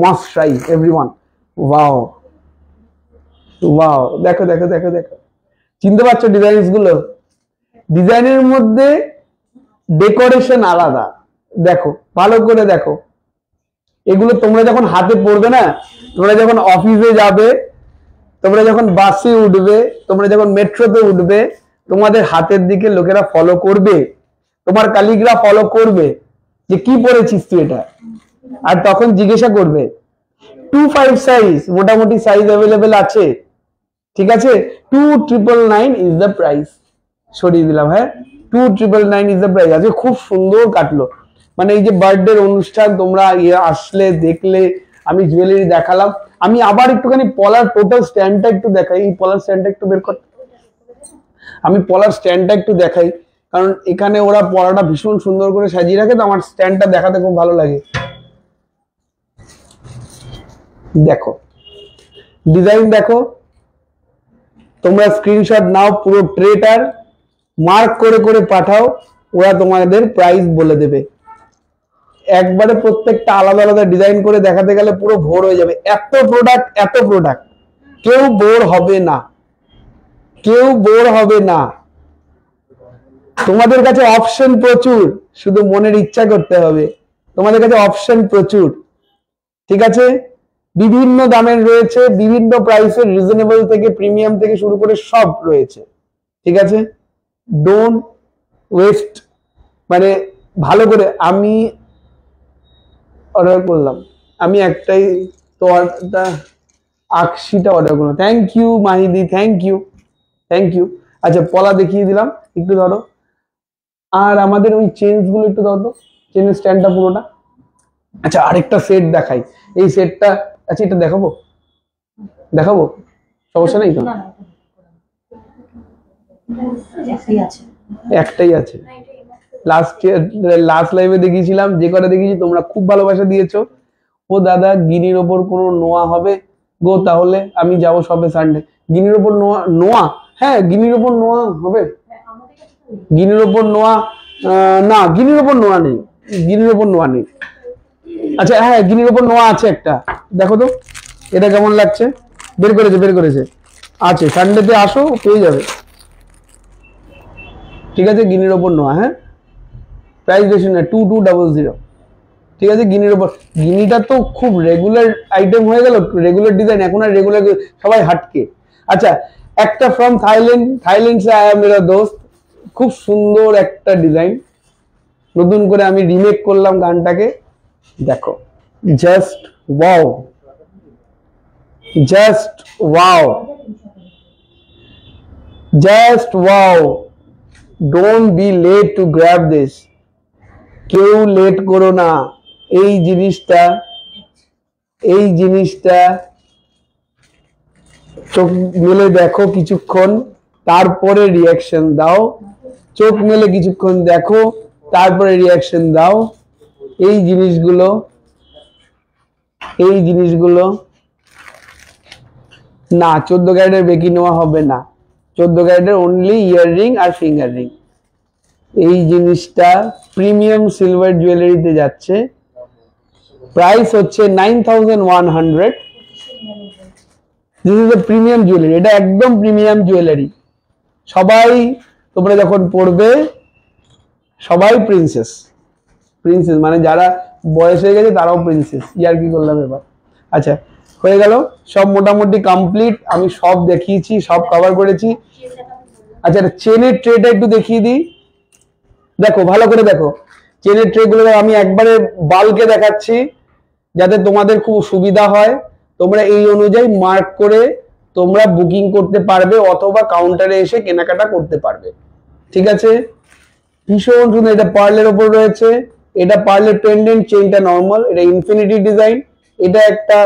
must try everyone wow wow দেখো দেখো দেখো দেখো। চিনতে পারছ ডিজাইনসগুলো ডিজাইনের মধ্যে ডেকোরেশন আলাদা। দেখো, ভালো করে দেখো। এগুলো তোমরা যখন হাতে পড়বে না, তোমরা যখন অফিসে যাবে তোমরা যখন বাসে উঠবে, তোমরা যখন মেট্রোতে উঠবে, তোমাদের হাতের দিকে লোকেরা ফলো করবে। তোমার কালিগরা ফলো করবে যে কি পরেছিস তুই এটা? আর তখন জিজ্ঞাসা করবে টু ফাইভ সাইজ মোটামুটি সাইজ অ্যাভেলেবেল আছে? ঠিক আছে? Two triple nine is the price সরিয়ে দিলাম হ্যাঁ? Two triple nine is the price আজকে খুব সুন্দর কাটলো। মানে এই যে বার্থডে অনুষ্ঠান, তোমরা ইয়ে আসলে, দেখলে আমি জুয়েলারি দেখালাম। আমি আবার একটুখানি পলার টোটাল স্ট্যান্ডটা একটু দেখাই। এই পলার স্ট্যান্ডটা একটু বের কর। আমি পলার স্ট্যান্ডটা একটু দেখাই। কারণ এখানে ওরা পলাটা ভীষণ সুন্দর করে সাজিয়ে রাখে, তো আমার স্ট্যান্ডটা দেখাতে খুব ভালো লাগে। দেখো। ডিজাইন দেখো। তোমরা স্ক্রিনশট নাও, পুরো ট্রেটার মার্ক করে করে পাঠাও। ওরা তোমাদের প্রাইস বলে দেবে। একবারে প্রত্যেকটা আলাদা আলাদা ডিজাইন করে দেখাতে গেলে পুরো ভোর হয়ে যাবে। এত প্রোডাক্ট এত প্রোডাক্ট কেউ বোর হবে না। কেউ বোর হবে না। তোমাদের কাছে অপশন প্রচুর। শুধু মনের ইচ্ছা করতে হবে। তোমাদের কাছে অপশন প্রচুর। ঠিক আছে? বিভিন্ন দামের রয়েছে, বিভিন্ন প্রাইসের রিজনেবল থেকে প্রিমিয়াম থেকে শুরু করে সব রয়েছে। ঠিক আছে? ডোন্ট ওয়েস্ট মানে ভালো করে আমি অর্ডার করলাম। আমি একটাই তো অর্ডারটা আকশিটা অর্ডার করলাম। Thank you Mahidi thank you thank you আচ্ছা পলা দেখিয়ে দিলাম একটু ধরো। আর আমাদের ওই চেঞ্জগুলো একটু ধরো তো চেনের স্ট্যান্ডটা পুরোটা। আচ্ছা আরেকটা সেট দেখাই। এই সেটটা আচ্ছা এটা দেখাবো? দেখাবো? সমস্যা নেই তো? একটাই আছে। লাস্ট লাস্ট লাইভে দেখিয়েছিলাম, যে কটা দেখিয়েছি, তোমরা খুব ভালোবাসা দিয়েছ। ও দাদা, গিনির ওপর কোনো নোয়া হবে? গো, তাহলে আমি যাব সবে সানডে গিনির ওপর নোয়া নোয়া? হ্যাঁ গিনির ওপর নোয়া হবে? গিনির ওপর নোয়া না, গিনির ওপর নোয়া নেই। গিনির ওপর নোয়া নেই। আচ্ছা হ্যাঁ গিনির ওপর নোয়া আছে একটা। দেখো তো, এটা কেমন লাগছে? বের করেছে বের করেছে। আছে সানডেতে আসো পেয়ে যাবে। ঠিক আছে, গিনির ওপর নোয়া হ্যাঁ? প্রাইস বেশি না টু টু ডাবল জিরো ঠিক আছে, গিনির ওপর। গিনিটা তো খুব রেগুলার আইটেম হয়ে গেল রেগুলার ডিজাইন এখন আর রেগুলার সবাই হাটকে। আচ্ছা একটা ফ্রম থাইল্যান্ড থাইল্যান্ড সে আয়া মেরা দোস্ত, খুব সুন্দর একটা ডিজাইন নতুন করে আমি রিমেক করলাম গানটাকে। দেখো just wow just wow just wow don't be late to grab this কেউ লেট করো না। এই জিনিসটা এই জিনিসটা চোখ মেলে দেখো কিছুক্ষণ, তারপরে রিয়াকশন দাও। চোখ মেলে কিছুক্ষণ দেখো, তারপরে রিয়াকশন দাও। এই জিনিসগুলো এই জিনিসগুলো না, চোদ্দ ক্যারেটের বেকি নেওয়া হবে না। চোদ্দ ক্যারেটের অনলি ইয়ার রিং আর ফিঙ্গার রিং এই জিনিসটা প্রিমিয়াম সিলভার জুয়েলারিতে যাচ্ছে। প্রাইস হচ্ছে nine thousand one hundred. Premium jewellery এটা একদম প্রিমিয়াম জুয়েলারি। সবাই, তোমরা যখন পড়বে সবাই প্রিন্সেস প্রিন্সেস মানে যারা বয়স হয়ে গেছে, তারাও প্রিন্সেস ইয়ার কি করলাম এবার? আচ্ছা হয়ে গেল। সব মোটামুটি কমপ্লিট আমি সব দেখিয়েছি, সব কভার করেছি। আচ্ছা চেনের ট্রেটা একটু দেখিয়ে দিই। দেখো, ভালো করে দেখো। চেনের ট্রে গুলো আমি একবারে বালকে দেখাচ্ছি, যাতে তোমাদের খুব সুবিধা হয়। তোমরা এই অনুযায়ী মার্ক করে তোমরা বুকিং করতে পারবে, অথবা কাউন্টারে এসে কেনাকাটা করতে পারবে। ঠিক আছে? ভীষণ সুন্দর, এটা পার্লের ওপর রয়েছে। এটা পার্লের পেন্ডেন্ট চেনটা নর্মাল এটা ইনফিনিটি ডিজাইন এটা একটা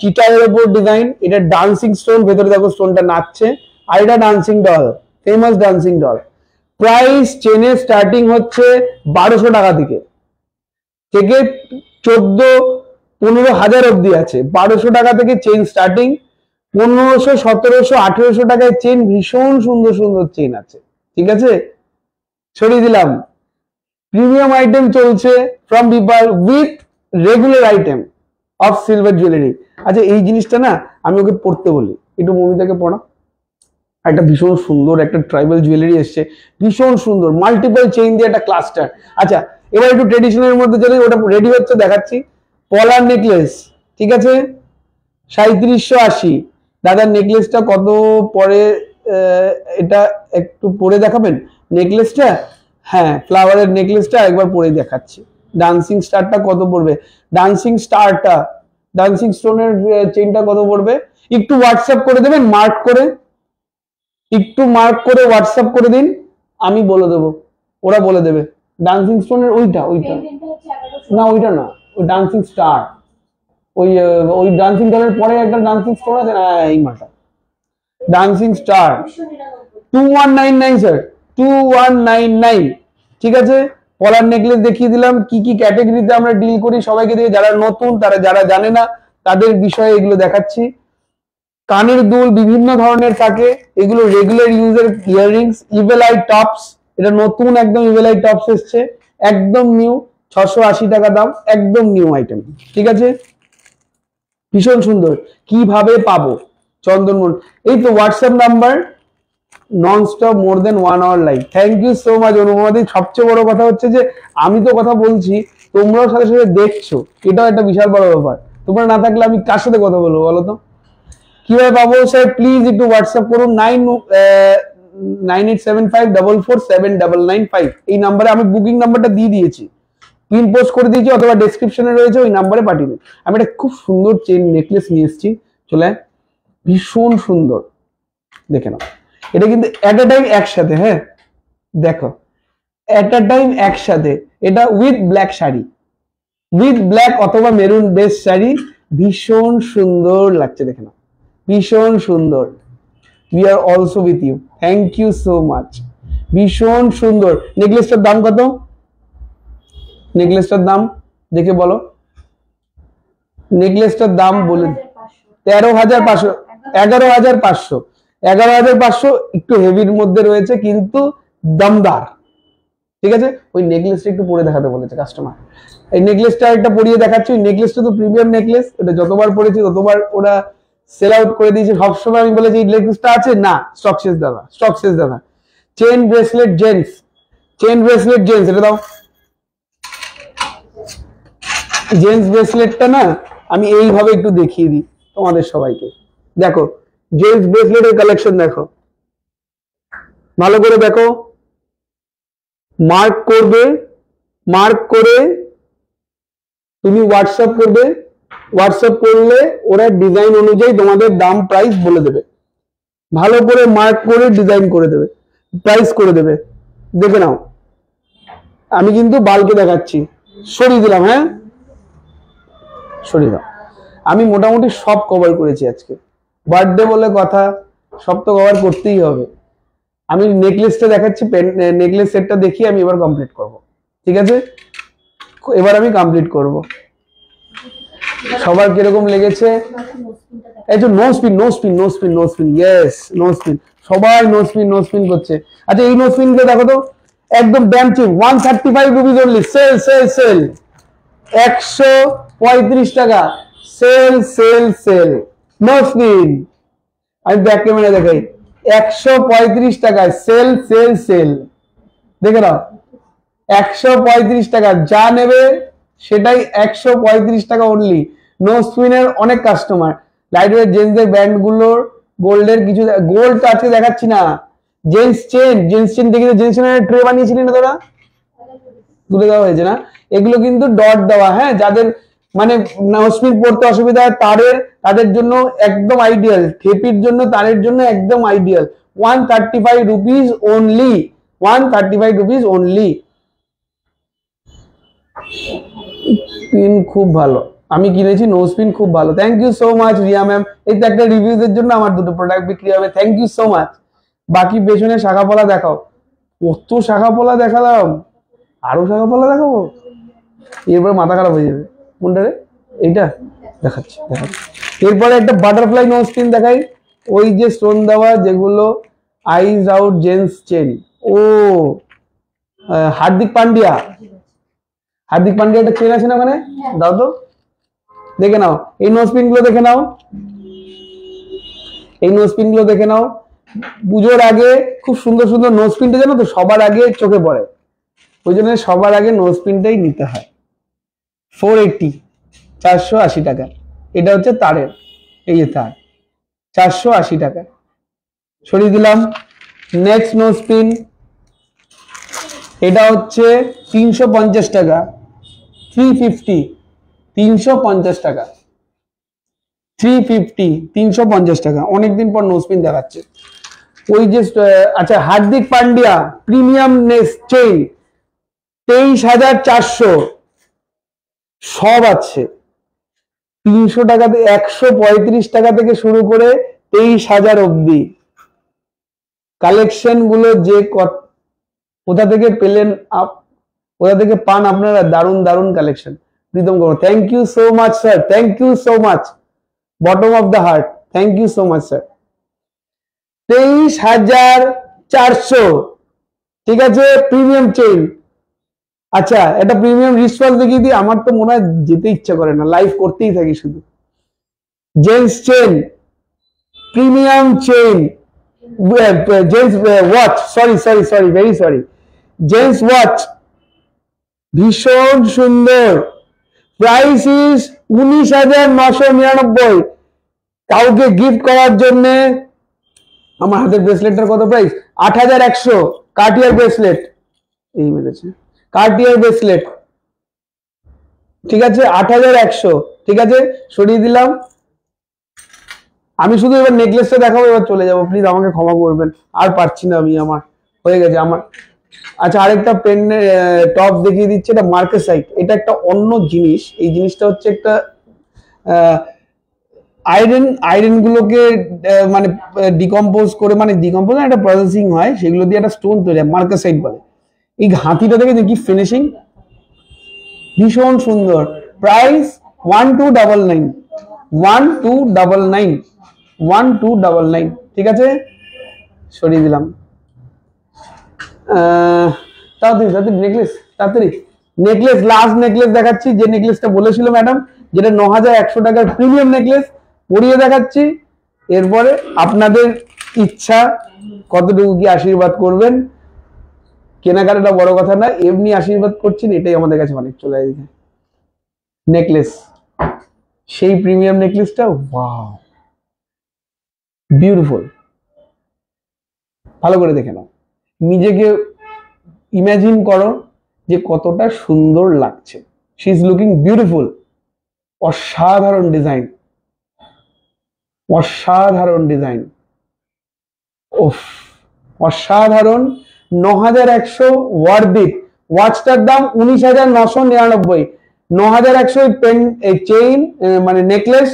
চিটারের ওপর ডিজাইন এটা ডান্সিং স্টোন ভেতরে দেখো স্টোনটা নাচছে। আর এটা dancing doll famous dancing doll price চেনের স্টার্টিং হচ্ছে বারোশো টাকা থেকে থেকে চোদ্দ, পনেরো হাজার অব্দি আছে। বারোশো টাকা থেকে চেন স্টার্টিং পনেরোশো, সতেরোশো, আঠেরোশো টাকায় চেন ভীষণ সুন্দর সুন্দর চেন আছে। ঠিক আছে? ছড়িয়ে দিলাম। প্রিমিয়াম আইটেম চলছে from Bipal with regular item of silver jewellery আচ্ছা এই জিনিসটা না আমি ওকে পড়তে বলি। একটু মমিতাকে পড়া একটা ভীষণ সুন্দর একটা ট্রাইবাল জুয়েলারি এসছে, ভীষণ সুন্দর মাল্টিপল চেইন দিয়ে একটা ক্লাস্টার আচ্ছা এবার একটু ট্রেডিশনের মধ্যে চলে ওটা রেডি হচ্ছে, দেখাচ্ছি। পলার নেকলেস ঠিক আছে? সাঁত্রিশশো আশি। দাদার নেকলেসটা কত পরে এটা একটু পরে দেখাবেন? নেকলেসটা হ্যাঁ ফ্লাওয়ারের নেকলেসটা একবার পরে দেখাচ্ছি। ডান্সিং স্টারটা কত পড়বে? ডান্সিং স্টারটা ডান্সিং স্টোনের চেনটা কত পড়বে? একটু হোয়াটসঅ্যাপ করে দেবেন মার্ক করে। একটু মার্ক করে হোয়াটসঅ্যাপ করে দিন, আমি বলে দেবো। ওরা বলে দেবে। ডান্সিং স্টোনের ওইটা ওইটা। না ওইটা না। ওই ডান্সিং স্টার ওই ওই ডান্সিং স্টারের পরে একটা ডান্সিং স্টোর আছে না, এই মাটা dancing star two one nine nine sir two one nine nine ঠিক আছে? পলার নেকলেস দেখিয়ে দিলাম। কি কি ক্যাটাগরিতে আমরা ডিল করি সবাইকে দিয়ে, যারা নতুন, তারা, যারা জানে না, তাদের বিষয়ে এগুলো দেখাচ্ছি। কানের দুল বিভিন্ন ধরনের থাকে। এগুলো রেগুলার ইউজের ইয়াররিংস ইভেলাই টপস এটা নতুন একদম ইভেলাই টপস এসছে। একদম নিউ ছশো আশি টাকা দাম, একদম নিউ আইটেম ঠিক আছে? ভীষণ সুন্দর। কীভাবে পাবো? চন্দনমোহন এই তো WhatsApp number non stop more then one hour live thank you so much অনুপমাদি। সবচেয়ে বড় কথা হচ্ছে যে, আমি তো কথা বলছি, তোমরাও সাথে সাথে দেখছ। এটাও একটা বিশাল বড় ব্যাপার। তোমরা না থাকলে আমি কার সাথে কথা বলব বলো তো? কীভাবে পাবো স্যার প্লিজ একটু হোয়াটসঅ্যাপ করুন nine nine eight seven five double four seven double nine five এই নাম্বারে আমি বুকিং নাম্বারটা দিয়ে দিয়েছি। পিন পোস্ট করে দিয়েছি, অথবা ডেসক্রিপশনে রয়েছে, ওই নাম্বারে পাঠিয়ে দিন। আমি একটা খুব সুন্দর চেন নেকলেস নিয়ে এসেছি, চলে। ভীষণ সুন্দর। দেখে নাও। এটা কিন্তু অ্যাট আ টাইম একসাথে হ্যাঁ? দেখো। অ্যাট আ টাইম একসাথে। এটা with black sari. With black অথবা মেরুন বেস শাড়ি। ভীষণ সুন্দর লাগছে, দেখে নাও। ভীষণ সুন্দর। We are also with you thank you so much ভীষণ সুন্দর। নেকলেসটার দাম কত? নেকলেসটার দাম দেখে বলো। নেকলেসটার দাম বলুন তেরো হাজার পাঁচশো। এগারো হাজার পাঁচশো। এগারো হাজার পাঁচশো একটু হেভির মধ্যে রয়েছে, কিন্তু দমদার। ঠিক আছে? ওই নেকলেসটা একটু পরে দেখাতে বলেছে কাস্টমার এই নেকলেসটা একটা পরিয়ে দেখাচ্ছি। ওই নেকলেসটা তো প্রিমিয়াম নেকলেস ওটা যতবার পরেছি, ততবার ওরা সেল আউট করে দিয়েছে। সবসময় আমি বলেছি এই নেকলেসটা আছে? না স্টক শেষ দাদা স্টক শেষ দাদা chain bracelet gents chain bracelet gents এটা দাও। জেন্টস ব্রেসলেটটা না, আমি এইভাবে একটু দেখিয়ে দিই তোমাদের সবাইকে। দেখো জেন্টস ব্রেসলেটের কালেকশন দেখো। ভালো করে দেখো। মার্ক করবে মার্ক করে তুমি হোয়াটসঅ্যাপ করবে। হোয়াটসঅ্যাপ করলে ওরা ডিজাইন অনুযায়ী তোমাদের দাম প্রাইস বলে দেবে। ভালো করে মার্ক করে ডিজাইন করে দেবে প্রাইস করে দেবে। দেখে নাও। আমি কিন্তু বালকে দেখাচ্ছি। সরিয়ে দিলাম হ্যাঁ? সরিয়ে দাও। আমি মোটামুটি সব কভার করেছি আজকে। বার্থডে বলে কথা, সব তো কভার করতেই হবে। আমি নেকলেসটা দেখাচ্ছি নেকলেস সেটটা দেখিয়ে আমি এবার কমপ্লিট করব। ঠিক আছে? এবার আমি কমপ্লিট করব। সবার কীরকম লেগেছে? এই যে no spin no spin no spin no spin yes no spin সবাই নো স্পিন নো স্পিন করছে। আচ্ছা এই নো স্পিন কে দেখো তো, একদম dam one thirty five rupees only sale sale sale একশো পঁয়ত্রিশ টাকা sale sale sale no spin আমি ব্যাক ক্যামেরা দেখাই। একশো পঁয়ত্রিশ টাকায় সেল সেল সেল দেখে নাও। একশো পঁয়ত্রিশ টাকা, যা নেবে সেটাই একশো পঁয়ত্রিশ টাকা অনলি নো স্পিনের অনেক কাস্টমার লাইটওয়েট জেন্সদের ব্র্যান্ডগুলোর গোল্ডের কিছু গোল্ড তো আজকে দেখাচ্ছি না। জেন্স চেন জেন্স চেন দেখে জেন্স চেনের ট্রে বানিয়েছিলি না তোরা? তুলে দেওয়া হয়েছে না? এগুলো কিন্তু ডট দেওয়া হ্যাঁ? যাদের মানে স্পিন পড়তে অসুবিধা হয়, তারের, তাদের জন্য একদম আইডিয়াল থেপির জন্য, তারের জন্য একদম ideal one thirty five rupees only one thirty five rupees only spin খুব ভালো। আমি কিনেছি নো স্পিন খুব ভালো। Thank you so much Riya ma'am এই তো একটা রিভিউজের জন্য আমার দুটো প্রোডাক্ট বিক্রি হবে। থ্যাংক ইউ সো মাচ বাকি পেছনে শাখা পলা দেখাও। কত শাখা পলা দেখালাম। আরও শাখা পলা দেখাবো? এরপরে মাথা খারাপ হয়ে যাবে। কোনটা রে? এইটা? দেখাচ্ছি দেখাচ্ছি। এরপরে একটা বাটারফ্লাই নো স্পিন দেখাই। ওই যে স্টোন দেওয়া, যেগুলো আইজ আউট জেন্স চেন ও হার্দিক পান্ডিয়া। হার্দিক পান্ডিয়া একটা চেন আছে না ওখানে? দাও তো। দেখে নাও। এই নো স্পিনগুলো দেখে নাও। এই নো স্পিনগুলো দেখে নাও। পুজোর আগে খুব সুন্দর সুন্দর নো স্পিনটা জানো তো? সবার আগে চোখে পড়ে। ওই জন্য সবার আগে নো স্পিনটাই নিতে হয়। ফোর এইটটি চারশো আশি টাকা। এটা হচ্ছে তারের। এই যে তার। চারশো আশি টাকা। সরিয়ে দিলাম। নেক্সট নো স্পিন এটা হচ্ছে তিনশো পঞ্চাশ টাকা। থ্রি ফিফটি তিনশো পঞ্চাশ টাকা। থ্রি ফিফটি তিনশো পঞ্চাশ টাকা। অনেকদিন পর নো স্পিন দেখাচ্ছে। ওই যে আচ্ছা হার্দিক পান্ডিয়া প্রিমিয়াম চেইন তেইশ হাজার চারশো। সব আছে। তিনশো টাকাতে, একশো পঁয়ত্রিশ টাকা থেকে শুরু করে তেইশ হাজার অব্দি কালেকশনগুলো যে কোথা থেকে পেলেন আপ কোথা থেকে পান আপনারা, দারুণ দারুণ collection Pritam Gaur thank you so much sir thank you so much bottom of the heart thank you so much sir তেইশ হাজার চারশো, ঠিক আছে প্রিমিয়াম চেইন আচ্ছা এটা প্রিমিয়াম রিসপন্স দেখিয়ে দিই, আমার তো মনে হয় যেতে ইচ্ছা করে না লাইভ করতেই থাকি শুধু। Gents chain premium chain gents watch sorry sorry sorry very sorry gents watch ভীষণ সুন্দর। প্রাইস ইস উনিশ হাজার নশো নিরানব্বই। কাউকে গিফট করার জন্য আমার হাতের ব্রেসলেটটার কত প্রাইস আট হাজার একশো। কার্টিয়ার ব্রেসলেট এই মেরেছে। কার্টিয়ার ব্রেসলেট ঠিক আছে? আট হাজার একশো। ঠিক আছে? সরিয়ে দিলাম। আমি শুধু এবার নেকলেসটা দেখাবো, এবার চলে যাব। প্লিজ আমাকে ক্ষমা করবেন। আর পারছি না আমি, আমার হয়ে গেছে, আমার। আচ্ছা আরেকটা পেন টপ দেখিয়ে দিচ্ছে এটা মার্কেসাইট এটা একটা অন্য জিনিস। এই জিনিসটা হচ্ছে একটা আয়রন আয়রন গুলোকে আহ, মানে ডিকম্পোজ করে মানে ডিকম্পোজ একটা প্রসেসিং হয় সেগুলো দিয়ে একটা স্টোন তৈরি হয় মার্কাসাইট বলে। এই হাতিটা থেকে দেখি ফিনিশিং ভীষণ সুন্দর। Price one two double nine one two double nine one two double nine ঠিক আছে? সরিয়ে দিলাম। তাড়াতাড়ি তাড়াতাড়ি নেকলেস তাড়াতাড়ি। নেকলেস লাস্ট নেকলেস দেখাচ্ছি, যে নেকলেসটা বলেছিল ম্যাডাম যেটা ন হাজার একশো টাকার প্রিমিয়াম নেকলেস পরিয়ে দেখাচ্ছি। এরপরে আপনাদের ইচ্ছা, কতটুকু কি আশীর্বাদ করবেন? কেনাকাটাটা বড় কথা না এমনি আশীর্বাদ করছেন, এটাই আমাদের কাছে অনেক চলে যায় নেকলেস সেই প্রিমিয়াম নেকলেসটা ওয়াও বিউটিফুল ভালো করে দেখে নাও। নিজেকে ইমাজিন করো যে কতটা সুন্দর লাগছে। শি ইজ লুকিং বিউটিফুল অসাধারণ ডিজাইন অসাধারণ ডিজাইন ওফ অসাধারণ। ন হাজার একশো ওয়ার্দিক ওয়াচটার দাম উনিশ হাজার নশো নিরানব্বই। ন হাজার একশো পেন চেইন মানে নেকলেস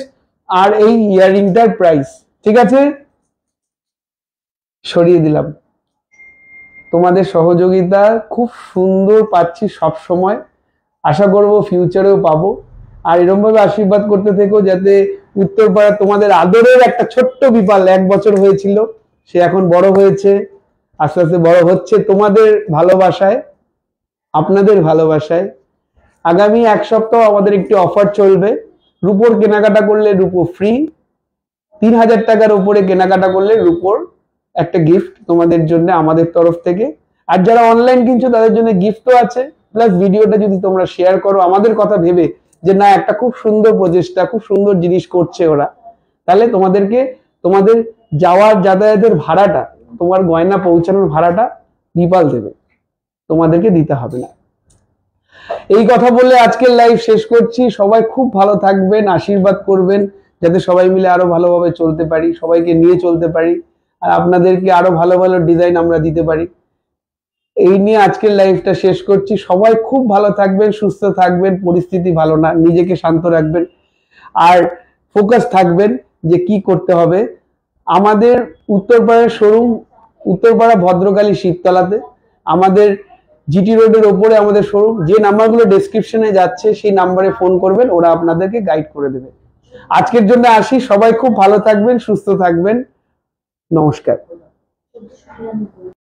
আর এই ইয়ারিংটার প্রাইস ঠিক আছে? সরিয়ে দিলাম। তোমাদের সহযোগিতা খুব সুন্দর পাচ্ছি সব সময় আশা করব ফিউচারেও পাবো। আর এরকম ভাবে আশীর্বাদ করতে থেকো যাতে উত্তরপাড়া তোমাদের আদরের একটা ছোট্ট বিপাল এক বছর হয়েছিল, সে এখন বড় হয়েছে, আস্তে আস্তে বড় হচ্ছে তোমাদের ভালোবাসায়, আপনাদের ভালোবাসায়। আগামী এক সপ্তাহ আমাদের একটি অফার চলবে। রুপোর কেনাকাটা করলে রুপো ফ্রি তিন হাজার টাকার উপরে কেনাকাটা করলে রুপোর একটা গিফট তোমাদের জন্য আমাদের তরফ থেকে। আর যারা অনলাইন কিনছো, তাদের জন্য গিফটও আছে। প্লাস ভিডিওটা যদি তোমরা শেয়ার করো, আমাদের কথা ভেবে যে না, একটা খুব সুন্দর প্রচেষ্টা, খুব সুন্দর জিনিস করছে ওরা। তাহলে তোমাদেরকে, তোমাদের যাওয়ার যাতায়াতের ভাড়াটা, তোমার গয়না পৌঁছানোর ভাড়াটা বিপাল দেবে। তোমাদেরকে দিতে হবে না। এই কথা বলে আজকের লাইভ শেষ করছি। সবাই খুব ভালো থাকবেন, আশীর্বাদ করবেন, যাতে সবাই মিলে আরও ভালোভাবে চলতে পারি, সবাইকে নিয়ে চলতে পারি। আর আপনাদেরকে আরও ভালো ভালো ডিজাইন আমরা দিতে পারি। এই নিয়ে আজকের লাইফটা শেষ করছি। সবাই খুব ভালো থাকবেন, সুস্থ থাকবেন, পরিস্থিতি ভালো না, নিজেকে শান্ত রাখবেন আর ফোকাস থাকবেন যে কি করতে হবে। আমাদের উত্তরপাড়ার শোরুম উত্তরপাড়া ভদ্রকালী শিবতলাতে, আমাদের জিটি রোডের ওপরে আমাদের শোরুম যে নাম্বারগুলো ডেসক্রিপশনে যাচ্ছে, সেই নাম্বারে ফোন করবেন, ওরা আপনাদেরকে গাইড করে দেবে। আজকের জন্য আসি। সবাই খুব ভালো থাকবেন, সুস্থ থাকবেন। নমস্কার